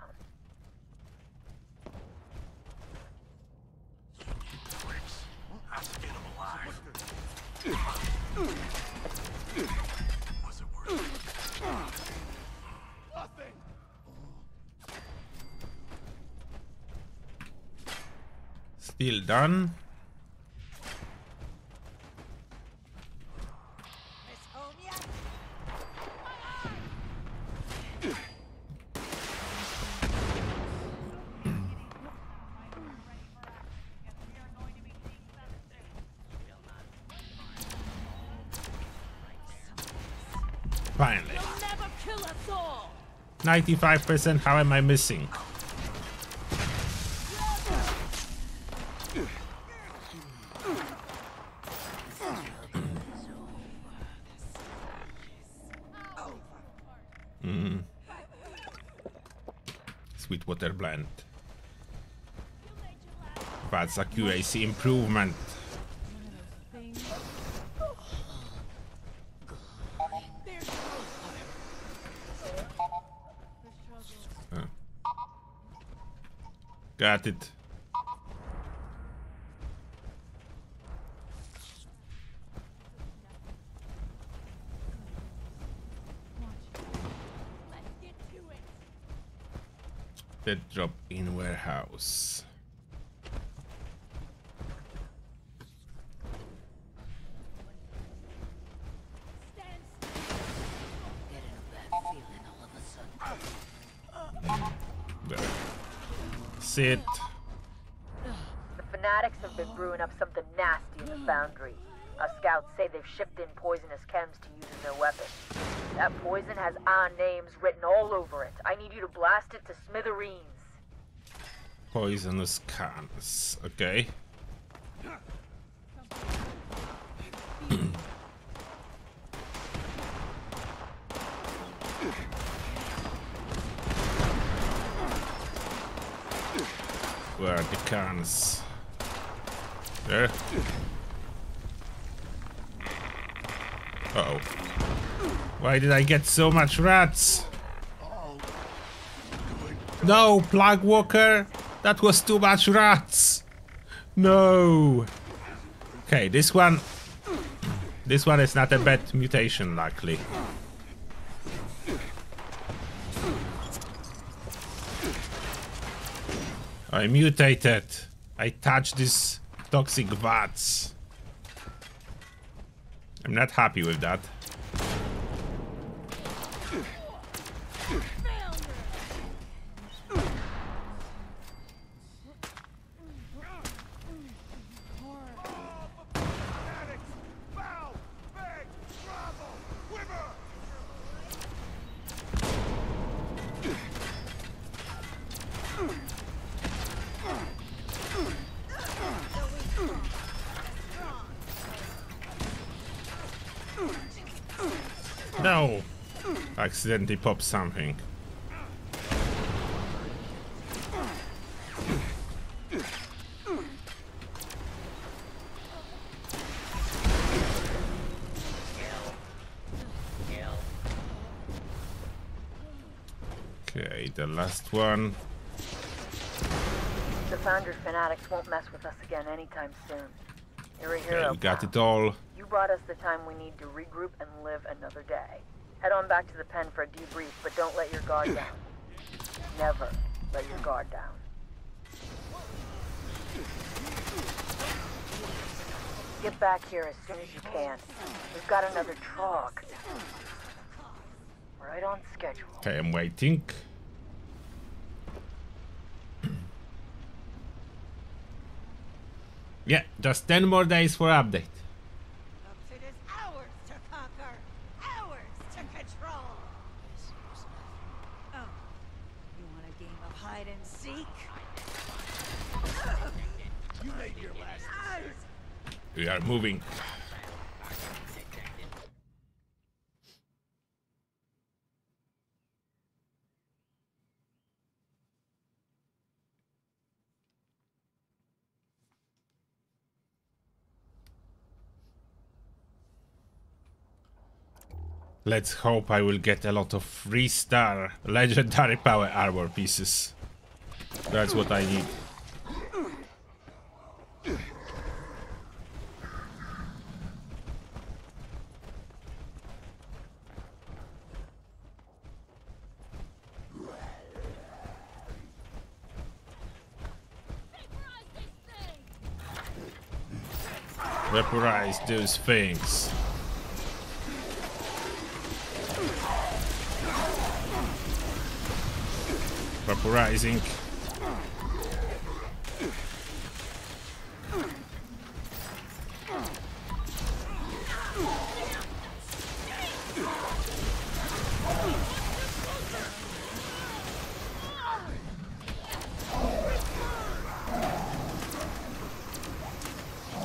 Still done. 95% how am I missing? Mm. Sweetwater blend. That's accuracy improvement. Uh. Got it. Dead drop in warehouse. Sit. The fanatics have been brewing up something nasty in the foundry. Our scouts say they've shipped in poisonous chems to use in their weapons. That poison has our names written all over it. I need you to blast it to smithereens. Poisonous cans. Okay. Where are the cans? There. Uh oh. Why did I get so much rads? No, Plague Walker! That was too much rads! No! Okay, this one... This one is not a bad mutation, luckily. I mutated. I touched these toxic vats. I'm not happy with that. Accidentally popped something. Okay, the last one. The Foundry fanatics won't mess with us again anytime soon. You're a hero. we got it all. You brought us the time we need to regroup and live another day. Head on back to the pen for a debrief, but don't let your guard down. Never let your guard down. Get back here as soon as you can. We've got another trog. Right on schedule. Okay, I'm waiting. [clears throat] yeah, just 10 more days for update. It is ours to conquer, ours to control. Oh, you want a game of hide and seek? You made your last We are moving. Let's hope I will get a lot of three star legendary power armor pieces. That's what I need. Vaporize those things. Vaporizing.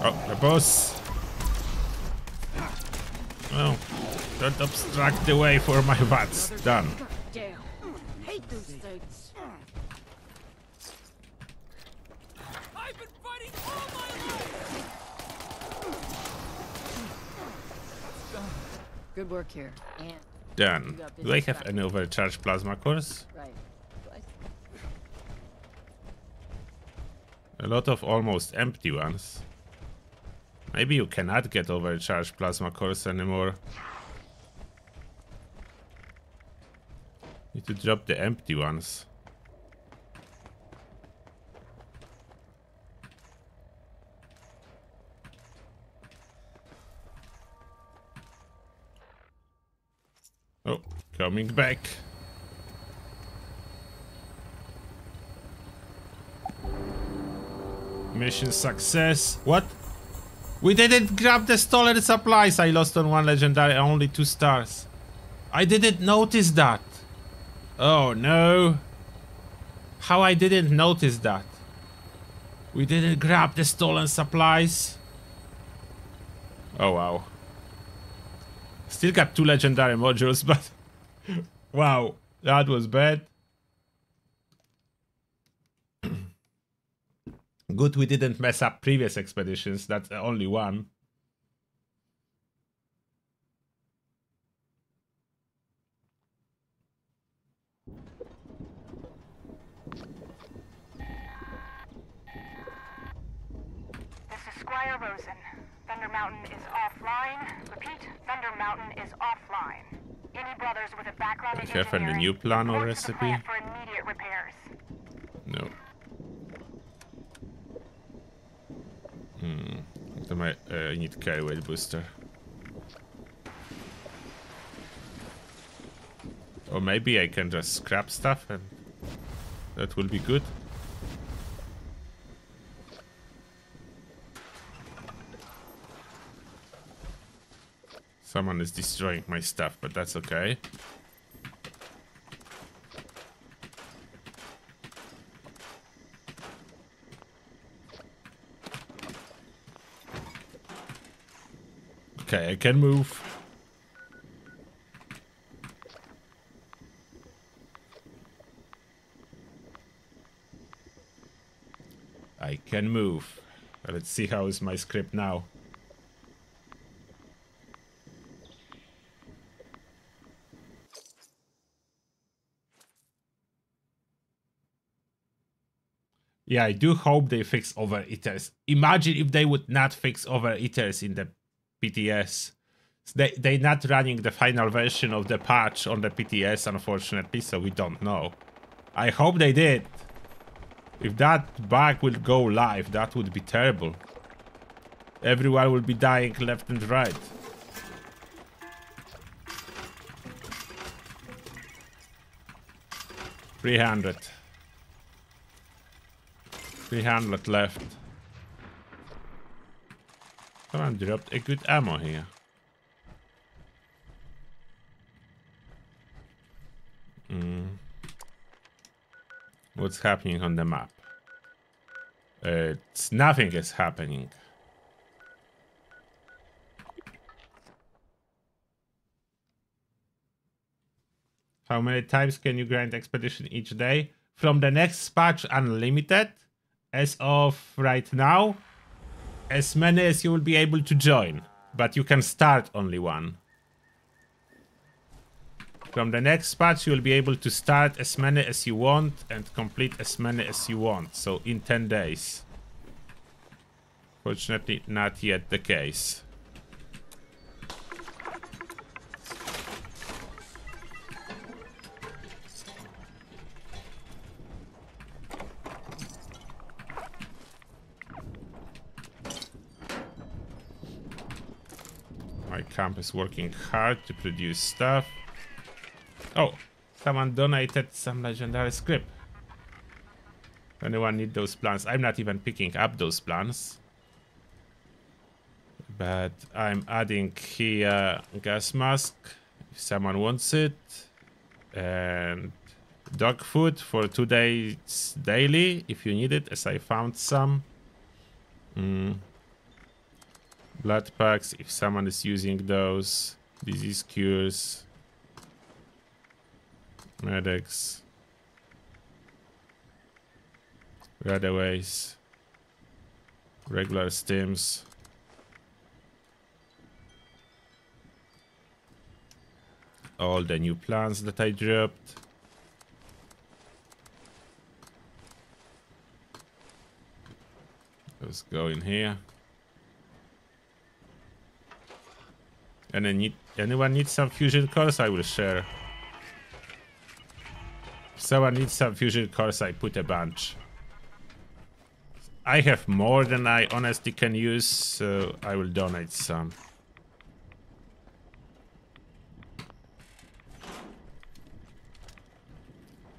Oh, boss. The way for my bats. Done. hate those things. I've been fighting all my life! Good work here. And Done. Do I have any overcharged plasma cores? right. A lot of almost empty ones. Maybe you cannot get overcharged plasma cores anymore. Need to drop the empty ones. Oh, coming back. Mission success. What? We didn't grab the stolen supplies. I lost on one legendary, only two stars. I didn't notice that. Oh no. How I didn't notice that. We didn't grab the stolen supplies. Oh wow. Still got two legendary modules, [laughs] but wow, that was bad. [clears throat] Good we didn't mess up previous expeditions, that's only one. This is Squire Rosen. Thunder Mountain is offline. Repeat, Thunder Mountain is offline. Any brothers with a background in Do you have any engineering, new plan or recipe? plant for immediate repairs. No. Hmm. Uh, I need carry weight booster. Or maybe I can just scrap stuff and that will be good. Someone is destroying my stuff, but that's okay. Okay, I can move. I can move. Let's see how is my scrip now. Yeah, I do hope they fix over overeaters. Imagine if they would not fix over overeaters in the PTS. They they not running the final version of the patch on the PTS, unfortunately, so we don't know. I hope they did. If that bug will go live, that would be terrible. Everyone will be dying left and right. Three hundred. 300 left. Someone dropped a good ammo here. Mm. What's happening on the map? It's nothing is happening. How many times can you grind expedition each day? From the next patch unlimited, as of right now, as many as you will be able to join, but you can start only one. From the next patch, you will be able to start as many as you want and complete as many as you want, so in 10 days. Fortunately, not yet the case. Camp is working hard to produce stuff. Oh, someone donated some legendary scrip. Anyone need those plans? I'm not even picking up those plans. But I'm adding here gas mask if someone wants it. And dog food for two days daily if you need it, as I found some. Mm. Blood packs if someone is using those. Disease cures. Medics. Radaways. Regular stims. All the new plants that I dropped. Let's go in here. And I need anyone needs some fusion cores, I will share. Someone needs some fusion cores, I put a bunch. I have more than I honestly can use, so I will donate some.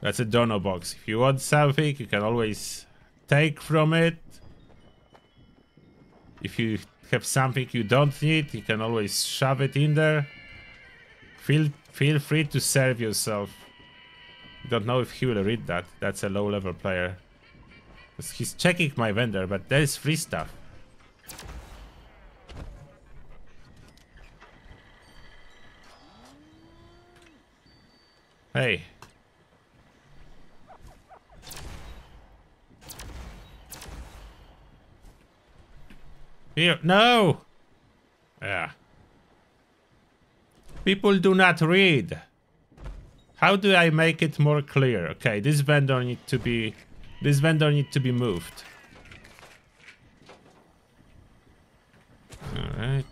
That's a dono box. If you want something, you can always take from it. If you have something you don't need, you can always shove it in there. Feel feel free to serve yourself. Don't know if he will read that. That's a low level player. He's checking my vendor, but there is free stuff. Hey. Here, no! Yeah. People do not read. How do I make it more clear? Okay, this vendor need to be this vendor need to be moved. Alright.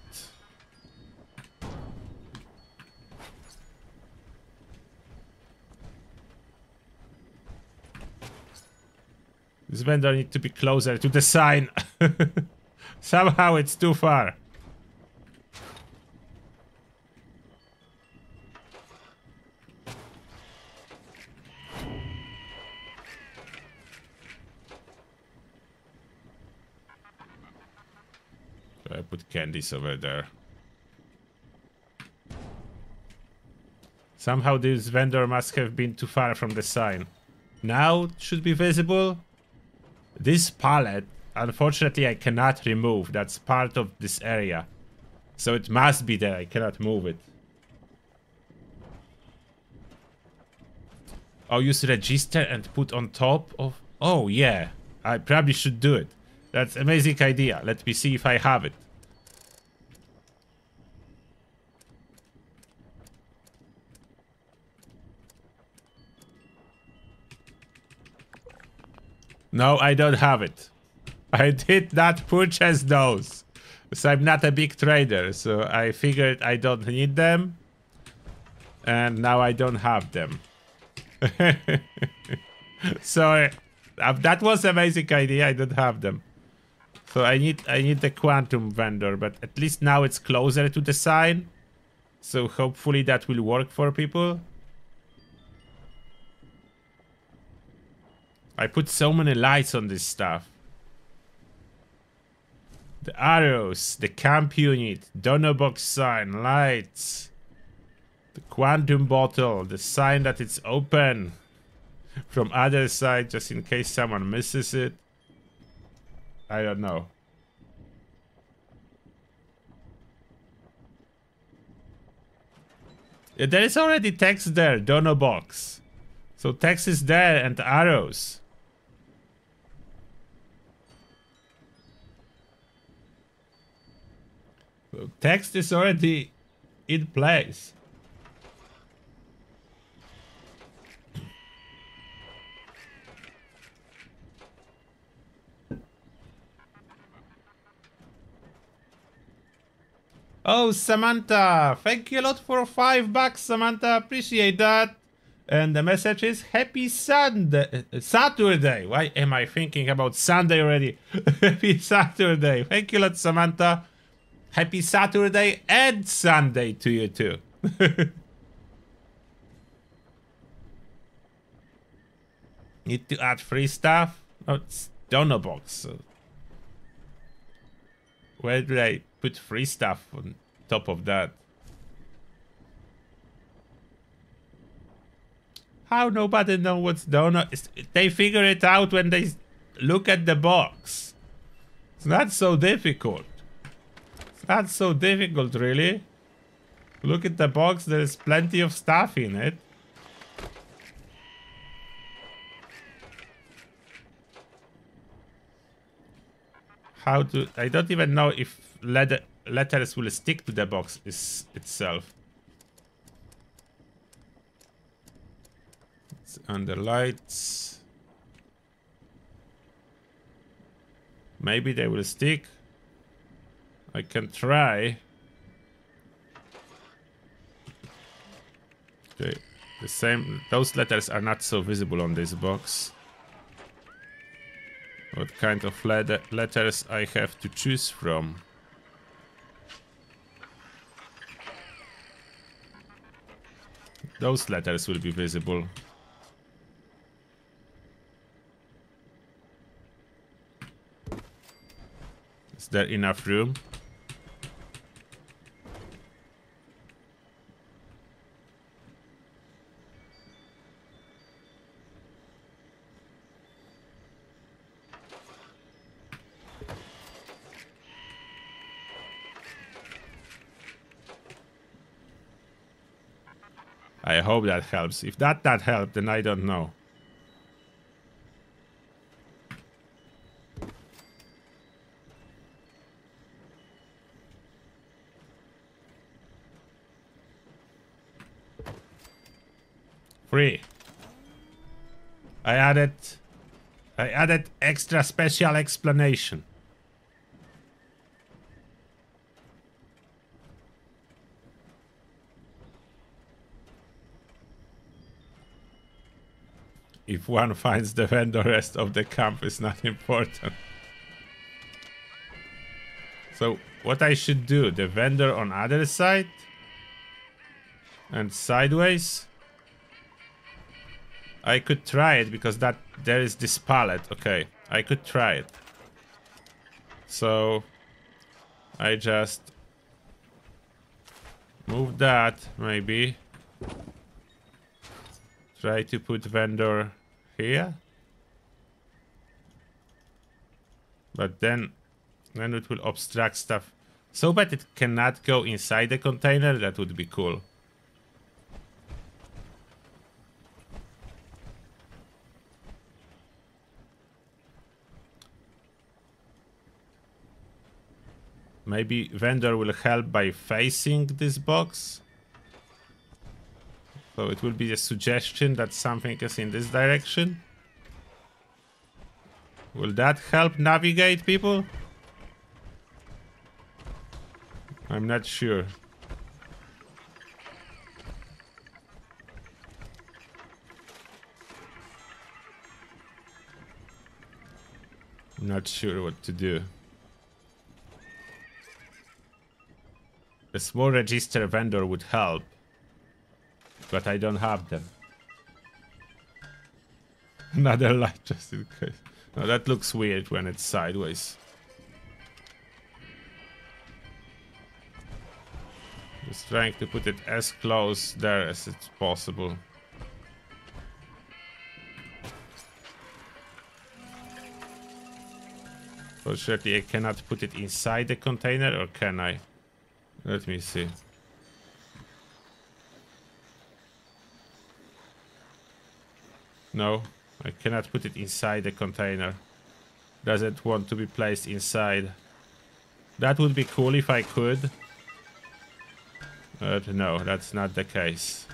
This vendor need to be closer to the sign. [laughs] Somehow it's too far. I put candies over there. Somehow this vendor must have been too far from the sign. Now it should be visible. This pallet, unfortunately I cannot remove. That's part of this area. So it must be there. I cannot move it. Oh, use register and put on top of... Oh, yeah. I probably should do it. That's amazing idea. Let me see if I have it. No, I don't have it. I did not purchase those. So I'm not a big trader, so I figured I don't need them. And now I don't have them. [laughs] so Uh, that was a basic idea, I don't have them. So I need I need the quantum vendor, but at least now it's closer to the sign. So hopefully that will work for people. I put so many lights on this stuff. The arrows, the camp unit, donor box sign, lights. The quantum bottle, the sign that it's open. From other side, just in case someone misses it. I don't know. There is already text there, donor box. So text is there and arrows. Text is already in place. Oh, Samantha, thank you a lot for five bucks, Samantha. Appreciate that. And the message is Happy Sunday, uh, Saturday. Why am I thinking about Sunday already? [laughs] Happy Saturday. Thank you a lot, Samantha. Happy Saturday and Sunday to you too. [laughs] Need to add free stuff? Oh, it's donor box. So where do I put free stuff on top of that? How nobody know what's donor? They figure it out when they look at the box. It's not so difficult. Not so difficult, really. Look at the box, there's plenty of stuff in it. How to... I don't even know if letter, letters will stick to the box is itself. It's under lights. Maybe they will stick. I can try. Okay, the same. Those letters are not so visible on this box. What kind of letter letters I have to choose from? Those letters will be visible. Is there enough room? I hope that helps. If that that helped, then I don't know. Free. I added I added extra special explanation. If one finds the vendor, rest of the camp is not important. So what I should do, the vendor on other side? And sideways? I could try it because that there is this pallet. Okay, I could try it. So I just move that maybe. Try to put vendor here. But then, then it will obstruct stuff. So bad it cannot go inside the container, that would be cool. Maybe vendor will help by facing this box. So it will be a suggestion that something is in this direction. Will that help navigate people? I'm not sure. Not sure what to do. A small register vendor would help. But I don't have them. [laughs] Another light just in case. Now that looks weird when it's sideways. Just trying to put it as close there as it's possible. Fortunately, I cannot put it inside the container, or can I? Let me see. No, I cannot put it inside the container. Doesn't want to be placed inside? That would be cool if I could. But no, that's not the case.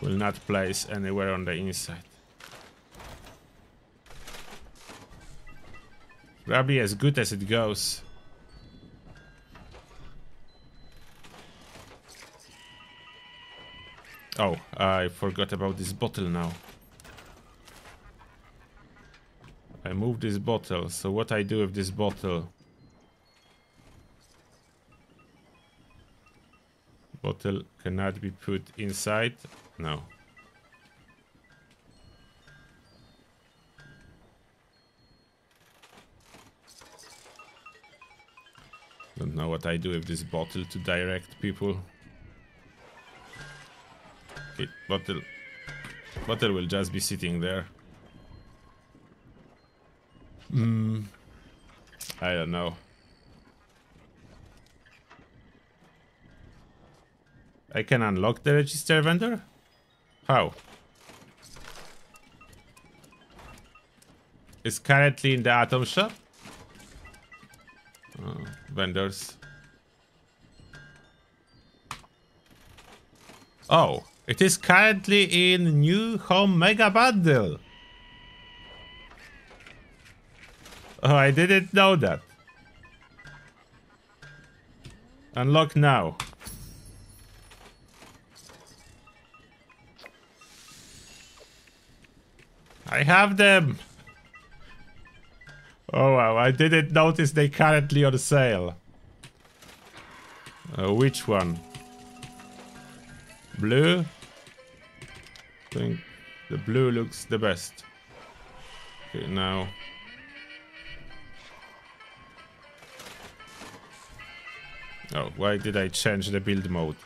Will not place anywhere on the inside. Probably as good as it goes. Oh, I forgot about this bottle now. I moved this bottle, so what I do with this bottle? Bottle cannot be put inside? No. Don't know what I do with this bottle to direct people. Okay, bottle. Bottle will just be sitting there. Hmm. I don't know. I can unlock the register vendor? How? is currently in the atom shop. Oh, vendors. Oh, it is currently in new home mega bundle. Oh, I didn't know that. Unlock now. I have them. Oh wow, I didn't notice they currently on sale. Uh, which one? Blue? I think the blue looks the best. Okay, now. Oh, why did I change the build mode?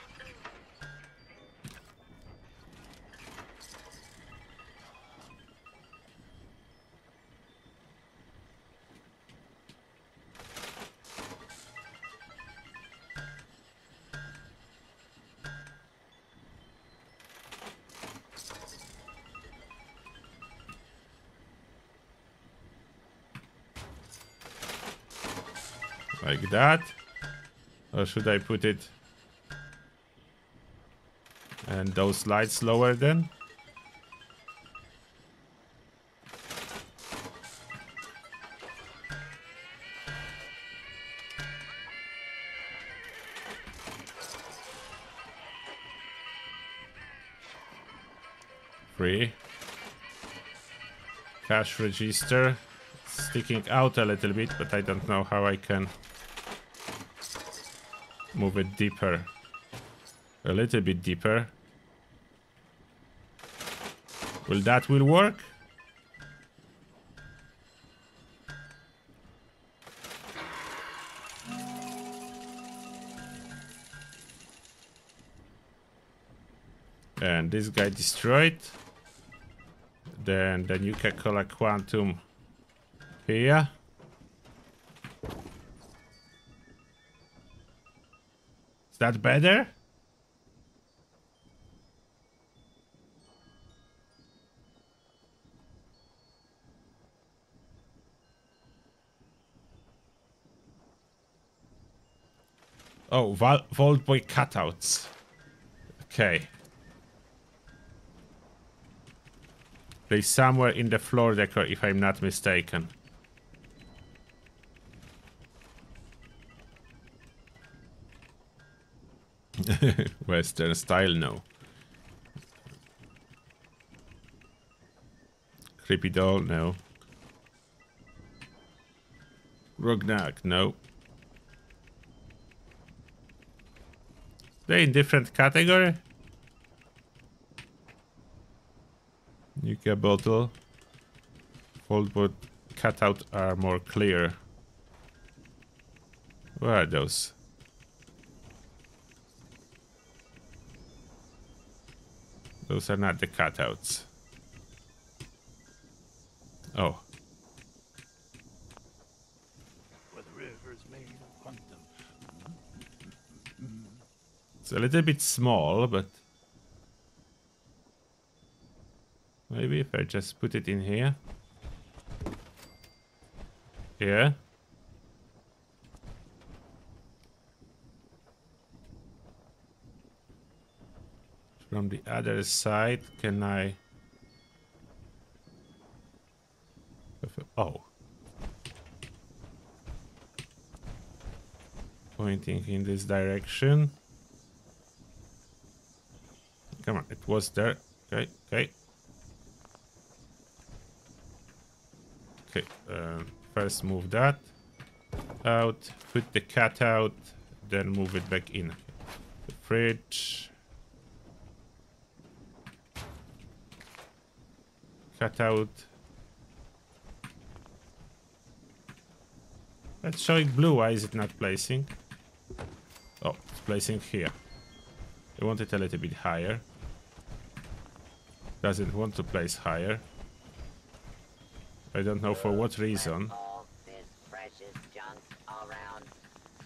That. Or should I put it... And those lights lower then? Free. Cash register. Sticking out a little bit, but I don't know how I can move it deeper. A little bit deeper. Will that will work? And this guy destroyed. Then the Nuka-Cola Quantum here. That better? Oh, Vault Boy cutouts. Okay. Place somewhere in the floor decor, if I'm not mistaken. [laughs] Western style, no. Creepy doll, no. Grognak, no. They in different category? Nuka bottle. Vault Boy cutout are more clear. Where are those? Those are not the cutouts. Oh. It's a little bit small, but maybe if I just put it in here. Here. From the other side, can I... Oh. Pointing in this direction. Come on, it was there. Okay, okay. Okay, uh, first move that out, put the cat out, then move it back in. The fridge. Cut out. That's showing blue. Why is it not placing? Oh, it's placing here. I want it a little bit higher. Doesn't want to place higher. I don't know for what reason.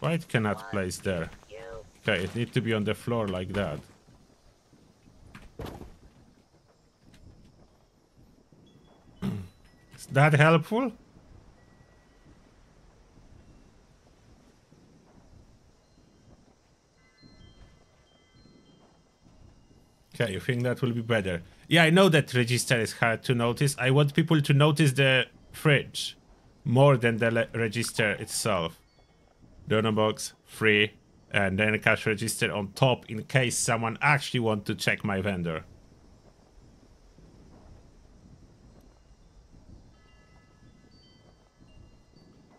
Why it cannot place there? Okay, it needs to be on the floor like that. That helpful? Okay, you think that will be better? Yeah, I know that register is hard to notice. I want people to notice the fridge more than the register itself. Donor box, free, and then cash register on top in case someone actually want to check my vendor.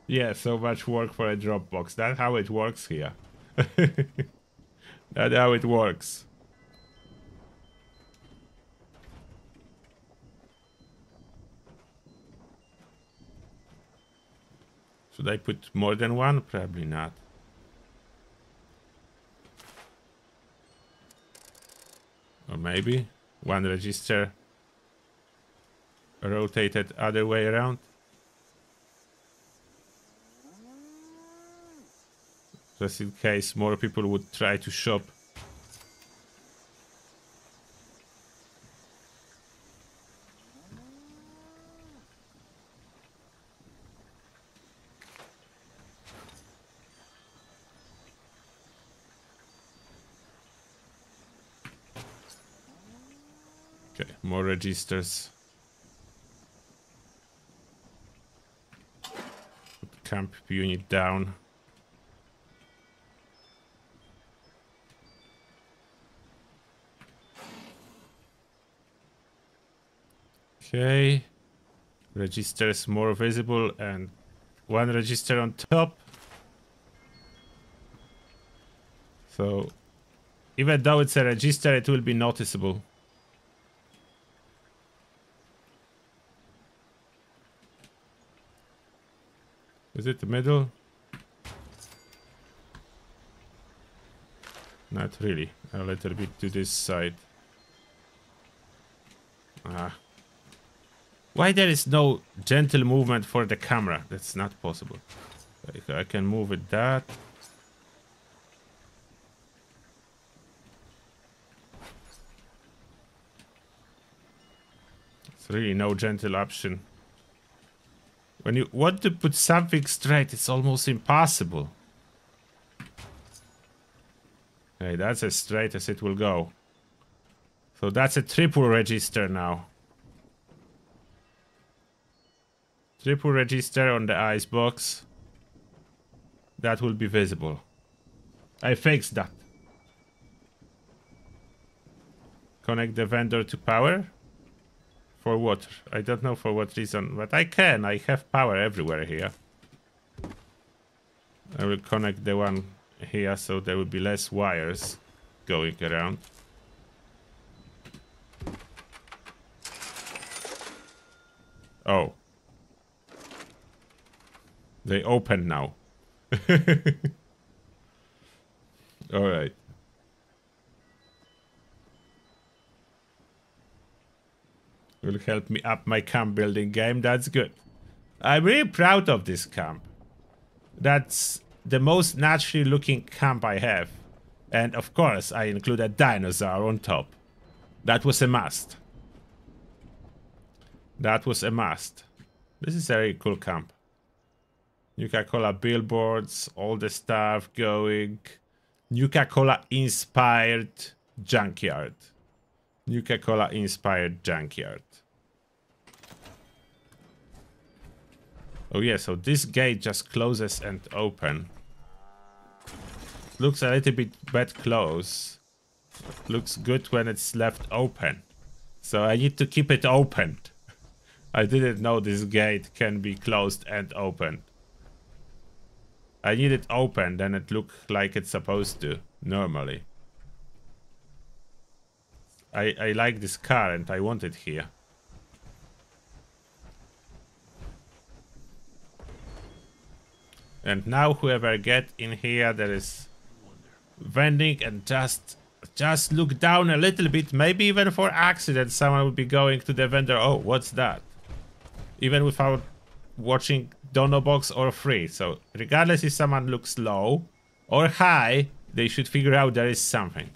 Yeah, so much work for a Dropbox. That's how it works here. [laughs] That's how it works. Should I put more than one? Probably not. Or maybe one register rotated other way around. Just in case more people would try to shop. Okay, more registers. Camp unit down. Okay. Registers more visible and one register on top. So even though it's a register, it will be noticeable. Is it the middle? Not really. A little bit to this side. Ah. Why there is no gentle movement for the camera? That's not possible. I can move it that. It's really no gentle option. When you want to put something straight, it's almost impossible. Okay, that's as straight as it will go. So that's a triple register now. Triple register on the ice box. That will be visible. I fixed that. Connect the vendor to power. For what? I don't know for what reason, but I can. I have power everywhere here. I will connect the one here so there will be less wires going around. Oh. They open now. [laughs] Alright. Will help me up my camp building game. That's good. I'm really proud of this camp. That's the most naturally looking camp I have. And of course, I include a dinosaur on top. That was a must. That was a must. This is a very cool camp. Nuka-Cola billboards, all the stuff going. Nuka-Cola inspired junkyard. Nuka-Cola inspired junkyard. Oh yeah, so this gate just closes and open. Looks a little bit bad close. Looks good when it's left open. So I need to keep it opened. [laughs] I didn't know this gate can be closed and opened. I need it open, then it look like it's supposed to, normally. I, I like this car and I want it here. And now whoever get in here, there is vending and just just look down a little bit. Maybe even for accident, someone would be going to the vendor. Oh, what's that? Even without watching dono box or free. So regardless if someone looks low or high, they should figure out there is something.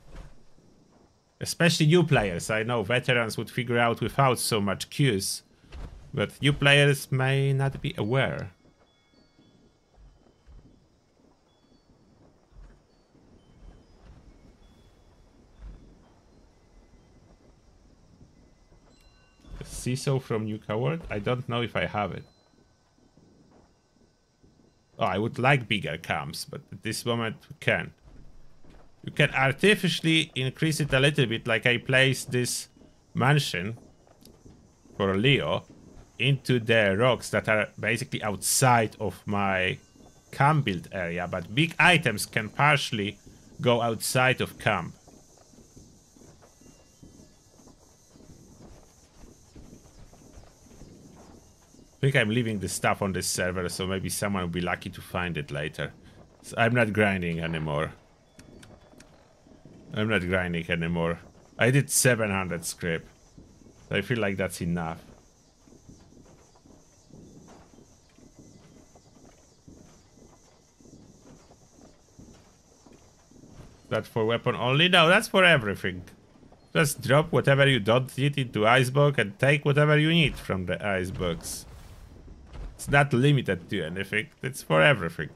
Especially new players. I know veterans would figure out without so much cues But you players may not be aware. CISO from New Coward? I don't know if I have it. Oh, I would like bigger camps, but at this moment we can't. You can artificially increase it a little bit, like I placed this mansion for Leo into the rocks that are basically outside of my camp build area, but big items can partially go outside of camp. I think I'm leaving the stuff on this server, so maybe someone will be lucky to find it later. So I'm not grinding anymore. I'm not grinding anymore. I did 700 scrip. I feel like that's enough. That for weapon only? No, that's for everything. Just drop whatever you don't need into icebox and take whatever you need from the icebox. It's not limited to anything, it's for everything.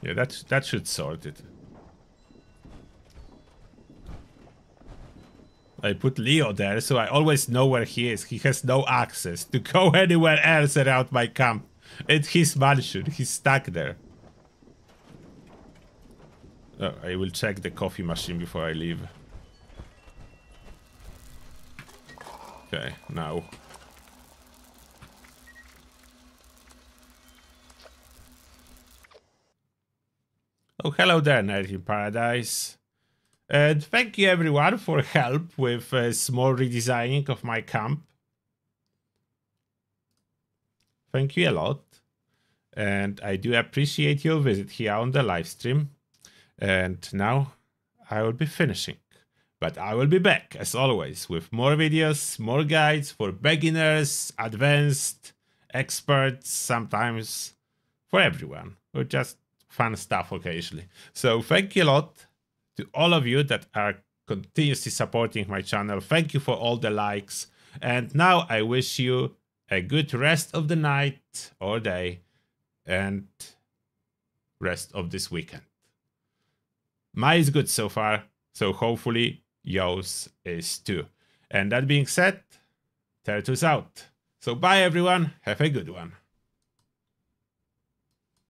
Yeah, that, that should sort it. I put Leo there, so I always know where he is. He has no access to go [laughs] anywhere else around my camp. It's his mansion. He's stuck there. Oh, I will check the coffee machine before I leave. Okay, now. Oh, hello there, Night in Paradise. And thank you everyone for [laughs] help with a small redesigning of my camp. Thank you a lot. And I do appreciate your visit here on the live stream. And now I will be finishing. But I will be back, as always, with more videos, more guides for beginners, advanced, experts, sometimes for everyone, or just fun stuff occasionally. So thank you a lot to all of you that are continuously supporting my channel. Thank you for all the likes. And now I wish you a good rest of the night or day and rest of this weekend. Mine is good so far, so hopefully yours is too. And that being said, Turtles out. So bye everyone, have a good one.